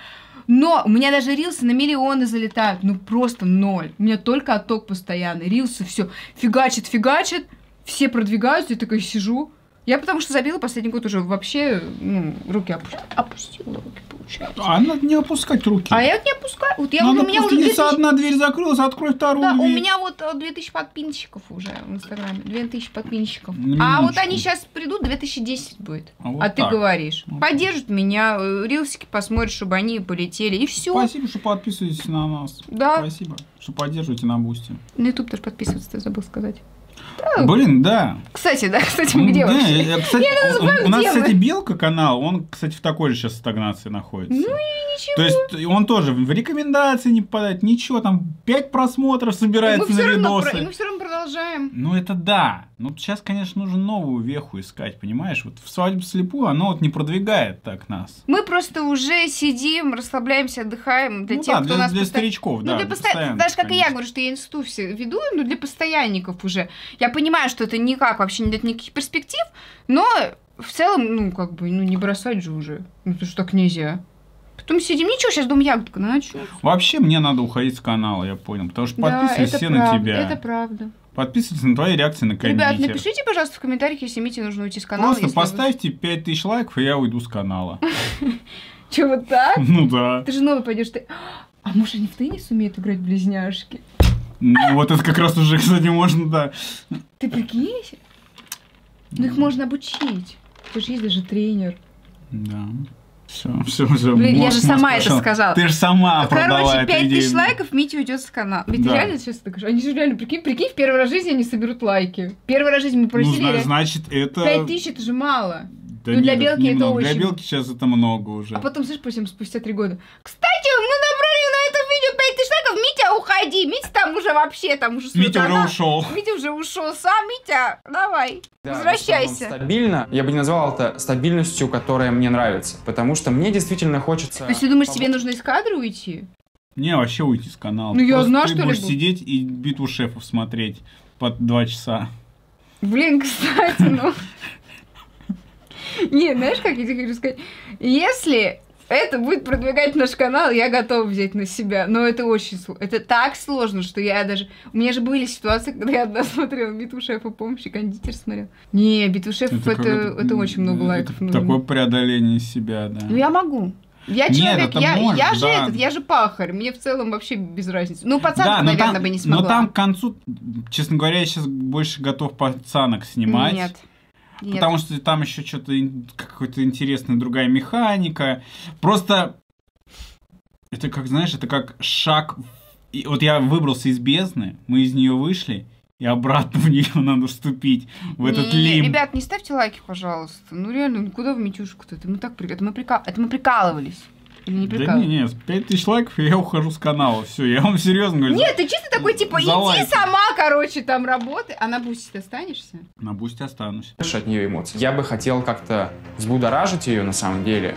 Speaker 1: но у меня даже рилсы на миллионы залетают, ну просто ноль. У меня только отток постоянный. Рилсы все фигачит, фигачит, все продвигаются, я такая сижу. Я потому что забила последний год уже вообще, ну, руки опустила. Опустила руки, получается.
Speaker 2: А надо не опускать руки.
Speaker 1: А я не опускаю. Вот я,
Speaker 2: Надо
Speaker 1: у меня уже
Speaker 2: просто, если
Speaker 1: 2000...
Speaker 2: одна дверь закрылась, открой вторую
Speaker 1: Да, у
Speaker 2: дверь.
Speaker 1: меня вот э, 2000 подписчиков уже в Инстаграме. 2000 подписчиков. А вот они сейчас придут, 2010 будет.
Speaker 2: А вот
Speaker 1: а ты
Speaker 2: так.
Speaker 1: говоришь.
Speaker 2: Вот
Speaker 1: Поддержат меня, э, рилсики посмотришь, чтобы они полетели. И все.
Speaker 2: Спасибо, что подписываетесь на нас.
Speaker 1: Да.
Speaker 2: Спасибо, что поддерживаете на Boosty.
Speaker 1: На YouTube тоже подписываться, ты забыл сказать.
Speaker 2: Блин, да.
Speaker 1: Кстати, да, кстати, мы где
Speaker 2: Да,
Speaker 1: вообще?
Speaker 2: э, кстати,
Speaker 1: Я даже
Speaker 2: у- у нас, кстати. Белка канал, он, кстати, в такой же сейчас стагнации находится.
Speaker 1: Ну и ничего.
Speaker 2: То есть он тоже в рекомендации не попадает, ничего, там 5 просмотров собирается на
Speaker 1: равно,
Speaker 2: видосы.
Speaker 1: про- мы все равно продолжаем.
Speaker 2: Ну это да. Ну сейчас, конечно, нужно новую веху искать, понимаешь? Вот в свадьбу слепую оно вот не продвигает так нас.
Speaker 1: Мы просто уже сидим, расслабляемся, отдыхаем для
Speaker 2: Ну
Speaker 1: тех,
Speaker 2: да,
Speaker 1: кто
Speaker 2: для-
Speaker 1: нас
Speaker 2: для
Speaker 1: постоянно-
Speaker 2: старичков,
Speaker 1: ну,
Speaker 2: да,
Speaker 1: для
Speaker 2: для
Speaker 1: постоя-
Speaker 2: постоянных,
Speaker 1: Даже как и я говорю, что я инсту все веду, но для постоянников уже. Я понимаю, что это никак вообще не дает никаких перспектив, но в целом, ну, как бы, ну, не бросать же уже. Ну, это же так нельзя. Потом сидим, ничего, сейчас дом ягодка начну.
Speaker 2: Вообще мне надо уходить с канала, я понял. Потому что
Speaker 1: Да,
Speaker 2: подписывались
Speaker 1: это
Speaker 2: все
Speaker 1: правда,
Speaker 2: на тебя.
Speaker 1: Это правда.
Speaker 2: Подписывайтесь на твои реакции на кондитер.
Speaker 1: Ребят, напишите, пожалуйста, в комментариях, если Мите нужно уйти с канала.
Speaker 2: Просто поставьте 5000 лайков, и я уйду с канала.
Speaker 1: Че, вот так?
Speaker 2: Ну да.
Speaker 1: Ты же новый пойдешь, ты... А может, они в теннис умеют играть близняшки?
Speaker 2: Ну, вот это как раз уже, кстати, можно, да.
Speaker 1: Ты прикинь? Ну, их можно обучить. Ты же есть даже тренер.
Speaker 2: Да. Все, все, все.
Speaker 1: Блин, я же сама это сказала.
Speaker 2: Ты же сама продала
Speaker 1: Короче,
Speaker 2: эту
Speaker 1: 5
Speaker 2: идею.
Speaker 1: тысяч лайков, Митя уйдет с канала. Ведь
Speaker 2: Да.
Speaker 1: реально сейчас так Они же реально, прикинь, прикинь, в первый раз в жизни они соберут лайки. Первый раз в жизни мы
Speaker 2: Ну,
Speaker 1: просили.
Speaker 2: зна- значит, это...
Speaker 1: 5 тысяч это же мало.
Speaker 2: Да
Speaker 1: ну, для белки это
Speaker 2: немного.
Speaker 1: очень.
Speaker 2: Для белки сейчас это много уже.
Speaker 1: А потом, слышишь, просим спустя три года. Кстати, мы набрали на этом видео 5 тысяч лайков. Митя, уходи. Митя там уже вообще, там уже
Speaker 2: Митя уже ушел.
Speaker 1: Митя уже ушел сам. Митя, давай,
Speaker 6: Да,
Speaker 1: возвращайся.
Speaker 6: стабильно. Я бы не назвал это стабильностью, которая мне нравится. Потому что мне действительно хочется...
Speaker 1: То есть ты думаешь, тебе нужно из кадра уйти?
Speaker 2: Не, вообще уйти с канала.
Speaker 1: Ну, я знаю, что ли,
Speaker 2: будешь сидеть и битву шефов смотреть под два часа.
Speaker 1: Блин, кстати, ну... Не, знаешь, как я тебе хочу сказать? Если это будет продвигать наш канал, я готова взять на себя. Но это очень сложно. Это так сложно, что я даже... У меня же были ситуации, когда я одна смотрела битву шефа помощи, кондитер смотрел. Не, битву шефов это, это,
Speaker 2: как-
Speaker 1: очень много лайков
Speaker 2: это
Speaker 1: нужно.
Speaker 2: Такое преодоление себя, да.
Speaker 1: Ну я могу. Я
Speaker 2: Нет,
Speaker 1: человек,
Speaker 2: это
Speaker 1: я,
Speaker 2: можешь,
Speaker 1: я же
Speaker 2: да.
Speaker 1: этот, я же пахарь. Мне в целом вообще без разницы. Ну, пацанка,
Speaker 2: Да, но
Speaker 1: наверное,
Speaker 2: там-
Speaker 1: бы не смогла.
Speaker 2: Но там к концу, честно говоря, я сейчас больше готов пацанок снимать.
Speaker 1: Нет. Нет.
Speaker 2: Потому что там еще что-то какая-то интересная другая механика. Просто это как, знаешь, это как шаг. И вот я выбрался из бездны, мы из нее вышли, и обратно в нее надо вступить, в этот
Speaker 1: Не,
Speaker 2: лимб.
Speaker 1: Ребят, не ставьте лайки, пожалуйста. Ну реально, ну куда в Митюшку-то? Это мы так это мы, прикал... это мы прикалывались. Или не
Speaker 2: Да не, не, с 5000 лайков и я ухожу с канала. Все, я вам серьезно говорю.
Speaker 1: Нет, ты чисто такой, типа, иди
Speaker 2: лайки.
Speaker 1: сама, короче, там работай. А на бусте ты останешься?
Speaker 2: На бусте останусь.
Speaker 6: от нее эмоций. Я бы хотел как-то взбудоражить ее на самом деле.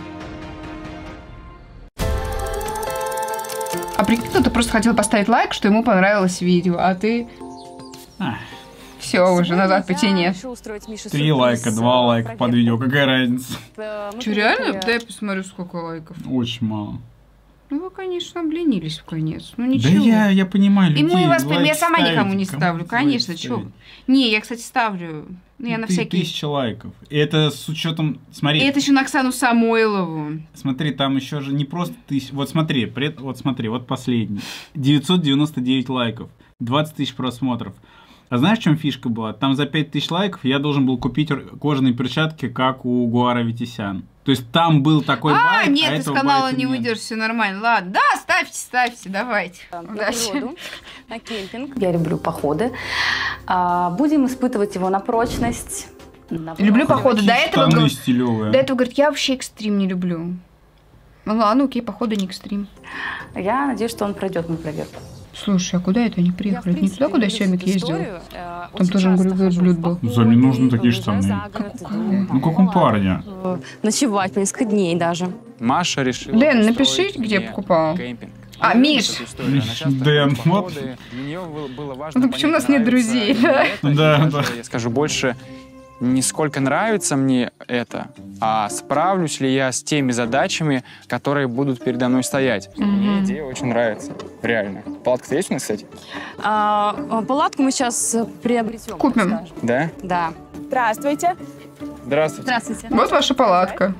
Speaker 1: А прикинь, кто-то просто хотел поставить лайк, что ему понравилось видео, а ты...
Speaker 2: Ах.
Speaker 1: Все, уже назад пути нет.
Speaker 2: Три лайка, два лайка под видео, какая разница?
Speaker 1: Че, реально? Дай я посмотрю, сколько лайков.
Speaker 2: Очень мало.
Speaker 1: Ну, вы, конечно, обленились в конец. Ну,
Speaker 2: Да
Speaker 1: ничего.
Speaker 2: я, я понимаю,
Speaker 1: И
Speaker 2: людей,
Speaker 1: мы вас, я сама никому не ставлю, конечно, вы. Не, я, кстати, ставлю. Ну, я на
Speaker 2: Ты-
Speaker 1: всякие...
Speaker 2: Тысяча лайков. И это с учетом, смотри,
Speaker 1: И это еще на Оксану Самойлову.
Speaker 2: смотри, там еще же не просто тысяч. Вот смотри, пред- вот смотри, вот последний. 999 лайков, 20 тысяч просмотров. А знаешь, в чем фишка была? Там за 5000 лайков я должен был купить кожаные перчатки, как у Гоар Аветисян. То есть там был такой
Speaker 1: а,
Speaker 2: bait,
Speaker 1: нет,
Speaker 2: а
Speaker 1: из
Speaker 2: этого
Speaker 1: канала не
Speaker 2: нет.
Speaker 1: уйдешь, все нормально. Ладно, да, ставьте, ставьте, давайте.
Speaker 15: на природу, на кемпинг. Я люблю походы. А, Будем испытывать его на прочность. на
Speaker 1: Люблю походы. До этого, до этого, говорит, я вообще экстрим не люблю. Ну ладно, окей, походу не экстрим.
Speaker 15: Я надеюсь, что он пройдет мою проверку.
Speaker 1: Слушай, а куда это они приехали? Не туда, куда Семик ездил?
Speaker 15: э,
Speaker 1: Там тоже, он говорит, верблюд был.
Speaker 2: За мне нужны такие штаны. Ну как у парня.
Speaker 15: Ночевать по несколько дней даже.
Speaker 6: Маша решила...
Speaker 1: Дэн, напиши, где покупал.
Speaker 6: Кемпинг.
Speaker 1: А, Миш.
Speaker 2: Дэн, вот.
Speaker 1: Ну, почему у нас нет друзей, да?
Speaker 2: да.
Speaker 6: Я скажу больше, не сколько нравится мне это, а справлюсь ли я с теми задачами, которые будут передо мной стоять. Мне идея очень нравится, реально. Палатка-то есть у нас, кстати?
Speaker 15: А, а, палатку мы сейчас приобретем.
Speaker 1: Купим.
Speaker 6: Да?
Speaker 15: Да.
Speaker 16: Здравствуйте.
Speaker 6: Здравствуйте.
Speaker 15: Здравствуйте.
Speaker 1: Вот ваша палатка.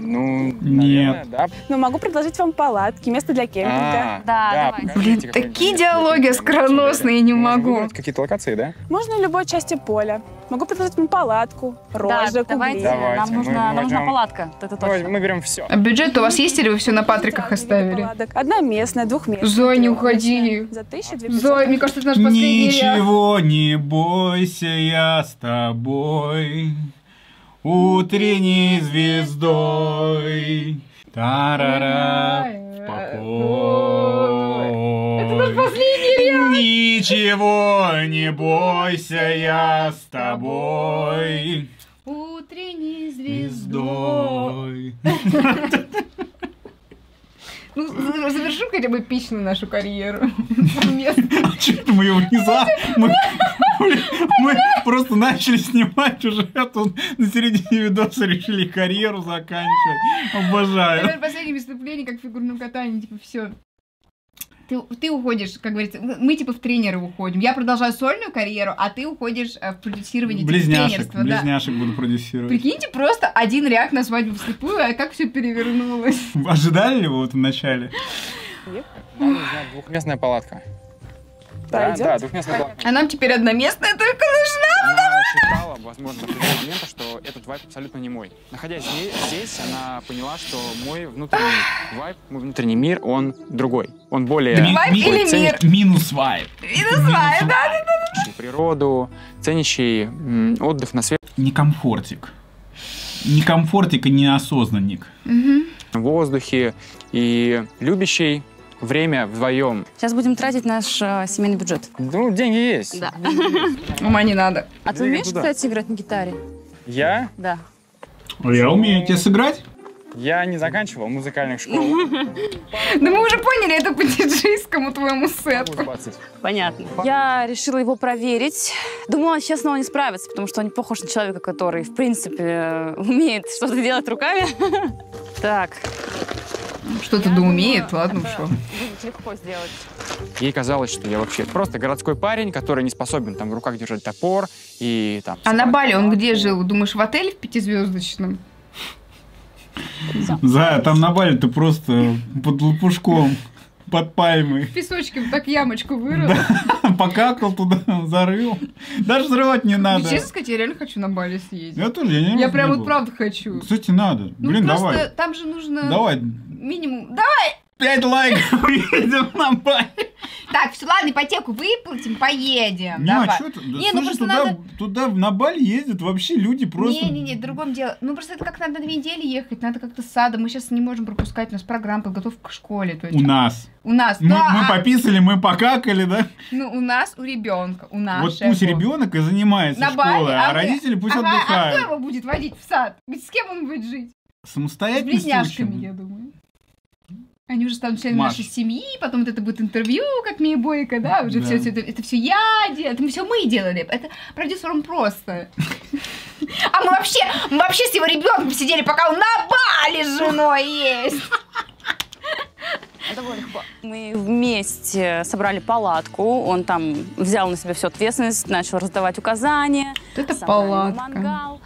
Speaker 6: Ну,
Speaker 2: Нет.
Speaker 6: наверное, да.
Speaker 16: Ну, могу предложить вам палатки, место для кемпинга.
Speaker 6: А,
Speaker 15: Да, давай.
Speaker 6: покажите
Speaker 1: Блин, такие диалоги скороносные, не могу.
Speaker 6: Какие-то локации, да?
Speaker 16: Можно в любой части поля. Могу предложить вам палатку,
Speaker 15: Да,
Speaker 16: рожек,
Speaker 15: давайте.
Speaker 6: Давайте,
Speaker 15: нам нужна, нам нужна палатка. Это
Speaker 6: Давай,
Speaker 15: точно.
Speaker 6: мы берем все.
Speaker 1: А бюджет у вас есть или вы все на Патриках оставили?
Speaker 16: палаток. Одноместная, двухместная.
Speaker 1: Зоя, не уходи.
Speaker 16: За тысячу две
Speaker 1: Зоя, мне кажется, это наш последний.
Speaker 2: Ничего не бойся, я с тобой, утренней звездой. Тарара, спокой.
Speaker 1: Это наш последний ряд.
Speaker 2: Ничего не бойся, я с тобой.
Speaker 1: Утренней звездой. Ну, за- завершим хотя бы эпично нашу карьеру.
Speaker 2: А что мы его не за... Мы, просто начали снимать уже, а тут на середине видоса решили карьеру заканчивать. Обожаю.
Speaker 1: Это последнее выступление, как в фигурном катании, типа, все. Ты, ты уходишь, как говорится, мы, типа в тренеры уходим. Я продолжаю сольную карьеру, а ты уходишь э, в продюсирование типа,
Speaker 2: Близняшек,
Speaker 1: тренерства. да.
Speaker 2: близняшек буду продюсировать.
Speaker 1: Прикиньте, просто один ряд на свадьбу вслепую, а как все перевернулось.
Speaker 2: Ожидали ли вы вот в начале?
Speaker 6: Двухместная палатка. Да,
Speaker 16: Пойдет?
Speaker 6: да, двухместная палатка.
Speaker 1: А нам теперь одноместная только нужна.
Speaker 6: Она посчитала, возможно, до определенного момента, что этот вайп абсолютно не мой. Находясь здесь, здесь, она поняла, что мой внутренний вайп, мой внутренний мир, он другой. Он более...
Speaker 2: Ми-
Speaker 1: Вайп
Speaker 2: ми-
Speaker 1: или мир?
Speaker 2: Минус вайп.
Speaker 1: Минус вайп, да, да, да.
Speaker 6: ценящий природу, ценящий м, отдых на свежем
Speaker 2: Не комфортик. Не комфортик и не осознанник.
Speaker 6: воздухе и любящий время вдвоем.
Speaker 7: Сейчас будем тратить наш э, семейный бюджет.
Speaker 6: Ну, деньги есть.
Speaker 7: Да.
Speaker 1: Ума не надо.
Speaker 7: А ты умеешь, кстати, играть на гитаре?
Speaker 6: Я?
Speaker 7: Да.
Speaker 2: А я умею тебе сыграть?
Speaker 6: Я не заканчивал музыкальных школ.
Speaker 1: Да мы уже поняли, это по диджейскому твоему сету.
Speaker 7: Понятно. Я решила его проверить. Думала, честно, он не справится, потому что он не похож на человека, который, в принципе, э, умеет что-то делать руками. Так.
Speaker 1: Что-то да умеет, ладно, что.
Speaker 7: Будет легко сделать.
Speaker 6: Ей казалось, что я вообще просто городской парень, который не способен там в руках держать топор и там...
Speaker 1: А на Бали он где жил? Думаешь, в отеле в пятизвездочном?
Speaker 2: За, там на Бали ты просто под лопушком, под пальмой.
Speaker 1: В песочке вот так ямочку вырыл.
Speaker 2: Покакал туда, зарыл. Даже взрывать не
Speaker 1: И,
Speaker 2: надо.
Speaker 1: честно сказать, я реально хочу на Бали съездить.
Speaker 2: Я тоже, я не
Speaker 1: Я прям вот правда хочу.
Speaker 2: Кстати, надо.
Speaker 1: Ну,
Speaker 2: Блин,
Speaker 1: просто
Speaker 2: давай.
Speaker 1: там же нужно
Speaker 2: Давай.
Speaker 1: минимум... Давай!
Speaker 2: Пять лайков едем на Бали.
Speaker 1: Так, все, ладно, ипотеку выплатим, поедем.
Speaker 2: Не, а что ты? Да,
Speaker 1: Не, ну просто
Speaker 2: туда,
Speaker 1: надо...
Speaker 2: туда на Бали ездят вообще люди просто...
Speaker 1: Не-не-не, в другом дело. Ну, просто это как надо две недели ехать, надо как-то с садом. Мы сейчас не можем пропускать, у нас программа подготовка к школе. То есть...
Speaker 2: У нас.
Speaker 1: У нас,
Speaker 2: Мы,
Speaker 1: да.
Speaker 2: мы
Speaker 1: а-
Speaker 2: пописали, мы покакали, да?
Speaker 1: Ну, у нас, у ребенка, у нас.
Speaker 2: вот пусть ребенок и занимается
Speaker 1: На
Speaker 2: школой,
Speaker 1: Бали,
Speaker 2: а,
Speaker 1: а
Speaker 2: родители пусть
Speaker 1: Ага, А
Speaker 2: отдыхают.
Speaker 1: кто его будет водить в сад? Ведь с кем он будет жить? С
Speaker 2: Самостоятельно
Speaker 1: близняшками, я думаю. Они уже станут членами
Speaker 2: Маш.
Speaker 1: нашей семьи, потом вот это будет интервью, как Мия Бойко, да, уже
Speaker 2: Да.
Speaker 1: все, это, это все я делаю, это все мы делали, это продюсером просто. А мы вообще, мы вообще с его ребенком сидели, пока он на Бали с женой есть.
Speaker 7: Это было легко. Мы вместе собрали палатку, он там взял на себя всю ответственность, начал раздавать указания.
Speaker 1: Это палатка.
Speaker 7: мангал,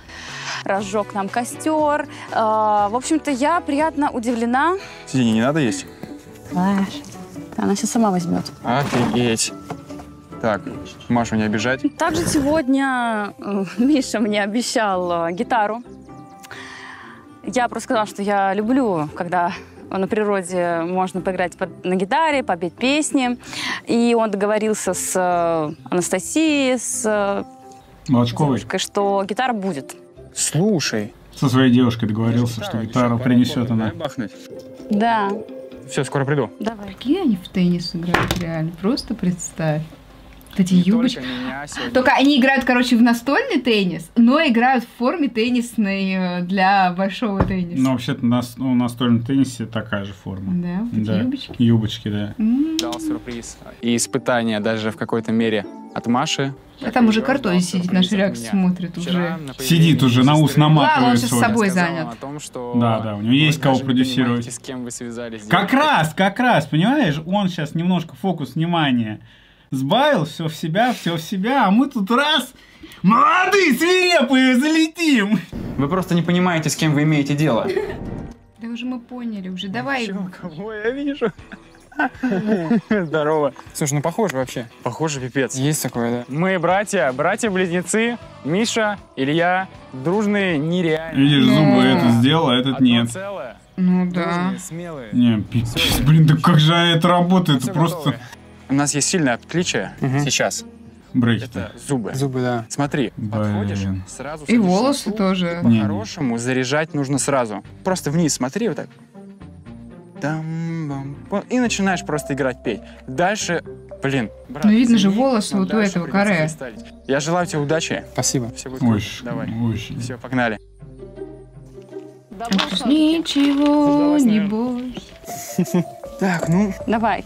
Speaker 7: разжег нам костер. Э, В общем-то, я приятно удивлена.
Speaker 6: Сиденье не надо есть?
Speaker 7: Она сейчас сама возьмет.
Speaker 6: Офигеть. Так, Машу не обижать.
Speaker 7: Также сегодня э, Миша мне обещал э, гитару. Я просто сказала, что я люблю, когда на природе можно поиграть под- на гитаре, попеть песни. И он договорился с э, Анастасией, с э,
Speaker 2: Молочковый.
Speaker 7: девушкой, что гитара будет.
Speaker 6: Слушай.
Speaker 2: Со своей девушкой договорился, что гитару принесет она.
Speaker 6: Бахнуть.
Speaker 7: Да.
Speaker 6: Все, скоро приду.
Speaker 7: Давай.
Speaker 1: Какие они в теннис играют реально, просто представь. Вот эти юбочки.
Speaker 6: Только меня сегодня.
Speaker 1: Только они играют, короче, в настольный теннис, но играют в форме теннисной э, для большого тенниса.
Speaker 2: Ну, вообще-то на, ну, настольном теннисе такая же форма.
Speaker 1: Да, вот
Speaker 2: Да,
Speaker 1: юбочки.
Speaker 2: Юбочки, да.
Speaker 6: Дал сюрприз. И испытание даже в какой-то мере от Маши.
Speaker 1: А там уже Картози сидит, наш реакцию смотрит уже.
Speaker 2: Сидит уже, на ус наматывает
Speaker 1: Ладно, он сейчас с собой занят.
Speaker 6: о том, что
Speaker 2: Да, да, у него есть кого
Speaker 6: не
Speaker 2: продюсировать.
Speaker 6: с кем вы связались.
Speaker 2: Как раз, как раз, понимаешь, он сейчас немножко фокус внимания сбавил, все в себя, все в себя, а мы тут раз, молодые, свирепые, залетим.
Speaker 6: Вы просто не понимаете, с кем вы имеете дело.
Speaker 1: Да уже мы поняли, уже давай.
Speaker 6: Кого я вижу? Здорово. Слушай, ну похоже вообще. Похоже, пипец. Есть такое, да. Мы братья, братья-близнецы, Миша, Илья, дружные, нереальные.
Speaker 2: Видишь, зубы это сделал, а этот нет.
Speaker 6: целое.
Speaker 1: Ну да.
Speaker 2: Не, пипец, блин, да как же это работает, это просто...
Speaker 6: У нас есть сильное отличие сейчас.
Speaker 2: Брейки.
Speaker 6: Это зубы. Зубы, да. Смотри, подходишь,
Speaker 2: Блин.
Speaker 6: сразу
Speaker 1: И волосы
Speaker 6: стул,
Speaker 1: тоже.
Speaker 6: По-хорошему заряжать нужно сразу. Просто вниз смотри вот так. И начинаешь просто играть, петь. Дальше, блин, брат,
Speaker 1: Ну, видно же волосы вот у этого каре.
Speaker 6: Я желаю тебе удачи. Спасибо. Все будет.
Speaker 2: Очень,
Speaker 6: Давай.
Speaker 2: очень.
Speaker 6: Все, погнали.
Speaker 1: Ничего не бойся.
Speaker 6: Так, ну.
Speaker 7: Давай.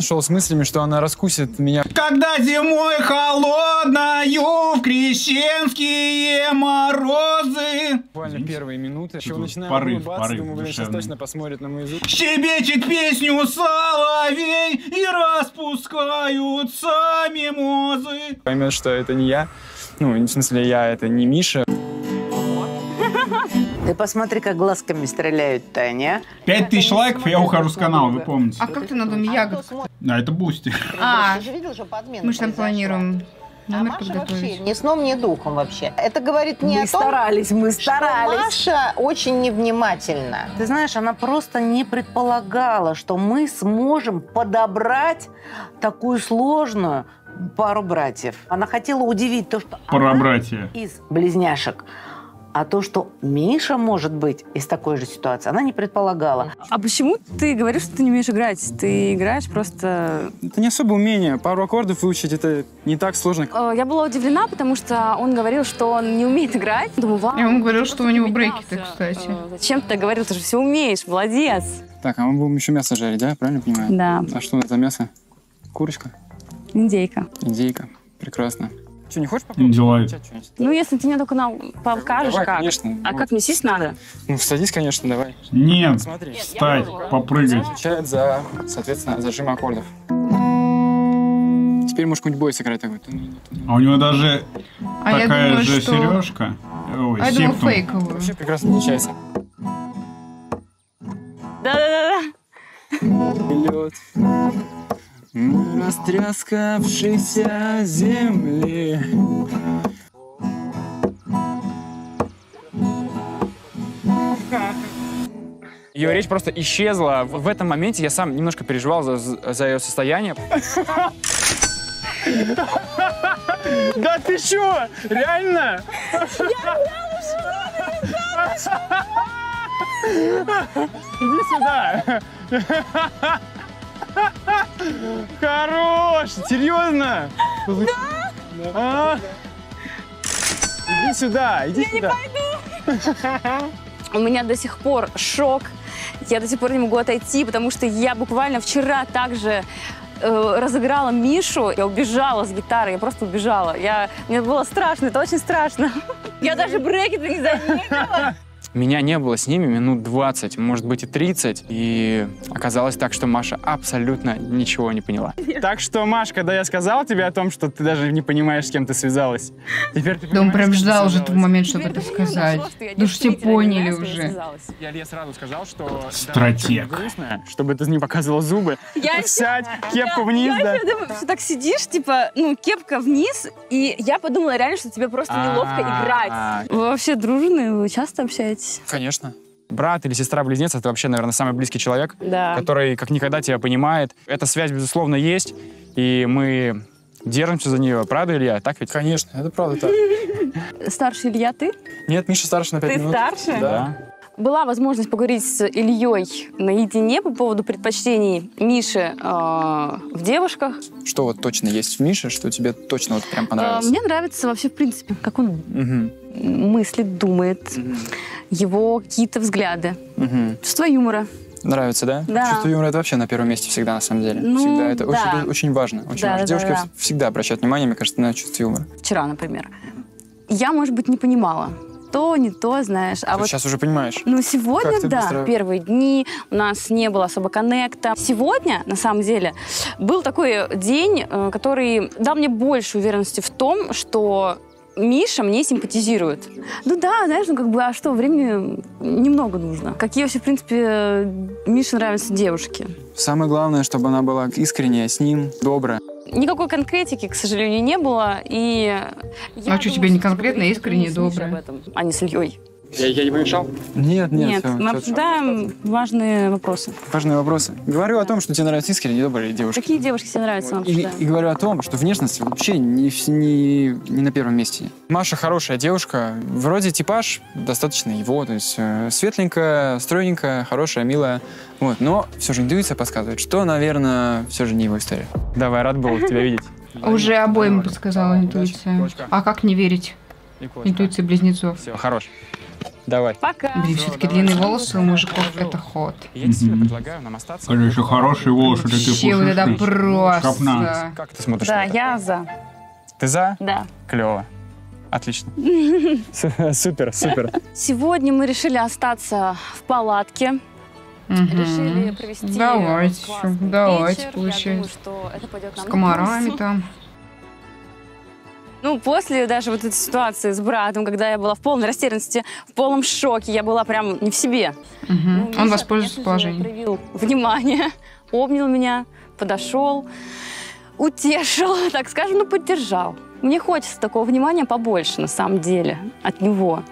Speaker 17: Шел с мыслями, что она раскусит меня.
Speaker 2: Когда зимой холодною в крещенские морозы
Speaker 17: Буквально первые минуты. Еще начинаем
Speaker 2: порыв,
Speaker 17: улыбаться,
Speaker 2: порыв
Speaker 17: думаю, блин, сейчас точно посмотрит на мой язык.
Speaker 2: Щебечет песню соловей и распускаются мимозы.
Speaker 17: Поймет, что это не я. Ну, в смысле, я это не Миша.
Speaker 8: Ты посмотри, как глазками стреляют, Таня.
Speaker 2: Пять тысяч лайков, я ухожу с канала, вы помните.
Speaker 1: А как ты на доме ягод?
Speaker 2: Да, это Boosty.
Speaker 1: А,
Speaker 9: Ты же видел же подмену
Speaker 1: мы же там планируем
Speaker 9: А
Speaker 1: номер
Speaker 9: Маша вообще
Speaker 1: подготовить.
Speaker 9: ни сном, ни духом вообще. Это говорит не
Speaker 8: Мы
Speaker 9: о том,
Speaker 8: старались, мы
Speaker 9: что
Speaker 8: старались.
Speaker 9: Маша очень невнимательна.
Speaker 8: Ты знаешь, она просто не предполагала, что мы сможем подобрать такую сложную пару братьев. Она хотела удивить то, что она
Speaker 2: братья.
Speaker 8: из близняшек. А то, что Миша может быть из такой же ситуации, она не предполагала.
Speaker 7: А почему ты говоришь, что ты не умеешь играть? Ты играешь просто...
Speaker 6: Это не особо умение. Пару аккордов выучить это не так сложно.
Speaker 7: Э, Я была удивлена, потому что он говорил, что он не умеет играть. Думаю, вау.
Speaker 1: И он говорил, что у него брекеты, кстати.
Speaker 7: Э, Зачем ты так говорил? Ты же все умеешь, молодец.
Speaker 6: Так, а мы будем еще мясо жарить, да? Правильно понимаю?
Speaker 7: Да.
Speaker 6: А что это за мясо? Курочка?
Speaker 7: Индейка.
Speaker 6: Индейка. Прекрасно. Что, не хочешь попробовать? Что-нибудь?
Speaker 7: Ну, если ты мне только нам покажешь,
Speaker 6: Давай,
Speaker 7: как.
Speaker 6: конечно.
Speaker 7: А
Speaker 6: Вот.
Speaker 7: как мне сесть надо?
Speaker 6: Ну, садись, конечно, давай.
Speaker 2: Нет,
Speaker 6: Смотри.
Speaker 2: встать, попрыгать.
Speaker 6: Отвечает за, соответственно, зажим аккордов. Теперь можешь какой-нибудь бой сыграть такой.
Speaker 2: А у него даже
Speaker 1: А
Speaker 2: такая
Speaker 1: думаю,
Speaker 2: же
Speaker 1: что-
Speaker 2: сережка. Ой,
Speaker 1: А я думаю, фейковую.
Speaker 6: Вообще прекрасно получается.
Speaker 7: Да-да-да.
Speaker 6: Лед. Растряскавшейся земли. Ее речь просто исчезла. В в этом моменте я сам немножко переживал за, за ее состояние. Да ты чё? Реально? Иди сюда. Хорош! Серьезно? Да? Иди сюда, иди сюда.
Speaker 7: У меня до сих пор шок. Я до сих пор не могу отойти, потому что я буквально вчера также э, разыграла Мишу. Я убежала с гитары, я просто убежала. Я, мне было страшно, это очень страшно. Я даже брекеты не заметила.
Speaker 6: Меня не было с ними минут 20, может быть и 30, и оказалось так, что Маша абсолютно ничего не поняла. Так что, Маш, когда я сказал тебе о том, что ты даже не понимаешь, с кем ты связалась, теперь ты
Speaker 1: Да он прям ждал уже этот момент, чтобы это сказать. Ну что все поняли уже.
Speaker 6: Я, я сразу сказал, что...
Speaker 2: Стратег.
Speaker 6: Да, чтобы ты не показывала зубы. Сядь, кепку вниз, да.
Speaker 7: ты так сидишь, типа, ну, кепка вниз, и я подумала реально, что тебе просто неловко
Speaker 6: А-а-а.
Speaker 7: играть. Вы вообще дружные? Вы часто общаетесь?
Speaker 6: Конечно. Брат или сестра-близнец — это вообще, наверное, самый близкий человек,
Speaker 7: Да.
Speaker 6: который как никогда тебя понимает. Эта связь, безусловно, есть, и мы держимся за нее. Правда, Илья? Так ведь? Конечно, это правда так.
Speaker 7: Старший Илья, ты?
Speaker 6: Нет, Миша старше на 5
Speaker 7: Ты
Speaker 6: минут.
Speaker 7: старше?
Speaker 6: Да.
Speaker 7: Была возможность поговорить с Ильей наедине по поводу предпочтений Миши э, в девушках.
Speaker 6: Что вот точно есть в Мише, что тебе точно вот прям
Speaker 7: Э,
Speaker 6: понравилось?
Speaker 7: мне нравится вообще, в принципе, как он
Speaker 6: Мгм.
Speaker 7: Мыслит, думает, его какие-то взгляды,
Speaker 6: Мгм.
Speaker 7: чувство юмора.
Speaker 6: Нравится, да?
Speaker 7: Да.
Speaker 6: Чувство юмора — это вообще на первом месте всегда, на самом деле.
Speaker 7: Ну,
Speaker 6: всегда. Это
Speaker 7: да.
Speaker 6: очень, очень важно. Очень
Speaker 7: Да,
Speaker 6: важно.
Speaker 7: да,
Speaker 6: Девушки
Speaker 7: да.
Speaker 6: всегда обращают внимание, мне кажется, на чувство юмора.
Speaker 7: Вчера, например. Я, может быть, не понимала. То, не то, знаешь. А
Speaker 6: Ты
Speaker 7: вот
Speaker 6: сейчас уже понимаешь.
Speaker 7: Ну, сегодня, да,
Speaker 6: быстро-
Speaker 7: первые дни у нас не было особо коннекта. Сегодня, на самом деле, был такой день, э, который дал мне больше уверенности в том, что Миша мне симпатизирует. Ну да, знаешь, ну как бы, а что, времени немного нужно. Какие вообще, в принципе, Мише нравятся девушки?
Speaker 6: Самое главное, чтобы она была искренняя с ним, добрая.
Speaker 7: Никакой конкретики, к сожалению, не было, и...
Speaker 1: А что, тебе не конкретно, а искренне и
Speaker 7: об
Speaker 1: доброе?
Speaker 7: этом, а не с Ильей.
Speaker 6: Я, я не помешал? Нет, нет,
Speaker 7: Нет,
Speaker 6: всё,
Speaker 7: мы
Speaker 6: всё,
Speaker 7: обсуждаем важные вопросы.
Speaker 6: Важные вопросы. Говорю о том, что тебе нравятся искренние, добрые девушки.
Speaker 7: Какие девушки тебе нравятся? мы
Speaker 6: И, и говорю о том, что внешность вообще не, не, не на первом месте. Маша хорошая девушка. Вроде типаж достаточно его. То есть э, светленькая, стройненькая, хорошая, милая. Вот. Но все же интуиция подсказывает, что, наверное, все же не его история. Давай, рад был тебя видеть.
Speaker 1: Уже обоим подсказала интуиция. А как не верить интуиции близнецов?
Speaker 6: Все, хорош. Давай.
Speaker 7: Пока.
Speaker 1: Блин, все-таки длинные волосы у мужиков это ход.
Speaker 6: Я тебе предлагаю нам остаться.
Speaker 2: Конечно, хорошие волосы такие
Speaker 1: Вообще, вот это просто.
Speaker 6: Как ты смотришь
Speaker 7: Да,
Speaker 6: на это?
Speaker 7: я за.
Speaker 6: Ты за?
Speaker 7: Да.
Speaker 6: Клево. Отлично. Супер, супер.
Speaker 7: Сегодня мы решили остаться в палатке. Решили провести
Speaker 1: Давайте, давайте,
Speaker 7: вечер. Я
Speaker 1: получается.
Speaker 7: думаю, что это пойдет нам
Speaker 1: С комарами там.
Speaker 15: Ну, после даже вот этой ситуации с братом, когда я была в полной растерянности, в полном шоке, я была прям не в себе.
Speaker 1: Мгм.
Speaker 15: Ну,
Speaker 1: Он воспользовался положением.
Speaker 15: проявил внимание, обнял меня, подошел, утешил, так скажем, ну, поддержал. Мне хочется такого внимания побольше, на самом деле, от него.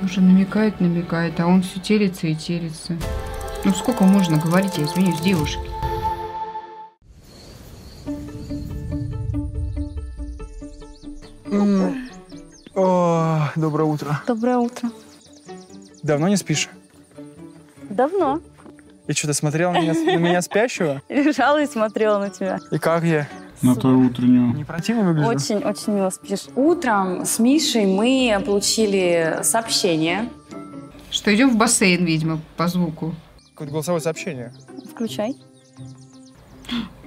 Speaker 1: Уже намекает, намекает, а он все телится и телится. Ну сколько можно говорить, я извиняюсь, девушке?
Speaker 6: О, доброе утро.
Speaker 15: Доброе утро.
Speaker 6: Давно не спишь?
Speaker 15: Давно.
Speaker 6: И что, ты смотрел на меня, на меня спящего?
Speaker 15: Лежала и смотрела на тебя.
Speaker 6: И как я?
Speaker 2: На твою утреннюю.
Speaker 6: Не противно выгляжу?
Speaker 15: Очень, очень мило спишь.
Speaker 7: Утром с Мишей мы получили сообщение.
Speaker 1: Что идем в бассейн, видимо, по звуку.
Speaker 6: Какое-то голосовое сообщение.
Speaker 15: Включай.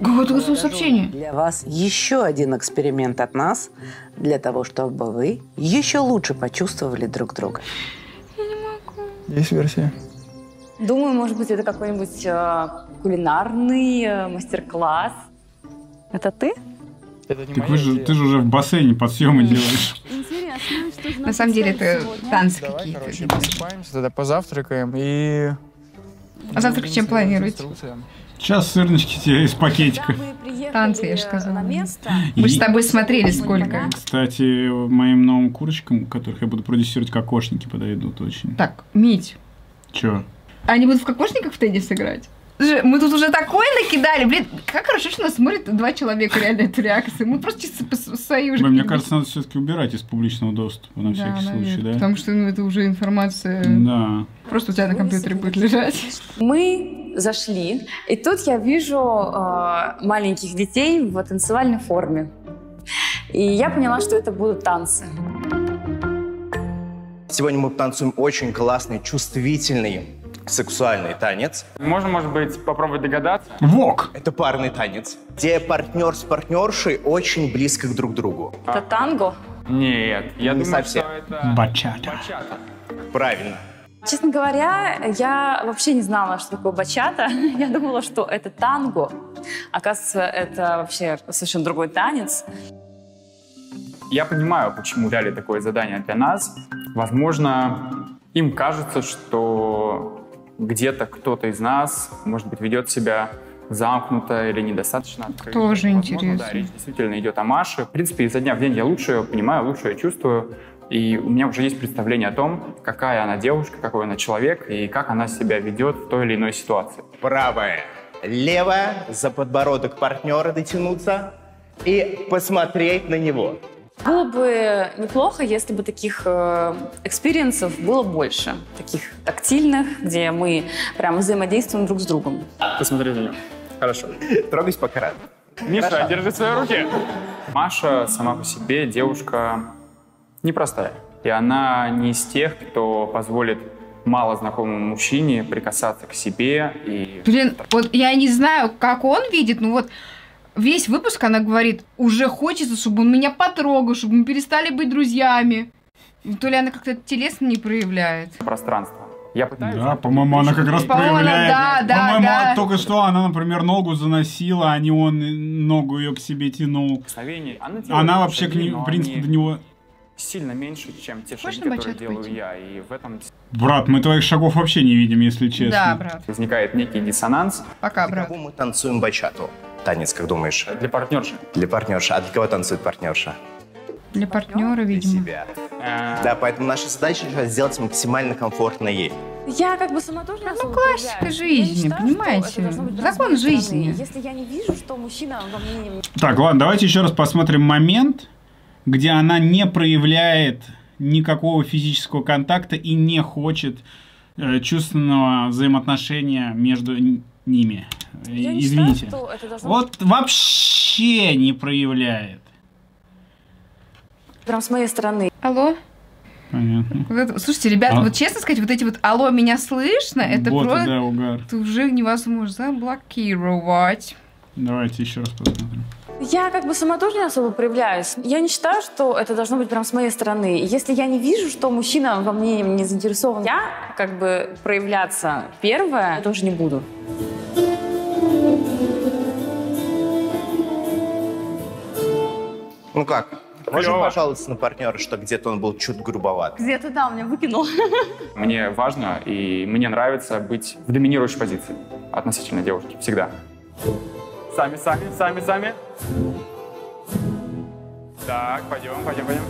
Speaker 1: Голосовое сообщение.
Speaker 8: Для вас еще один эксперимент от нас, для того, чтобы вы еще лучше почувствовали друг друга.
Speaker 6: Есть версия?
Speaker 7: Думаю, может быть, это какой-нибудь э, кулинарный э, мастер-класс.
Speaker 15: Это ты?
Speaker 6: Это не
Speaker 2: Так вы же, ты же уже в бассейне подъемы делаешь.
Speaker 15: Интересно, что
Speaker 1: На самом деле это танцы
Speaker 6: Давай,
Speaker 1: какие-то.
Speaker 6: короче, просыпаемся, тогда позавтракаем и...
Speaker 1: А завтрак чем планируете?
Speaker 2: Сейчас сырнички тебе из пакетика.
Speaker 1: Танцы, я же сказала.
Speaker 15: На место.
Speaker 1: Мы
Speaker 2: И-
Speaker 1: с тобой смотрели сколько.
Speaker 2: Кстати, моим новым курочкам, которых я буду продюсировать, кокошники подойдут очень.
Speaker 1: Так, Мить,
Speaker 2: Чё?
Speaker 1: они будут в кокошниках в теннис играть? Мы тут уже такое накидали, блин, как хорошо, что нас смотрят два человека реально эту реакцию. Мы просто чисто по- свои уже...
Speaker 2: Мне кажется, надо все-таки убирать из публичного доступа на
Speaker 1: Да,
Speaker 2: всякий случай,
Speaker 1: наверное,
Speaker 2: да?
Speaker 1: Потому что ну, это уже информация
Speaker 2: Да.
Speaker 1: просто у тебя на компьютере будет лежать.
Speaker 7: Мы зашли, и тут я вижу э, маленьких детей в танцевальной форме. И я поняла, что это будут танцы.
Speaker 18: Сегодня мы танцуем очень классный, чувствительный, сексуальный танец.
Speaker 6: Можно, может быть, попробовать догадаться?
Speaker 2: Вок!
Speaker 18: Это парный танец, где партнер с партнершей очень близко к друг другу.
Speaker 7: Это танго.
Speaker 6: Нет, я
Speaker 18: Не
Speaker 6: думаю,
Speaker 18: совсем.
Speaker 6: что это...
Speaker 2: Бачата.
Speaker 6: Бачата.
Speaker 18: Правильно.
Speaker 7: Честно говоря, я вообще не знала, что такое бачата. Я думала, что это танго. Оказывается, это вообще совершенно другой танец.
Speaker 6: Я понимаю, почему дали такое задание для нас. Возможно, им кажется, что где-то кто-то из нас, может быть, ведет себя замкнуто или недостаточно открыто.
Speaker 1: Тоже
Speaker 6: Возможно,
Speaker 1: интересно.
Speaker 6: Да, речь действительно идет о Маше. В принципе, изо дня в день я лучше ее понимаю, лучше ее чувствую. И у меня уже есть представление о том, какая она девушка, какой она человек и как она себя ведет в той или иной ситуации.
Speaker 18: Правая, левая, за подбородок партнера дотянуться и посмотреть на него.
Speaker 7: Было бы неплохо, если бы таких э, experience ов было больше. Таких тактильных, где мы прям взаимодействуем друг с другом.
Speaker 6: Посмотри на нее. Хорошо.
Speaker 18: Трогайся пока рад.
Speaker 6: Миша,
Speaker 18: Хорошо.
Speaker 6: держи в своей руке. Маша сама по себе девушка непростая. И она не из тех, кто позволит мало знакомому мужчине прикасаться к себе и...
Speaker 1: Блин, вот я не знаю, как он видит, но вот весь выпуск она говорит, уже хочется, чтобы он меня потрогал, чтобы мы перестали быть друзьями. То ли она как-то телесно не проявляет.
Speaker 6: пространство. Я пытаюсь...
Speaker 2: Да, по-моему, она как раз
Speaker 1: По-моему, она-
Speaker 2: проявляет.
Speaker 1: да, да,
Speaker 2: По-моему,
Speaker 1: да.
Speaker 2: только что она, например, ногу заносила, а не он ногу ее к себе тянул.
Speaker 6: Она,
Speaker 2: Она вообще, к
Speaker 6: шаги,
Speaker 2: ней,
Speaker 6: но
Speaker 2: в принципе,
Speaker 6: они
Speaker 2: до него...
Speaker 6: сильно меньше, чем те шаги,
Speaker 1: Можно
Speaker 6: которые делаю
Speaker 1: пойти?
Speaker 6: я. И в этом
Speaker 2: Брат, мы твоих шагов вообще не видим, если честно.
Speaker 1: Да, брат.
Speaker 6: возникает некий диссонанс.
Speaker 1: Пока, брат.
Speaker 18: мы танцуем бачату? Танец, как думаешь?
Speaker 6: Для партнерши.
Speaker 18: Для партнерши. А для кого танцует партнерша?
Speaker 1: Для партнера,
Speaker 18: Для
Speaker 1: видимо.
Speaker 18: себя.
Speaker 6: Э,
Speaker 18: Да, поэтому наша задача сейчас сделать максимально комфортно ей.
Speaker 7: Я как бы сама тоже
Speaker 1: Ну, классика жизни,
Speaker 7: считаю,
Speaker 1: понимаете? Закон жизни.
Speaker 7: Если я не вижу, что мужчина во мне не
Speaker 2: Так, ладно, давайте еще раз посмотрим момент, где она не проявляет никакого физического контакта и не хочет э, чувственного взаимоотношения между ними.
Speaker 7: Я
Speaker 2: Извините.
Speaker 7: считаю, должно
Speaker 2: Вот вообще не проявляет.
Speaker 7: прям с моей стороны.
Speaker 1: Алло?
Speaker 2: Понятно.
Speaker 1: Вот это- Слушайте, ребята,
Speaker 2: А?
Speaker 1: вот честно сказать, вот эти вот «Алло, меня слышно?» Это
Speaker 2: Боты,
Speaker 1: просто...
Speaker 2: да, угар.
Speaker 1: Это уже невозможно заблокировать.
Speaker 2: Давайте еще раз посмотрим.
Speaker 7: Я как бы сама тоже не особо проявляюсь. Я не считаю, что это должно быть прям с моей стороны. Если я не вижу, что мужчина во мне не заинтересован, я как бы проявляться первое тоже не буду.
Speaker 18: Ну как? Можем пожаловаться на партнера, что где-то он был чуть грубоват?
Speaker 15: Где-то да, меня выкинул.
Speaker 6: Мне важно и мне нравится быть в доминирующей позиции относительно девушки. Всегда. Сами, сами, сами, сами. Так, пойдем, пойдем, пойдем.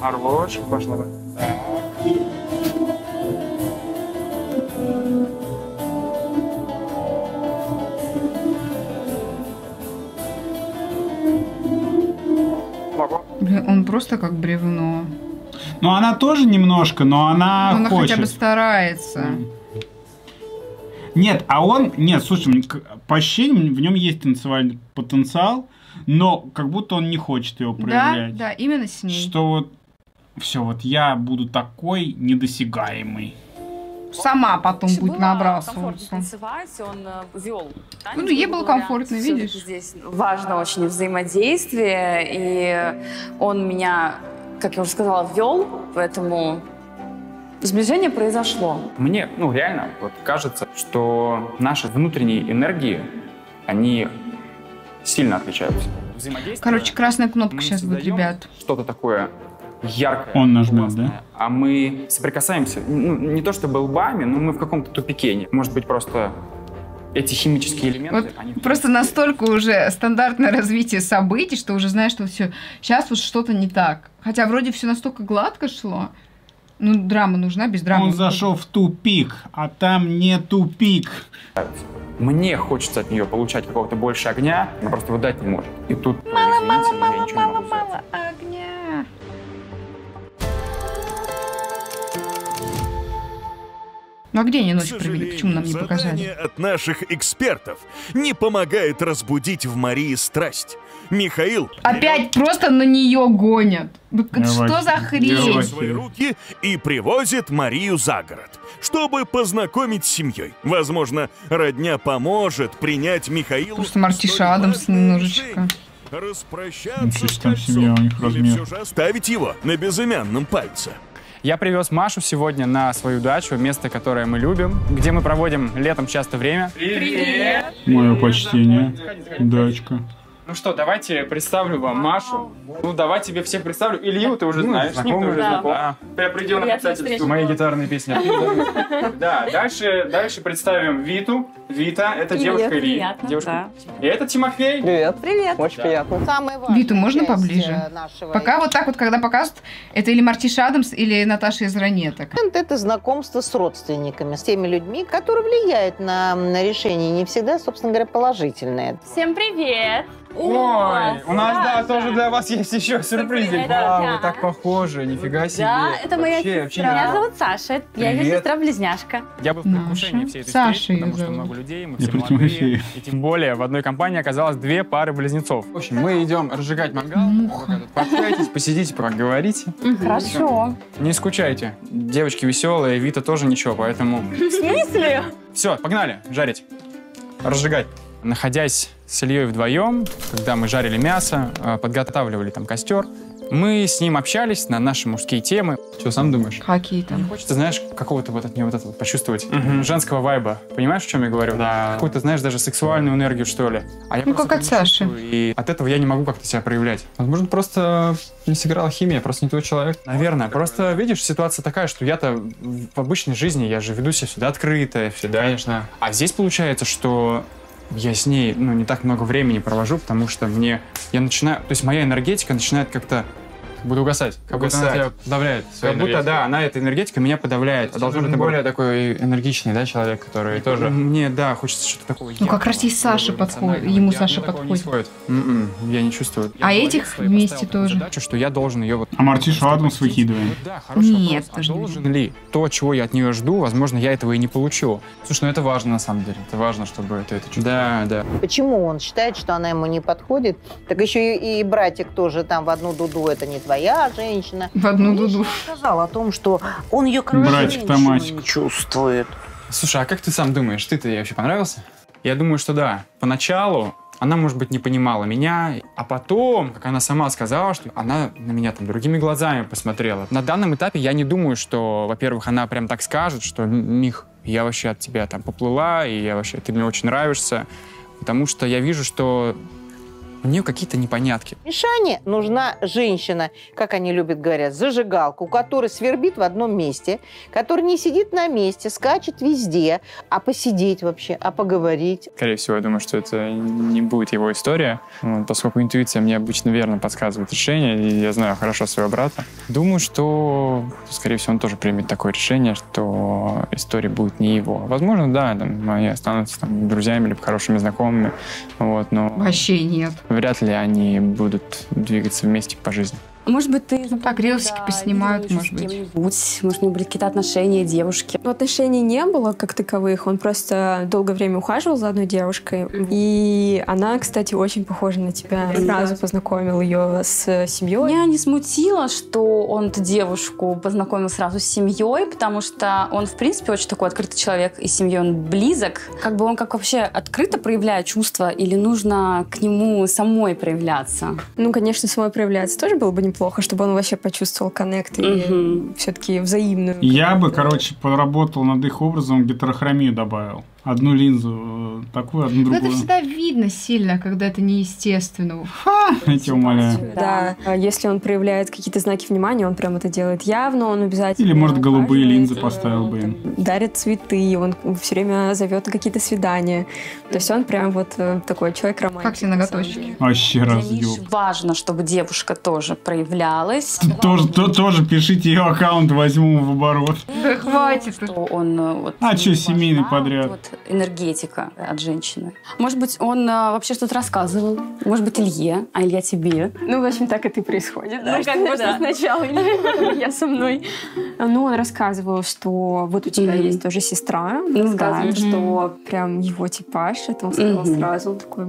Speaker 6: Хорош, пошла бы. Так.
Speaker 1: Блин, он просто как бревно.
Speaker 2: Ну, она тоже немножко, но она
Speaker 1: Она
Speaker 2: хочет.
Speaker 1: хотя бы старается.
Speaker 2: Нет, а он... Нет, слушай, по ощущениям в нем есть танцевальный потенциал, но как будто он не хочет его
Speaker 1: Да,
Speaker 2: проявлять.
Speaker 1: да, именно с ней.
Speaker 2: Что вот... Все, вот я буду такой недосягаемый.
Speaker 1: Сама потом будет набрасываться.
Speaker 11: танцевать, он э, вел. танец,
Speaker 1: Ну, ей
Speaker 11: грубо
Speaker 1: было комфортно, видишь?
Speaker 11: Здесь важно очень взаимодействие, и он меня, как я уже сказала, вел, поэтому сближение произошло.
Speaker 6: Мне, ну, реально, вот кажется, что наши внутренние энергии, они сильно отличаются.
Speaker 1: Короче, красная кнопка сейчас будет, ребят.
Speaker 6: что-то такое яркое.
Speaker 2: Он нажмет,
Speaker 6: классное,
Speaker 2: да?
Speaker 6: А мы соприкасаемся, ну, не то чтобы лбами, но мы в каком-то тупике. Может быть, просто эти химические элементы,
Speaker 1: Вот
Speaker 6: они
Speaker 1: просто настолько уже стандартное развитие событий, что уже знаешь, что все, сейчас вот что-то не так. Хотя вроде все настолько гладко шло. Ну, драма нужна, без драмы.
Speaker 2: Он зашел в тупик, а там не тупик.
Speaker 6: Мне хочется от нее получать какого-то больше огня, но просто вот дать не может. И тут, ой, извините, но
Speaker 1: Ну а где они ночь провели? Почему нам не показали?
Speaker 5: от наших экспертов не помогает разбудить в Марии страсть. Михаил
Speaker 1: Опять просто на нее гонят. Ну,
Speaker 2: Давай,
Speaker 1: Что за хрень?
Speaker 5: свои руки и привозит Марию за город, чтобы познакомить с семьей. Возможно, родня поможет принять Михаилу
Speaker 1: Просто Мартиша Адамс немножечко.
Speaker 5: распрощаться
Speaker 2: Вообще,
Speaker 5: с кольцом или все же оставить его на безымянном пальце.
Speaker 6: Я привез Машу сегодня на свою дачу, место, которое мы любим, где мы проводим летом часто время. Привет!
Speaker 2: Мое почтение. Дачка.
Speaker 6: Ну что, давайте представлю вам Машу. Ну, давай тебе всех представлю. Илью ты уже знаешь, с ним ты уже
Speaker 11: Да.
Speaker 6: знаком. Да. При определенном
Speaker 11: Приятная
Speaker 6: обстоятельстве. Мои гитарные песни. Да, дальше, дальше представим Виту. Вита, это девушка Ильи.
Speaker 11: приятно,
Speaker 6: Девушка. И это Тимофей.
Speaker 19: Привет.
Speaker 11: Привет.
Speaker 19: Очень приятно.
Speaker 9: Самое важное
Speaker 1: Виту, можно
Speaker 9: часть,
Speaker 1: поближе?
Speaker 9: э, нашего
Speaker 1: Пока вот так вот, когда показывают, это или Мартиша Адамс, или Наташа из Ранеток.
Speaker 9: Это знакомство с родственниками, с теми людьми, которые влияют на, на решение, не всегда, собственно говоря, положительное.
Speaker 11: Всем привет!
Speaker 6: Ой, у нас, да, тоже для вас есть еще сюрпризик.
Speaker 11: Да,
Speaker 6: Вау, вы так похожи, нифига себе.
Speaker 11: Да, это моя
Speaker 6: Вообще, вообще
Speaker 11: сестра.
Speaker 6: не
Speaker 11: Меня зовут Саша. Я ее
Speaker 6: Привет.
Speaker 11: сестра-близняшка.
Speaker 6: Я был в
Speaker 1: Наша.
Speaker 6: предвкушении всей этой встречи, потому что
Speaker 1: зовут.
Speaker 6: много людей, мы все молодые. И тем более в одной компании оказалось две пары близнецов. В общем, мы идем разжигать мангал.
Speaker 1: Муха.
Speaker 6: Вы тут Пообщайтесь, посидите, поговорите.
Speaker 11: Хорошо.
Speaker 6: Не скучайте. Девочки веселые, Вита тоже ничего, поэтому...
Speaker 11: В смысле?
Speaker 6: Все, погнали, жарить. Разжигать. Находясь с Ильей вдвоем, когда мы жарили мясо, э, подготавливали там костер, мы с ним общались на наши мужские темы. Что сам думаешь?
Speaker 1: Какие там?
Speaker 6: Хочется, знаешь, какого-то вот от нее вот это вот почувствовать женского вайба. Понимаешь, о чем я говорю? Да. Какую-то, знаешь, даже сексуальную энергию, что ли. А я
Speaker 1: Ну, как от
Speaker 6: этого
Speaker 1: Саши.
Speaker 6: И от этого я не могу как-то себя проявлять. Возможно, просто не сыграла химия, просто не твой человек. Наверное. Просто, видишь, ситуация такая, что я-то в обычной жизни, я же веду себя всегда открыто, всегда. Конечно. А здесь получается, что я с ней, ну, не так много времени провожу, потому что мне, я начинаю, то есть моя энергетика начинает как-то будто угасать. Как будто она тебя подавляет. Как будто, да, она, эта энергетика меня подавляет. А
Speaker 12: Должен
Speaker 6: быть
Speaker 12: более такой энергичный, да, человек, который тоже...
Speaker 6: Мне, да, хочется что-то такого
Speaker 1: Ну, как раз и Саша подходит, ему Саша подходит.
Speaker 6: М-м, я не чувствую. Я
Speaker 1: А этих вместе тоже.
Speaker 6: Задачу, что я должен ее вот...
Speaker 2: А Мартишу Адамс выкидываем.
Speaker 6: Да, хороший
Speaker 1: Нет, тоже
Speaker 6: а
Speaker 1: не
Speaker 6: должен ли то, чего я от нее жду, возможно, я этого и не получу.
Speaker 12: Слушай, ну это важно на самом деле. Это важно, чтобы ты это чувствовал.
Speaker 6: Да, да.
Speaker 9: Почему он считает, что она ему не подходит? Так еще и, и братик тоже там в одну дуду, это не твоя женщина.
Speaker 1: В одну дуду.
Speaker 8: Сказал о том, что он ее как
Speaker 2: Братик
Speaker 8: женщину чувствует.
Speaker 6: Слушай, а как ты сам думаешь, ты-то ей вообще понравился? Я думаю, что да. Поначалу она, может быть, не понимала меня, а потом, как она сама сказала, что она на меня там другими глазами посмотрела. На данном этапе я не думаю, что, во-первых, она прям так скажет, что «М, Мих, я вообще от тебя там поплыла, и я вообще, ты мне очень нравишься, потому что я вижу, что у нее какие-то непонятки.
Speaker 9: Мишане нужна женщина, как они любят говорят, зажигалка, у которой свербит в одном месте, которая не сидит на месте, скачет везде, а посидеть вообще, а поговорить.
Speaker 6: Скорее всего, я думаю, что это не будет его история, Вот, поскольку интуиция мне обычно верно подсказывает решение, и я знаю хорошо своего брата. Думаю, что, скорее всего, он тоже примет такое решение, что история будет не его. Возможно, да, там, они останутся там, друзьями или хорошими знакомыми, вот, но
Speaker 1: Вообще нет.
Speaker 6: Вряд ли они будут двигаться вместе по жизни.
Speaker 7: Может быть, ты...
Speaker 1: Ну так, рилсики поснимают, может быть.
Speaker 7: Быть, может, у них были какие-то отношения, девушки.
Speaker 19: Ну, Отношений не было как таковых, он просто долгое время ухаживал за одной девушкой, и она, кстати, очень похожа на тебя. Сразу познакомил ее с семьей.
Speaker 7: Меня не смутило, что он эту девушку познакомил сразу с семьей, потому что он, в принципе, очень такой открытый человек, и семьей он близок. Как бы он как вообще открыто проявляет чувства, или нужно к нему самой проявляться?
Speaker 19: Ну, конечно, самой проявляться тоже было бы неплохо, чтобы он вообще почувствовал коннект и все-таки взаимную.
Speaker 2: Я бы, короче, поработал над их образом, гетерохромию добавил. Одну линзу э, такую, одну
Speaker 1: Ну, это
Speaker 2: другую.
Speaker 1: всегда видно сильно, когда это неестественно.
Speaker 2: Я тебя умоляю.
Speaker 19: Да, а если он проявляет какие-то знаки внимания, он прям это делает явно, он обязательно
Speaker 2: Или, может, голубые линзы поставил бы им.
Speaker 19: дарит цветы, он все время зовет на какие-то свидания. То есть он прям вот э, такой человек романтик.
Speaker 1: Как все ноготочки.
Speaker 2: Вообще разъеб.
Speaker 7: Важно, чтобы девушка тоже проявлялась.
Speaker 2: Тоже, то- тоже пишите ее аккаунт, возьму в оборот.
Speaker 1: Да хватит.
Speaker 7: Что он э, вот
Speaker 2: А что, семейный подряд?
Speaker 7: вот энергетика от женщины. Может быть, он э, вообще что-то рассказывал. Может быть, Илье, а Илья тебе.
Speaker 19: Ну, в общем, так это и происходит.
Speaker 7: Да,
Speaker 19: Ну, как бы
Speaker 7: да.
Speaker 19: сначала я со мной. Ну, он рассказывал, что вот у тебя есть тоже сестра.
Speaker 7: Ну
Speaker 19: рассказывал, что прям его типаж. Это он сказал сразу. Такой,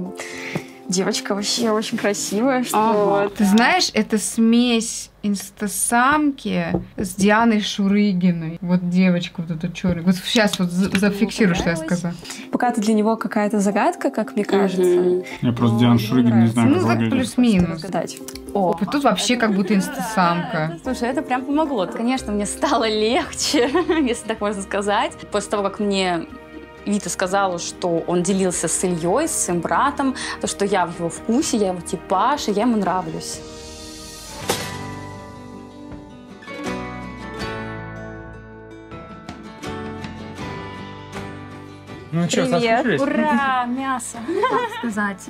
Speaker 19: девочка вообще очень красивая. Что
Speaker 1: Ты знаешь, это смесь инстасамки с Дианой Шурыгиной. Вот девочка вот эта черная. Вот сейчас вот за- зафиксирую, что я сказала.
Speaker 19: пока ты для него какая-то загадка, как мне кажется.
Speaker 2: Я просто Диану Шурыгин не знаю,
Speaker 1: Ну,
Speaker 2: как
Speaker 1: так плюс-минус. О, тут вообще как будто инстасамка.
Speaker 7: Слушай, это прям помогло. Конечно, мне стало легче, если так можно сказать. После того, как мне Вита сказала, что он делился с Ильей, с своим братом, то, что я в его вкусе, я его типаж, и я ему нравлюсь.
Speaker 6: Ну что, соскучились?
Speaker 7: Ура! Мясо! Так сказать.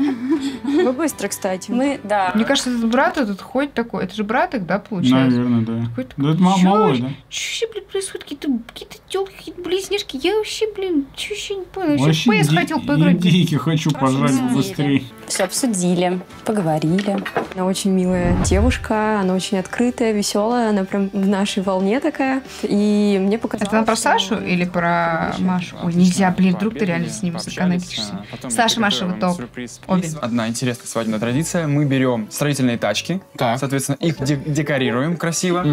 Speaker 19: Вы быстро, кстати.
Speaker 7: Мы, да.
Speaker 1: Мне кажется, этот брат этот хоть такой. Это же брат их, да, получается?
Speaker 2: Наверное, да.
Speaker 1: Какой-то
Speaker 2: Да это ма-
Speaker 1: чё
Speaker 2: малой, да?
Speaker 1: Чё вообще, блин, происходит? Какие-то какие тёлки, какие-то близняшки. Я вообще, блин, чё вообще не понял. Я
Speaker 2: Вообще
Speaker 1: вообще в PS
Speaker 2: инди-
Speaker 1: хотел поиграть.
Speaker 2: индейки хочу пожрать быстрее.
Speaker 7: Все обсудили, поговорили.
Speaker 19: Она очень милая девушка, она очень открытая, веселая, она прям в нашей волне такая. И мне показалось,
Speaker 1: Это она про
Speaker 19: что-
Speaker 1: Сашу или про Машу? Ой, нельзя, блин, вдруг ты реально с ним законнектишься. Саша, Маша, вы топ. Обе.
Speaker 6: Одна интересная свадебная традиция. Мы берем строительные тачки, соответственно, их де- декорируем красиво.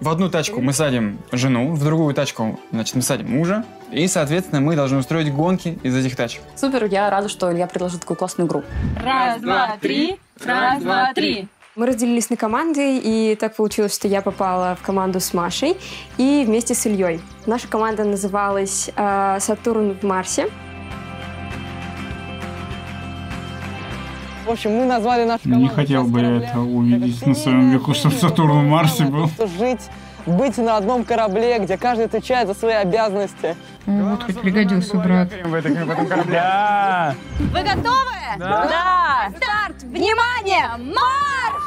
Speaker 6: В одну тачку мы садим жену, в другую тачку, значит, мы садим мужа. И, соответственно, мы должны устроить гонки из этих тачек.
Speaker 7: Супер, я рада, что Илья предложил такую классную игру.
Speaker 19: Раз, два, три. Раз, два, три. Мы разделились на команды, и так получилось, что я попала в команду с Машей и вместе с Ильей. Наша команда называлась э, «Сатурн в Марсе».
Speaker 20: В общем, мы назвали нашу
Speaker 2: Не хотел бы я это увидеть на своем веку, чтобы Сатурн в Марсе был.
Speaker 20: команду «Жить, быть на одном корабле, где каждый отвечает за свои обязанности».
Speaker 1: Вот хоть пригодился брат.
Speaker 6: В этом, в этом корабле. Да.
Speaker 4: Вы готовы?
Speaker 20: Да.
Speaker 4: Старт! Внимание! Марш!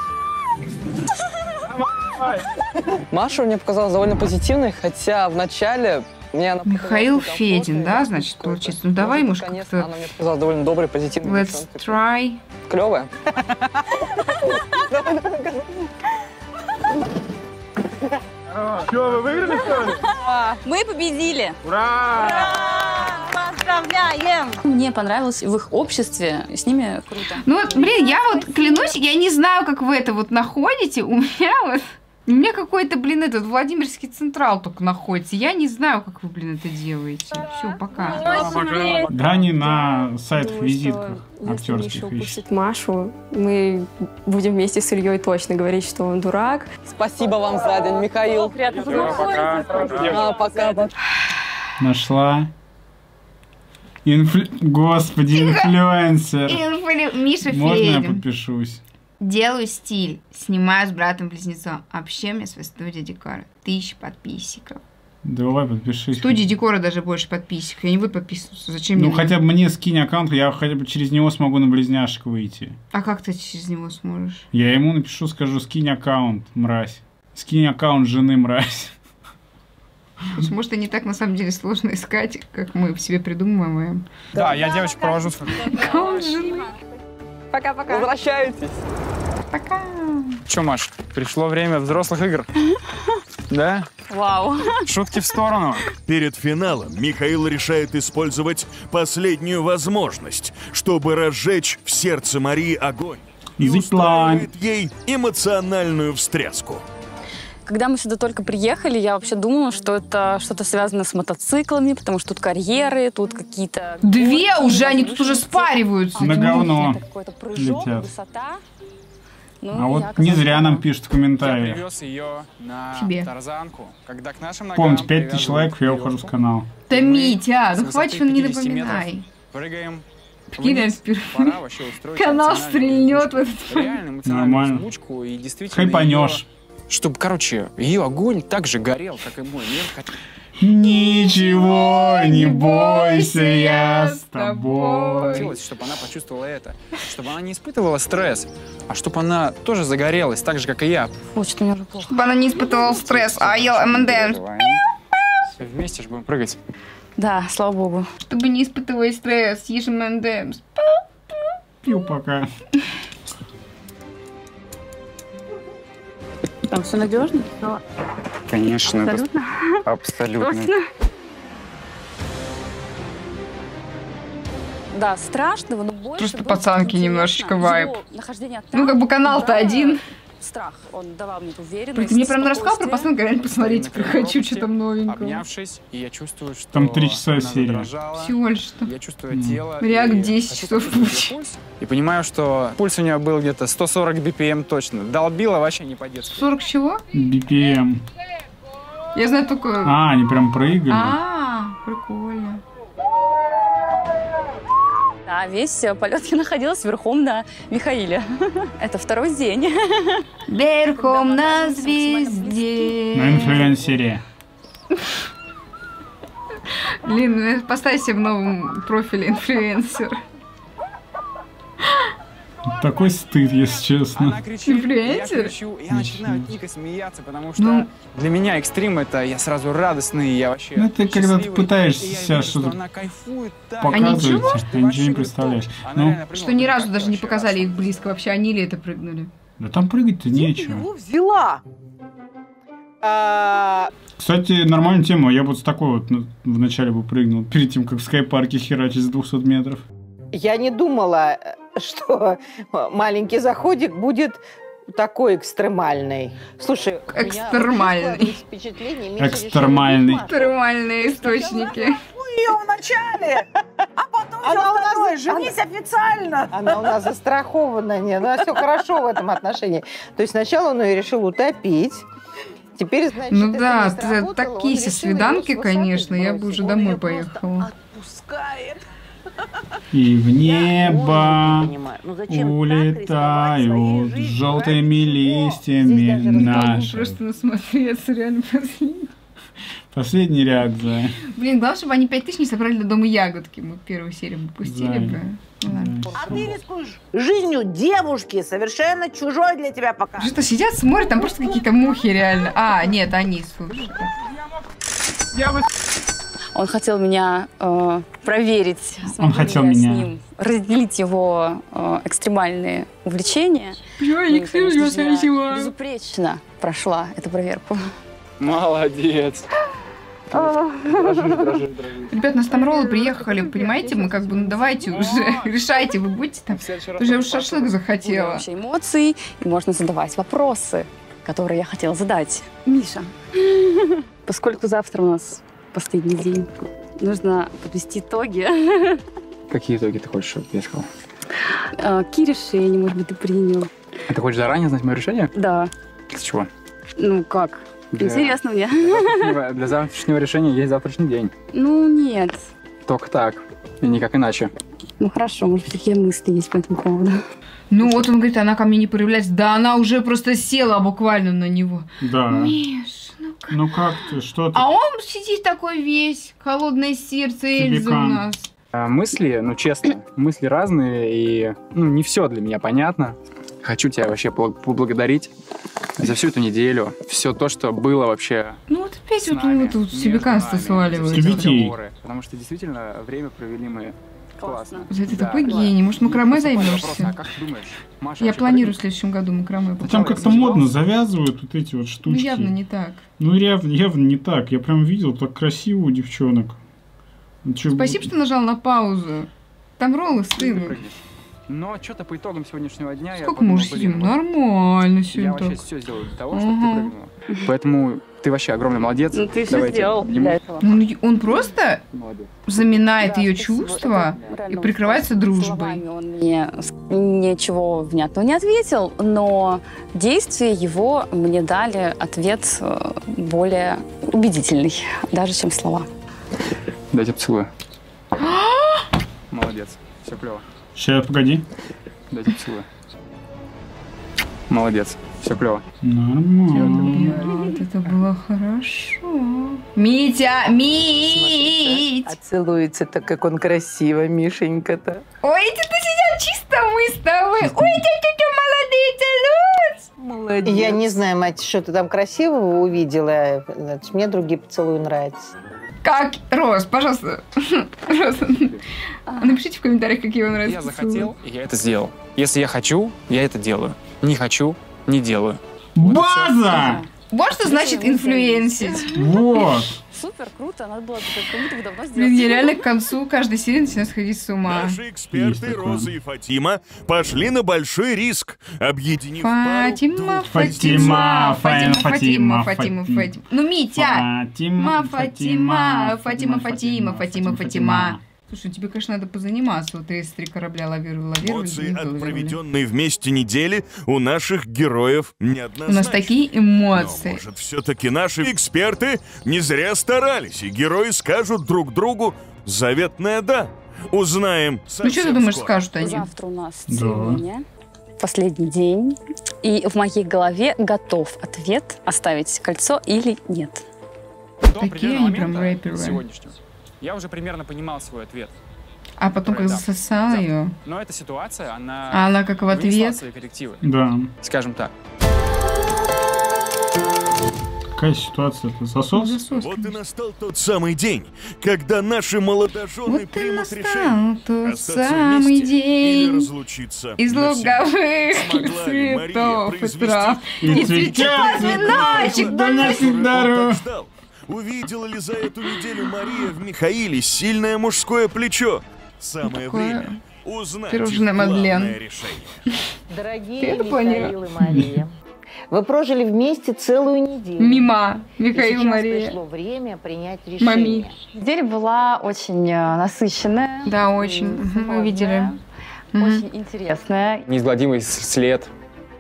Speaker 20: Маша мне показалась довольно позитивной, хотя в начале мне она
Speaker 1: Михаил Федин, да, значит, получается. Ну давай, может, как-то...
Speaker 20: она мне показалась довольно доброй, позитивной.
Speaker 1: Let's try.
Speaker 20: Клевая.
Speaker 6: Что, вы выиграли, что ли?
Speaker 4: Мы победили!
Speaker 6: Ура!
Speaker 4: Поздравляем!
Speaker 7: Мне понравилось в их обществе, с ними круто.
Speaker 1: Ну вот, блин, я вот клянусь, я не знаю, как вы это вот находите. У меня вот... У меня какой-то, блин, этот Владимирский Централ только находится. Я не знаю, как вы, блин, это делаете. Все, пока.
Speaker 2: Грани на сайтах, визитках
Speaker 19: Если Миша
Speaker 2: актерских
Speaker 19: упустит Машу, мы будем вместе с Ильей точно говорить, что он дурак.
Speaker 20: Спасибо вам за день, Михаил.
Speaker 6: Пока.
Speaker 20: А, пока.
Speaker 2: Нашла. Инфлю... Господи, инфлюенсер.
Speaker 1: Инфлю- Миша
Speaker 2: Можно я подпишусь?
Speaker 1: Делаю стиль, снимаю с братом-близнецом. Вообще у меня своя студия декора. Тысяча подписчиков.
Speaker 2: Давай подпишись.
Speaker 1: Студии декора даже больше подписчиков. Я не буду подписываться. Зачем
Speaker 2: Ну
Speaker 1: мне?
Speaker 2: хотя бы мне скинь аккаунт, я хотя бы через него смогу на близняшек выйти.
Speaker 1: А как ты через него сможешь?
Speaker 2: Я ему напишу, скажу, скинь аккаунт, мразь. Скинь аккаунт жены, мразь.
Speaker 1: Потому что, Может, и не так на самом деле сложно искать, как мы в себе придумываем.
Speaker 6: Да, я девочек провожу.
Speaker 1: Аккаунт жены.
Speaker 21: Пока-пока.
Speaker 20: Возвращайтесь.
Speaker 1: Пока.
Speaker 6: Че, Маш, пришло время взрослых игр? Да?
Speaker 7: Вау.
Speaker 6: Шутки в сторону.
Speaker 5: Перед финалом Михаил решает использовать последнюю возможность, чтобы разжечь в сердце Марии огонь и устраивает ей эмоциональную встряску.
Speaker 7: Когда мы сюда только приехали, я вообще думала, что это что-то связано с мотоциклами, потому что тут карьеры, тут какие-то...
Speaker 1: Две
Speaker 7: горки,
Speaker 1: уже, они тут уже спариваются.
Speaker 2: На
Speaker 1: эти
Speaker 2: говно
Speaker 7: прыжок,
Speaker 2: летят.
Speaker 7: высота. Ну,
Speaker 2: А вот не зря нам пишут в
Speaker 6: Я
Speaker 2: комментариях.
Speaker 6: привез ее на
Speaker 1: Тебе.
Speaker 6: тарзанку. Когда к нашим ногам
Speaker 2: Помните, 5000
Speaker 6: привязывают
Speaker 2: человек, я ухожу с канала.
Speaker 1: Да, Митя, ну хватит, он не
Speaker 6: 50 метров
Speaker 1: напоминай.
Speaker 6: Прыгаем
Speaker 1: Прикинь, впервые Канал стрельнет в этот
Speaker 2: Нормально. Хайпанешь.
Speaker 6: Чтобы, короче, ее огонь так же горел, как и мой.
Speaker 2: Ничего не бойся, я с тобой.
Speaker 6: хотелось, чтобы она почувствовала это. Чтобы она не испытывала стресс, а чтобы она тоже загорелась, так же, как и я.
Speaker 7: Ой, что-то мне плохо.
Speaker 1: Чтобы она не испытывала стресс, а ел МНД.
Speaker 6: Все вместе же будем прыгать.
Speaker 7: Да, слава богу.
Speaker 1: Чтобы не испытывать стресс, ешь МНД.
Speaker 2: Пью пока.
Speaker 7: Там все надежно?
Speaker 6: Конечно.
Speaker 7: Абсолютно.
Speaker 6: Абсолютно.
Speaker 7: Да, страшного, но больше...
Speaker 1: Просто пацанки немножечко вайб. Ну, как бы канал-то один.
Speaker 7: Страх. Он давал мне уверенность,
Speaker 1: Блин, ты мне прям рассказал про пацанка, реально посмотреть,
Speaker 6: На
Speaker 1: хочу что там
Speaker 6: тренировке,
Speaker 1: новенького.
Speaker 6: Обнявшись, и я чувствую, что
Speaker 2: Там три часа
Speaker 6: задрожала.
Speaker 1: Всего лишь что.
Speaker 6: Я чувствую
Speaker 2: Ну.
Speaker 6: тело.
Speaker 1: Реакт
Speaker 6: и
Speaker 1: 10
Speaker 6: хочу
Speaker 1: часов
Speaker 6: пульс. И понимаю, что пульс у нее был где-то 140 BPM точно. Долбило вообще не по-детски.
Speaker 1: 40 чего?
Speaker 2: BPM.
Speaker 1: Я знаю только...
Speaker 2: А, они прям прыгали.
Speaker 1: А, прикольно.
Speaker 7: Да, весь э, полет я находилась верхом на Михаиле. Это второй день.
Speaker 1: Верхом на звезде.
Speaker 2: На инфлюенсере.
Speaker 1: Блин, ну поставь себе в новом профиле инфлюенсер.
Speaker 2: Такой стыд, если честно.
Speaker 6: Она кричит, я кричу, я начинаю дико смеяться, потому что
Speaker 1: Ну.
Speaker 6: для меня экстрим это я сразу радостный, я вообще
Speaker 2: Ну, это когда ты пытаешься
Speaker 6: что
Speaker 2: что-то показывать,
Speaker 1: ничего?
Speaker 2: а ты ничего не представляешь.
Speaker 6: Она
Speaker 2: Ну,
Speaker 1: Что ни разу даже не показали их близко. Вообще, они ли это прыгнули?
Speaker 2: да там прыгать-то нечего.
Speaker 8: Его взяла. А,
Speaker 2: Кстати, нормальная тема. Я вот с такой вот ну, вначале бы прыгнул, перед тем, как в скайпарке херачить с 200 метров.
Speaker 9: Я не думала, что маленький заходик будет такой экстремальный. Слушай,
Speaker 1: Экстремальный.
Speaker 2: Экстремальный.
Speaker 1: Термальные источники.
Speaker 8: ее вначале, а потом
Speaker 9: Она у нас-
Speaker 8: остальное. Женись официально.
Speaker 9: Она у нас застрахована, не, у нас все хорошо в этом отношении. То есть сначала он ее решил утопить, теперь, значит,
Speaker 1: Ну
Speaker 9: это
Speaker 1: да, такие свиданки, конечно, я бы уже
Speaker 9: Он
Speaker 1: домой поехала.
Speaker 8: Отпускает.
Speaker 2: И в небо.
Speaker 8: Ну
Speaker 2: улетают желтыми листьями наши.
Speaker 1: Просто насмотреться, реально последний.
Speaker 2: Последний реакция.
Speaker 1: Блин, главное, чтобы они 5000 не собрали до дома ягодки. Мы первую серию выпустили
Speaker 2: Да.
Speaker 1: бы. Ну ладно.
Speaker 8: А ты рискуешь жизнью девушки, совершенно чужой для тебя пока.
Speaker 1: Что сидят, смотрят, там просто какие-то мухи реально. А, нет, они, слушай.
Speaker 7: Он хотел меня э, проверить, ли
Speaker 2: хотел меня.
Speaker 7: с ним разделить его э, экстремальные увлечения.
Speaker 1: Я
Speaker 7: Ну и, конечно же, я безупречно прошла эту проверку.
Speaker 6: Молодец.
Speaker 1: Ребят, нас там роллы приехали, понимаете? Мы как бы, ну давайте уже, решайте, вы будете там. Ты же уж шашлык захотела.
Speaker 7: Вообще эмоций, и можно задавать вопросы, которые я хотела задать. Миша, поскольку завтра у нас последний день, нужно подвести итоги.
Speaker 22: Какие итоги ты хочешь, чтобы я сказал?
Speaker 7: А, Какие решения, может быть, ты принял?
Speaker 22: А ты хочешь заранее знать мое решение?
Speaker 7: Да.
Speaker 22: С чего?
Speaker 7: Ну как?
Speaker 22: Для-
Speaker 7: Интересно мне.
Speaker 22: Для завтрашнего, для завтрашнего решения есть завтрашний день.
Speaker 7: Ну нет.
Speaker 6: Только так. И никак иначе.
Speaker 7: Ну хорошо, может быть, какие мысли есть по этому поводу?
Speaker 1: Ну вот он говорит, она ко мне не проявляется. Да она уже просто села буквально на него.
Speaker 2: Да.
Speaker 1: Миш, ну как?
Speaker 2: Ты, что ты?
Speaker 1: А он сидит такой весь, холодное сердце Эльзы у нас.
Speaker 6: А мысли, ну честно, мысли разные, и ну, не все для меня понятно. Хочу тебя вообще поблагодарить за всю эту неделю. Все то, что было вообще
Speaker 1: Ну вот опять
Speaker 6: с
Speaker 1: вот у
Speaker 6: нами,
Speaker 1: него тут сваливается.
Speaker 2: Кибитей.
Speaker 6: разговоры. Потому что действительно время провели мы классно.
Speaker 1: Ты
Speaker 6: Да.
Speaker 1: такой гений. Может, макраме займешься?
Speaker 6: а как ты думаешь, Маша,
Speaker 1: Я планирую в следующем году макраме.
Speaker 2: А там как-то модно завязывают вот эти вот
Speaker 1: Ну
Speaker 2: штучки.
Speaker 1: явно не так.
Speaker 2: Ну явно, явно не так. Я прям видел так красиво у девчонок. Ну, чё,
Speaker 1: Спасибо, что нажал на паузу. Там роллы стынут.
Speaker 6: Но что-то по итогам сегодняшнего дня я
Speaker 1: Сколько мы уже
Speaker 6: подумал,
Speaker 1: сидим?
Speaker 6: блин,
Speaker 1: Нормально
Speaker 6: Я
Speaker 1: сегодня
Speaker 6: вообще
Speaker 1: так.
Speaker 6: все сделаю для того, чтобы
Speaker 1: Ага.
Speaker 6: ты прыгнула. Поэтому ты вообще огромный молодец.
Speaker 7: Ну, ты всё
Speaker 6: Давайте
Speaker 7: сделал для этого.
Speaker 1: Он, он просто
Speaker 6: Молодец.
Speaker 1: заминает
Speaker 7: Да,
Speaker 1: ее чувства и прикрывается дружбой.
Speaker 7: Он мне ничего внятного не ответил, но действия его мне дали ответ э, более убедительный, даже чем слова.
Speaker 6: Дайте поцелую. Молодец. Все клево.
Speaker 2: Сейчас, погоди.
Speaker 6: Дайте поцелую. Молодец. Все клево.
Speaker 2: Нормально.
Speaker 1: Вот это было хорошо. Митя, Мить!
Speaker 8: А целуется так, как он красиво, Мишенька-то.
Speaker 1: Ой, эти ты сидят чисто мы с тобой. Ой, тетя, молодые целуются.
Speaker 9: Я не знаю, мать, что ты там красивого увидела. Значит, Мне другие поцелуи нравятся.
Speaker 1: Как? Рос, пожалуйста. Рос, напишите в комментариях, какие вам нравятся
Speaker 6: Я захотел, и я это сделал. Если я хочу, я это делаю. Не хочу, не делаю.
Speaker 2: База!
Speaker 1: Вот что значит инфлюенсить.
Speaker 2: Вот.
Speaker 7: Супер, круто, надо было как будто бы давно
Speaker 1: Блин, я реально к концу каждой серии начинаю сходить с ума.
Speaker 5: Наши эксперты Роза и Фатима пошли на большой риск, объединив
Speaker 1: Фатима,
Speaker 2: Фатима,
Speaker 1: Фатима, Фатима, Фатима,
Speaker 2: Фатима,
Speaker 1: Фатима, Фатима. Ну, Митя!
Speaker 2: Фатима,
Speaker 1: Фатима, Фатима, Фатима, Фатима, Фатима. Слушай, тебе, конечно, надо позаниматься. Вот 33 корабля лавировали, лавировали,
Speaker 5: Эмоции от проведенной вместе недели у наших героев
Speaker 1: У нас такие эмоции.
Speaker 5: Может, все-таки наши эксперты не зря старались, и герои скажут друг другу заветное «да». Узнаем
Speaker 1: Ну, что ты думаешь,
Speaker 5: скоро.
Speaker 1: скажут они?
Speaker 7: Завтра у нас
Speaker 2: Да.
Speaker 7: церемония. Последний день. И в моей голове готов ответ, оставить кольцо или нет.
Speaker 6: До
Speaker 1: Такие они прям рэперы.
Speaker 6: сегодняшнего, я уже примерно понимал свой ответ.
Speaker 1: А потом, как
Speaker 6: Да.
Speaker 1: засосал
Speaker 6: Завтра.
Speaker 1: ее.
Speaker 6: Но эта ситуация, она...
Speaker 1: А она как в ответ?
Speaker 6: свои коррективы.
Speaker 2: Да.
Speaker 6: Скажем так.
Speaker 2: Какая ситуация-то? Засос?
Speaker 5: Вот и настал тот самый день, когда наши молодожены
Speaker 1: Вот
Speaker 5: примут решение
Speaker 1: тот самый
Speaker 5: вместе или
Speaker 1: день
Speaker 5: разлучиться
Speaker 1: из луговых цветов и трав. И цветет веночек до
Speaker 5: он
Speaker 1: дорог.
Speaker 5: Увидела ли за эту неделю Мария в Михаиле сильное мужское плечо? Самое
Speaker 1: Такое
Speaker 5: время узнать
Speaker 1: пирожное Мадлен.
Speaker 5: решение.
Speaker 9: Дорогие
Speaker 1: Ты это
Speaker 9: Михаил и Мария, вы прожили вместе целую неделю.
Speaker 1: Мимо.
Speaker 9: И
Speaker 1: Михаил,
Speaker 9: сейчас
Speaker 1: Мария.
Speaker 9: пришло время принять
Speaker 1: Мами.
Speaker 9: решение.
Speaker 7: Неделя была очень э, насыщенная.
Speaker 1: Да, очень. Мы
Speaker 7: сложная,
Speaker 1: видели. Мгм.
Speaker 7: Очень интересная.
Speaker 6: Неизгладимый след,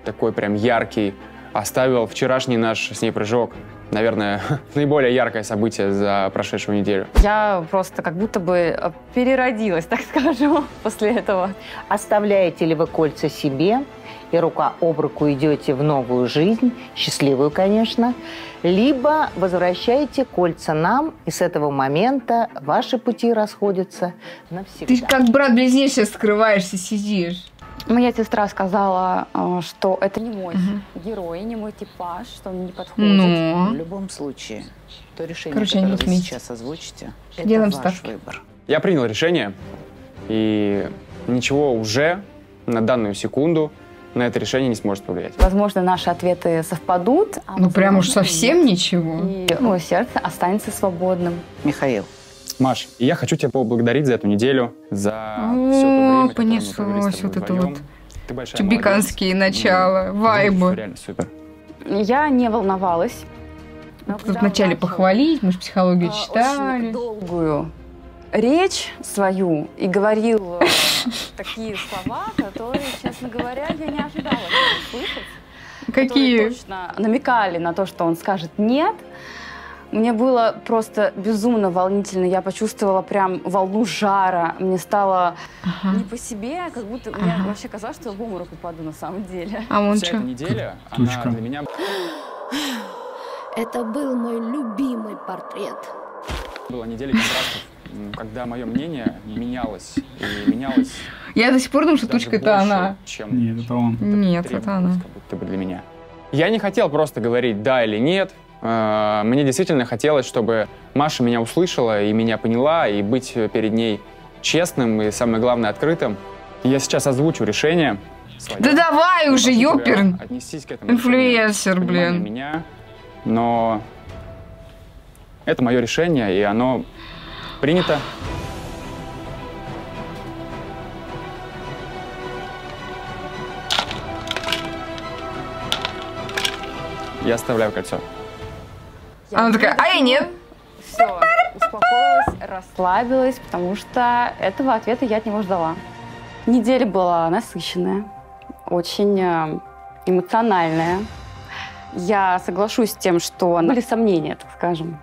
Speaker 6: такой прям яркий, оставил вчерашний наш с ней прыжок. Наверное, наиболее яркое событие за прошедшую неделю.
Speaker 7: Я просто как будто бы э, переродилась, так скажем, после этого.
Speaker 9: Оставляете ли вы кольца себе и рука об руку идете в новую жизнь, счастливую, конечно, либо возвращаете кольца нам, и с этого момента ваши пути расходятся навсегда.
Speaker 1: Ты как брат-близнец сейчас скрываешься, сидишь.
Speaker 7: Моя сестра сказала, э, что это не мой
Speaker 1: Мгм.
Speaker 7: герой, не мой типаж, что он не подходит.
Speaker 1: Ну.
Speaker 8: В любом случае, то решение,
Speaker 1: Короче,
Speaker 8: которое вы сейчас озвучите,
Speaker 1: Делаем
Speaker 8: это ваш
Speaker 1: ставки.
Speaker 8: выбор.
Speaker 6: Я принял решение, и ничего уже на данную секунду на это решение не сможет повлиять.
Speaker 7: Возможно, наши ответы совпадут. а
Speaker 1: Ну прям уж совсем
Speaker 7: нет.
Speaker 1: ничего.
Speaker 7: И мое сердце останется свободным.
Speaker 8: Михаил,
Speaker 6: Маш, и я хочу тебя поблагодарить за эту неделю, за
Speaker 1: О,
Speaker 6: все то время,
Speaker 1: понеслось вот это вот
Speaker 6: Ты большая
Speaker 1: Чубиканские
Speaker 6: молодец.
Speaker 1: начала,
Speaker 6: Ну,
Speaker 1: вайбы.
Speaker 6: Реально супер.
Speaker 7: Я не волновалась. Но
Speaker 1: Тут
Speaker 7: когда
Speaker 1: вначале
Speaker 7: он начал,
Speaker 1: похвалить, мы же психологию
Speaker 7: а,
Speaker 1: читали.
Speaker 7: Очень долгую речь свою и говорил э, такие слова, которые, честно говоря, я не ожидала услышать.
Speaker 1: Какие?
Speaker 7: Точно намекали на то, что он скажет «нет». Мне было просто безумно волнительно. Я почувствовала прям волну жара. Мне стало не по себе, как будто мне
Speaker 19: Ага.
Speaker 7: вообще казалось, что я в обморок упаду на самом деле.
Speaker 19: А он
Speaker 6: Вся
Speaker 19: чё?
Speaker 6: эта неделя, она
Speaker 2: Тучка.
Speaker 6: для меня
Speaker 23: Это был мой любимый портрет.
Speaker 6: была неделя контрастов, когда мое мнение менялось. И менялось
Speaker 1: Я до сих пор думаю, что тучка это она.
Speaker 6: чем
Speaker 2: Нет, это он.
Speaker 1: Нет, это она.
Speaker 6: как будто бы для меня. Я не хотел просто говорить да или нет. Э, Мне действительно хотелось, чтобы Маша меня услышала и меня поняла, и быть перед ней честным и, самое главное, открытым. Я сейчас озвучу решение. своё.
Speaker 1: Да давай уже, ёперн.
Speaker 6: Отнестись к этому
Speaker 1: Инфлюенсер, блин.
Speaker 6: меня, но это мое решение, и оно принято. Я оставляю кольцо.
Speaker 1: Она такая, а я нет.
Speaker 7: Все, успокоилась, расслабилась, потому что этого ответа я от него ждала. Неделя была насыщенная, очень э, эмоциональная. Я соглашусь с тем, что были сомнения, так скажем.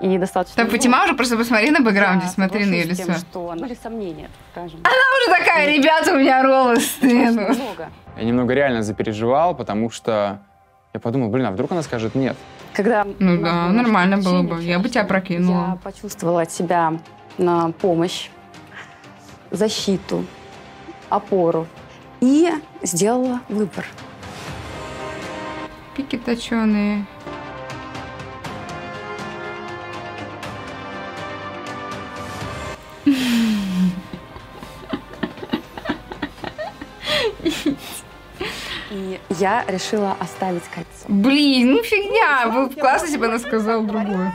Speaker 7: И достаточно
Speaker 1: Так, Фатима уже просто посмотри на бэкграунде,
Speaker 7: Я
Speaker 1: смотри на ее лицо.
Speaker 7: тем, что были сомнения, так скажем.
Speaker 1: Она уже такая, ребята, у меня роллы стынут.
Speaker 7: Много.
Speaker 6: Я немного реально запереживал, потому что я подумал, блин, а вдруг она скажет нет?
Speaker 7: Когда
Speaker 1: Ну да, нормально было бы. Я бы тебя
Speaker 7: Я
Speaker 1: прокинула.
Speaker 7: почувствовала от себя на помощь, защиту, опору и сделала выбор.
Speaker 1: Пики точеные.
Speaker 7: Я решила оставить кольцо.
Speaker 1: Блин, ну фигня. Было бы классно, если бы она сказала другое.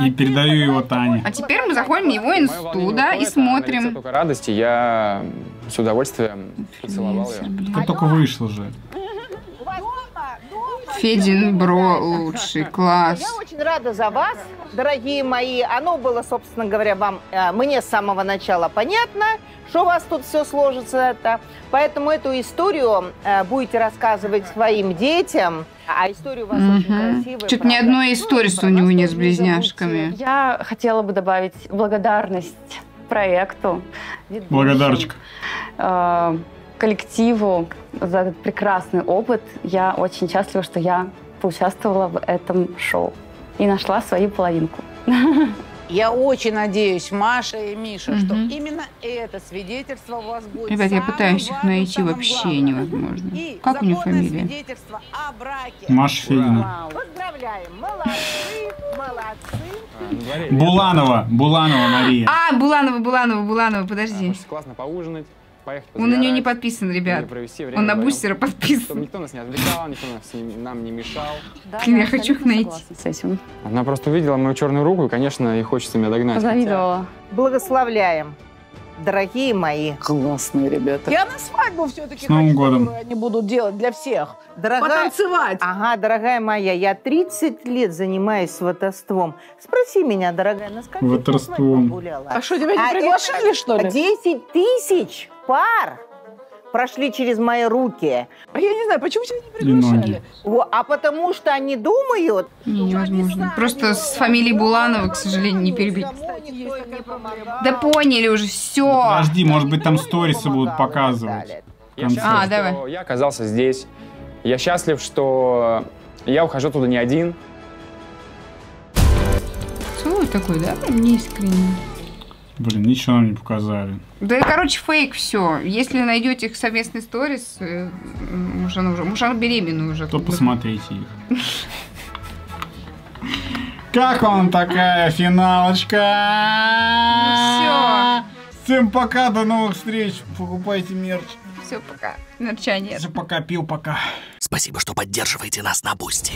Speaker 2: И передаю его Тане.
Speaker 1: А теперь мы заходим в его инсту, да, и
Speaker 6: лице
Speaker 1: смотрим.
Speaker 6: только радости, я с удовольствием поцеловал ее.
Speaker 2: Ты только вышел же.
Speaker 1: Федин бро лучший, класс.
Speaker 9: Я очень рада за вас, дорогие мои. Оно было, собственно говоря, вам, э, мне с самого начала понятно, что у вас тут все сложится. Это. Поэтому эту историю э, будете рассказывать своим детям. А история у вас очень красивая.
Speaker 1: Ни
Speaker 9: правда.
Speaker 1: одной истории у него нет с близняшками.
Speaker 7: Я хотела бы добавить благодарность проекту, ведущим,
Speaker 2: Благодарочка.
Speaker 7: э, коллективу за этот прекрасный опыт. Я очень счастлива, что я поучаствовала в этом шоу и нашла свою половинку.
Speaker 8: Я очень надеюсь, Маша и Миша, что
Speaker 1: Мгм.
Speaker 8: именно это свидетельство у вас будет
Speaker 1: Ребят, я пытаюсь их найти вообще
Speaker 8: главным.
Speaker 1: невозможно.
Speaker 8: И
Speaker 1: Как у
Speaker 8: законное
Speaker 1: фамилия?
Speaker 8: свидетельство о браке.
Speaker 2: Маша Федина.
Speaker 9: Поздравляем, молодцы, молодцы.
Speaker 2: Буланова. Буланова Мария.
Speaker 1: А, Буланова, Буланова, Буланова, подожди.
Speaker 6: Хочется классно поужинать,
Speaker 1: Он на нее не подписан, ребят. Он на бустера подписан.
Speaker 6: Чтобы никто нас не отвлекал, никто нас не- нам не мешал.
Speaker 1: Блин, я хочу их найти.
Speaker 7: С этим.
Speaker 6: Она просто увидела мою черную руку, и, конечно, ей хочется меня догнать.
Speaker 7: Позавидовала.
Speaker 9: Благословляем, дорогие мои.
Speaker 8: Классные ребята. Я на свадьбу все-таки
Speaker 2: С Новым годом.
Speaker 8: которую они будут делать для всех.
Speaker 9: Дорогая...
Speaker 8: Потанцевать.
Speaker 9: Ага, дорогая моя, я 30 лет занимаюсь сватовством. Спроси меня, дорогая, на сколько
Speaker 2: Ваторством.
Speaker 9: гуляла?
Speaker 8: А что, тебя не
Speaker 9: А
Speaker 8: приглашали,
Speaker 9: это
Speaker 8: что ли?
Speaker 9: 10 тысяч пар прошли через мои руки.
Speaker 8: А я не знаю, почему тебя не приглашали?
Speaker 9: Во, А потому что они думают,
Speaker 1: Не, невозможно. Просто с фамилией Буланова, к сожалению, не перебить. Да поняли уже, все.
Speaker 2: Подожди, может быть там сторисы будут показывать.
Speaker 6: Я счастлив,
Speaker 1: А, давай.
Speaker 6: что я оказался здесь. Я счастлив, что я ухожу туда не один.
Speaker 1: Целуй такой, да? Прям неискренне.
Speaker 2: Блин, ничего нам не показали.
Speaker 1: Да, короче, фейк все. Если найдете их совместный сторис, э, м, может, она уже, может, она беременна уже.
Speaker 2: То посмотрите их. Как вам такая финалочка?
Speaker 1: всё.
Speaker 2: Всем пока, до новых встреч. Покупайте мерч.
Speaker 1: Все, пока. Мерча нет.
Speaker 2: Все, пока, пил, пока.
Speaker 3: Спасибо, что поддерживаете нас на Boosty.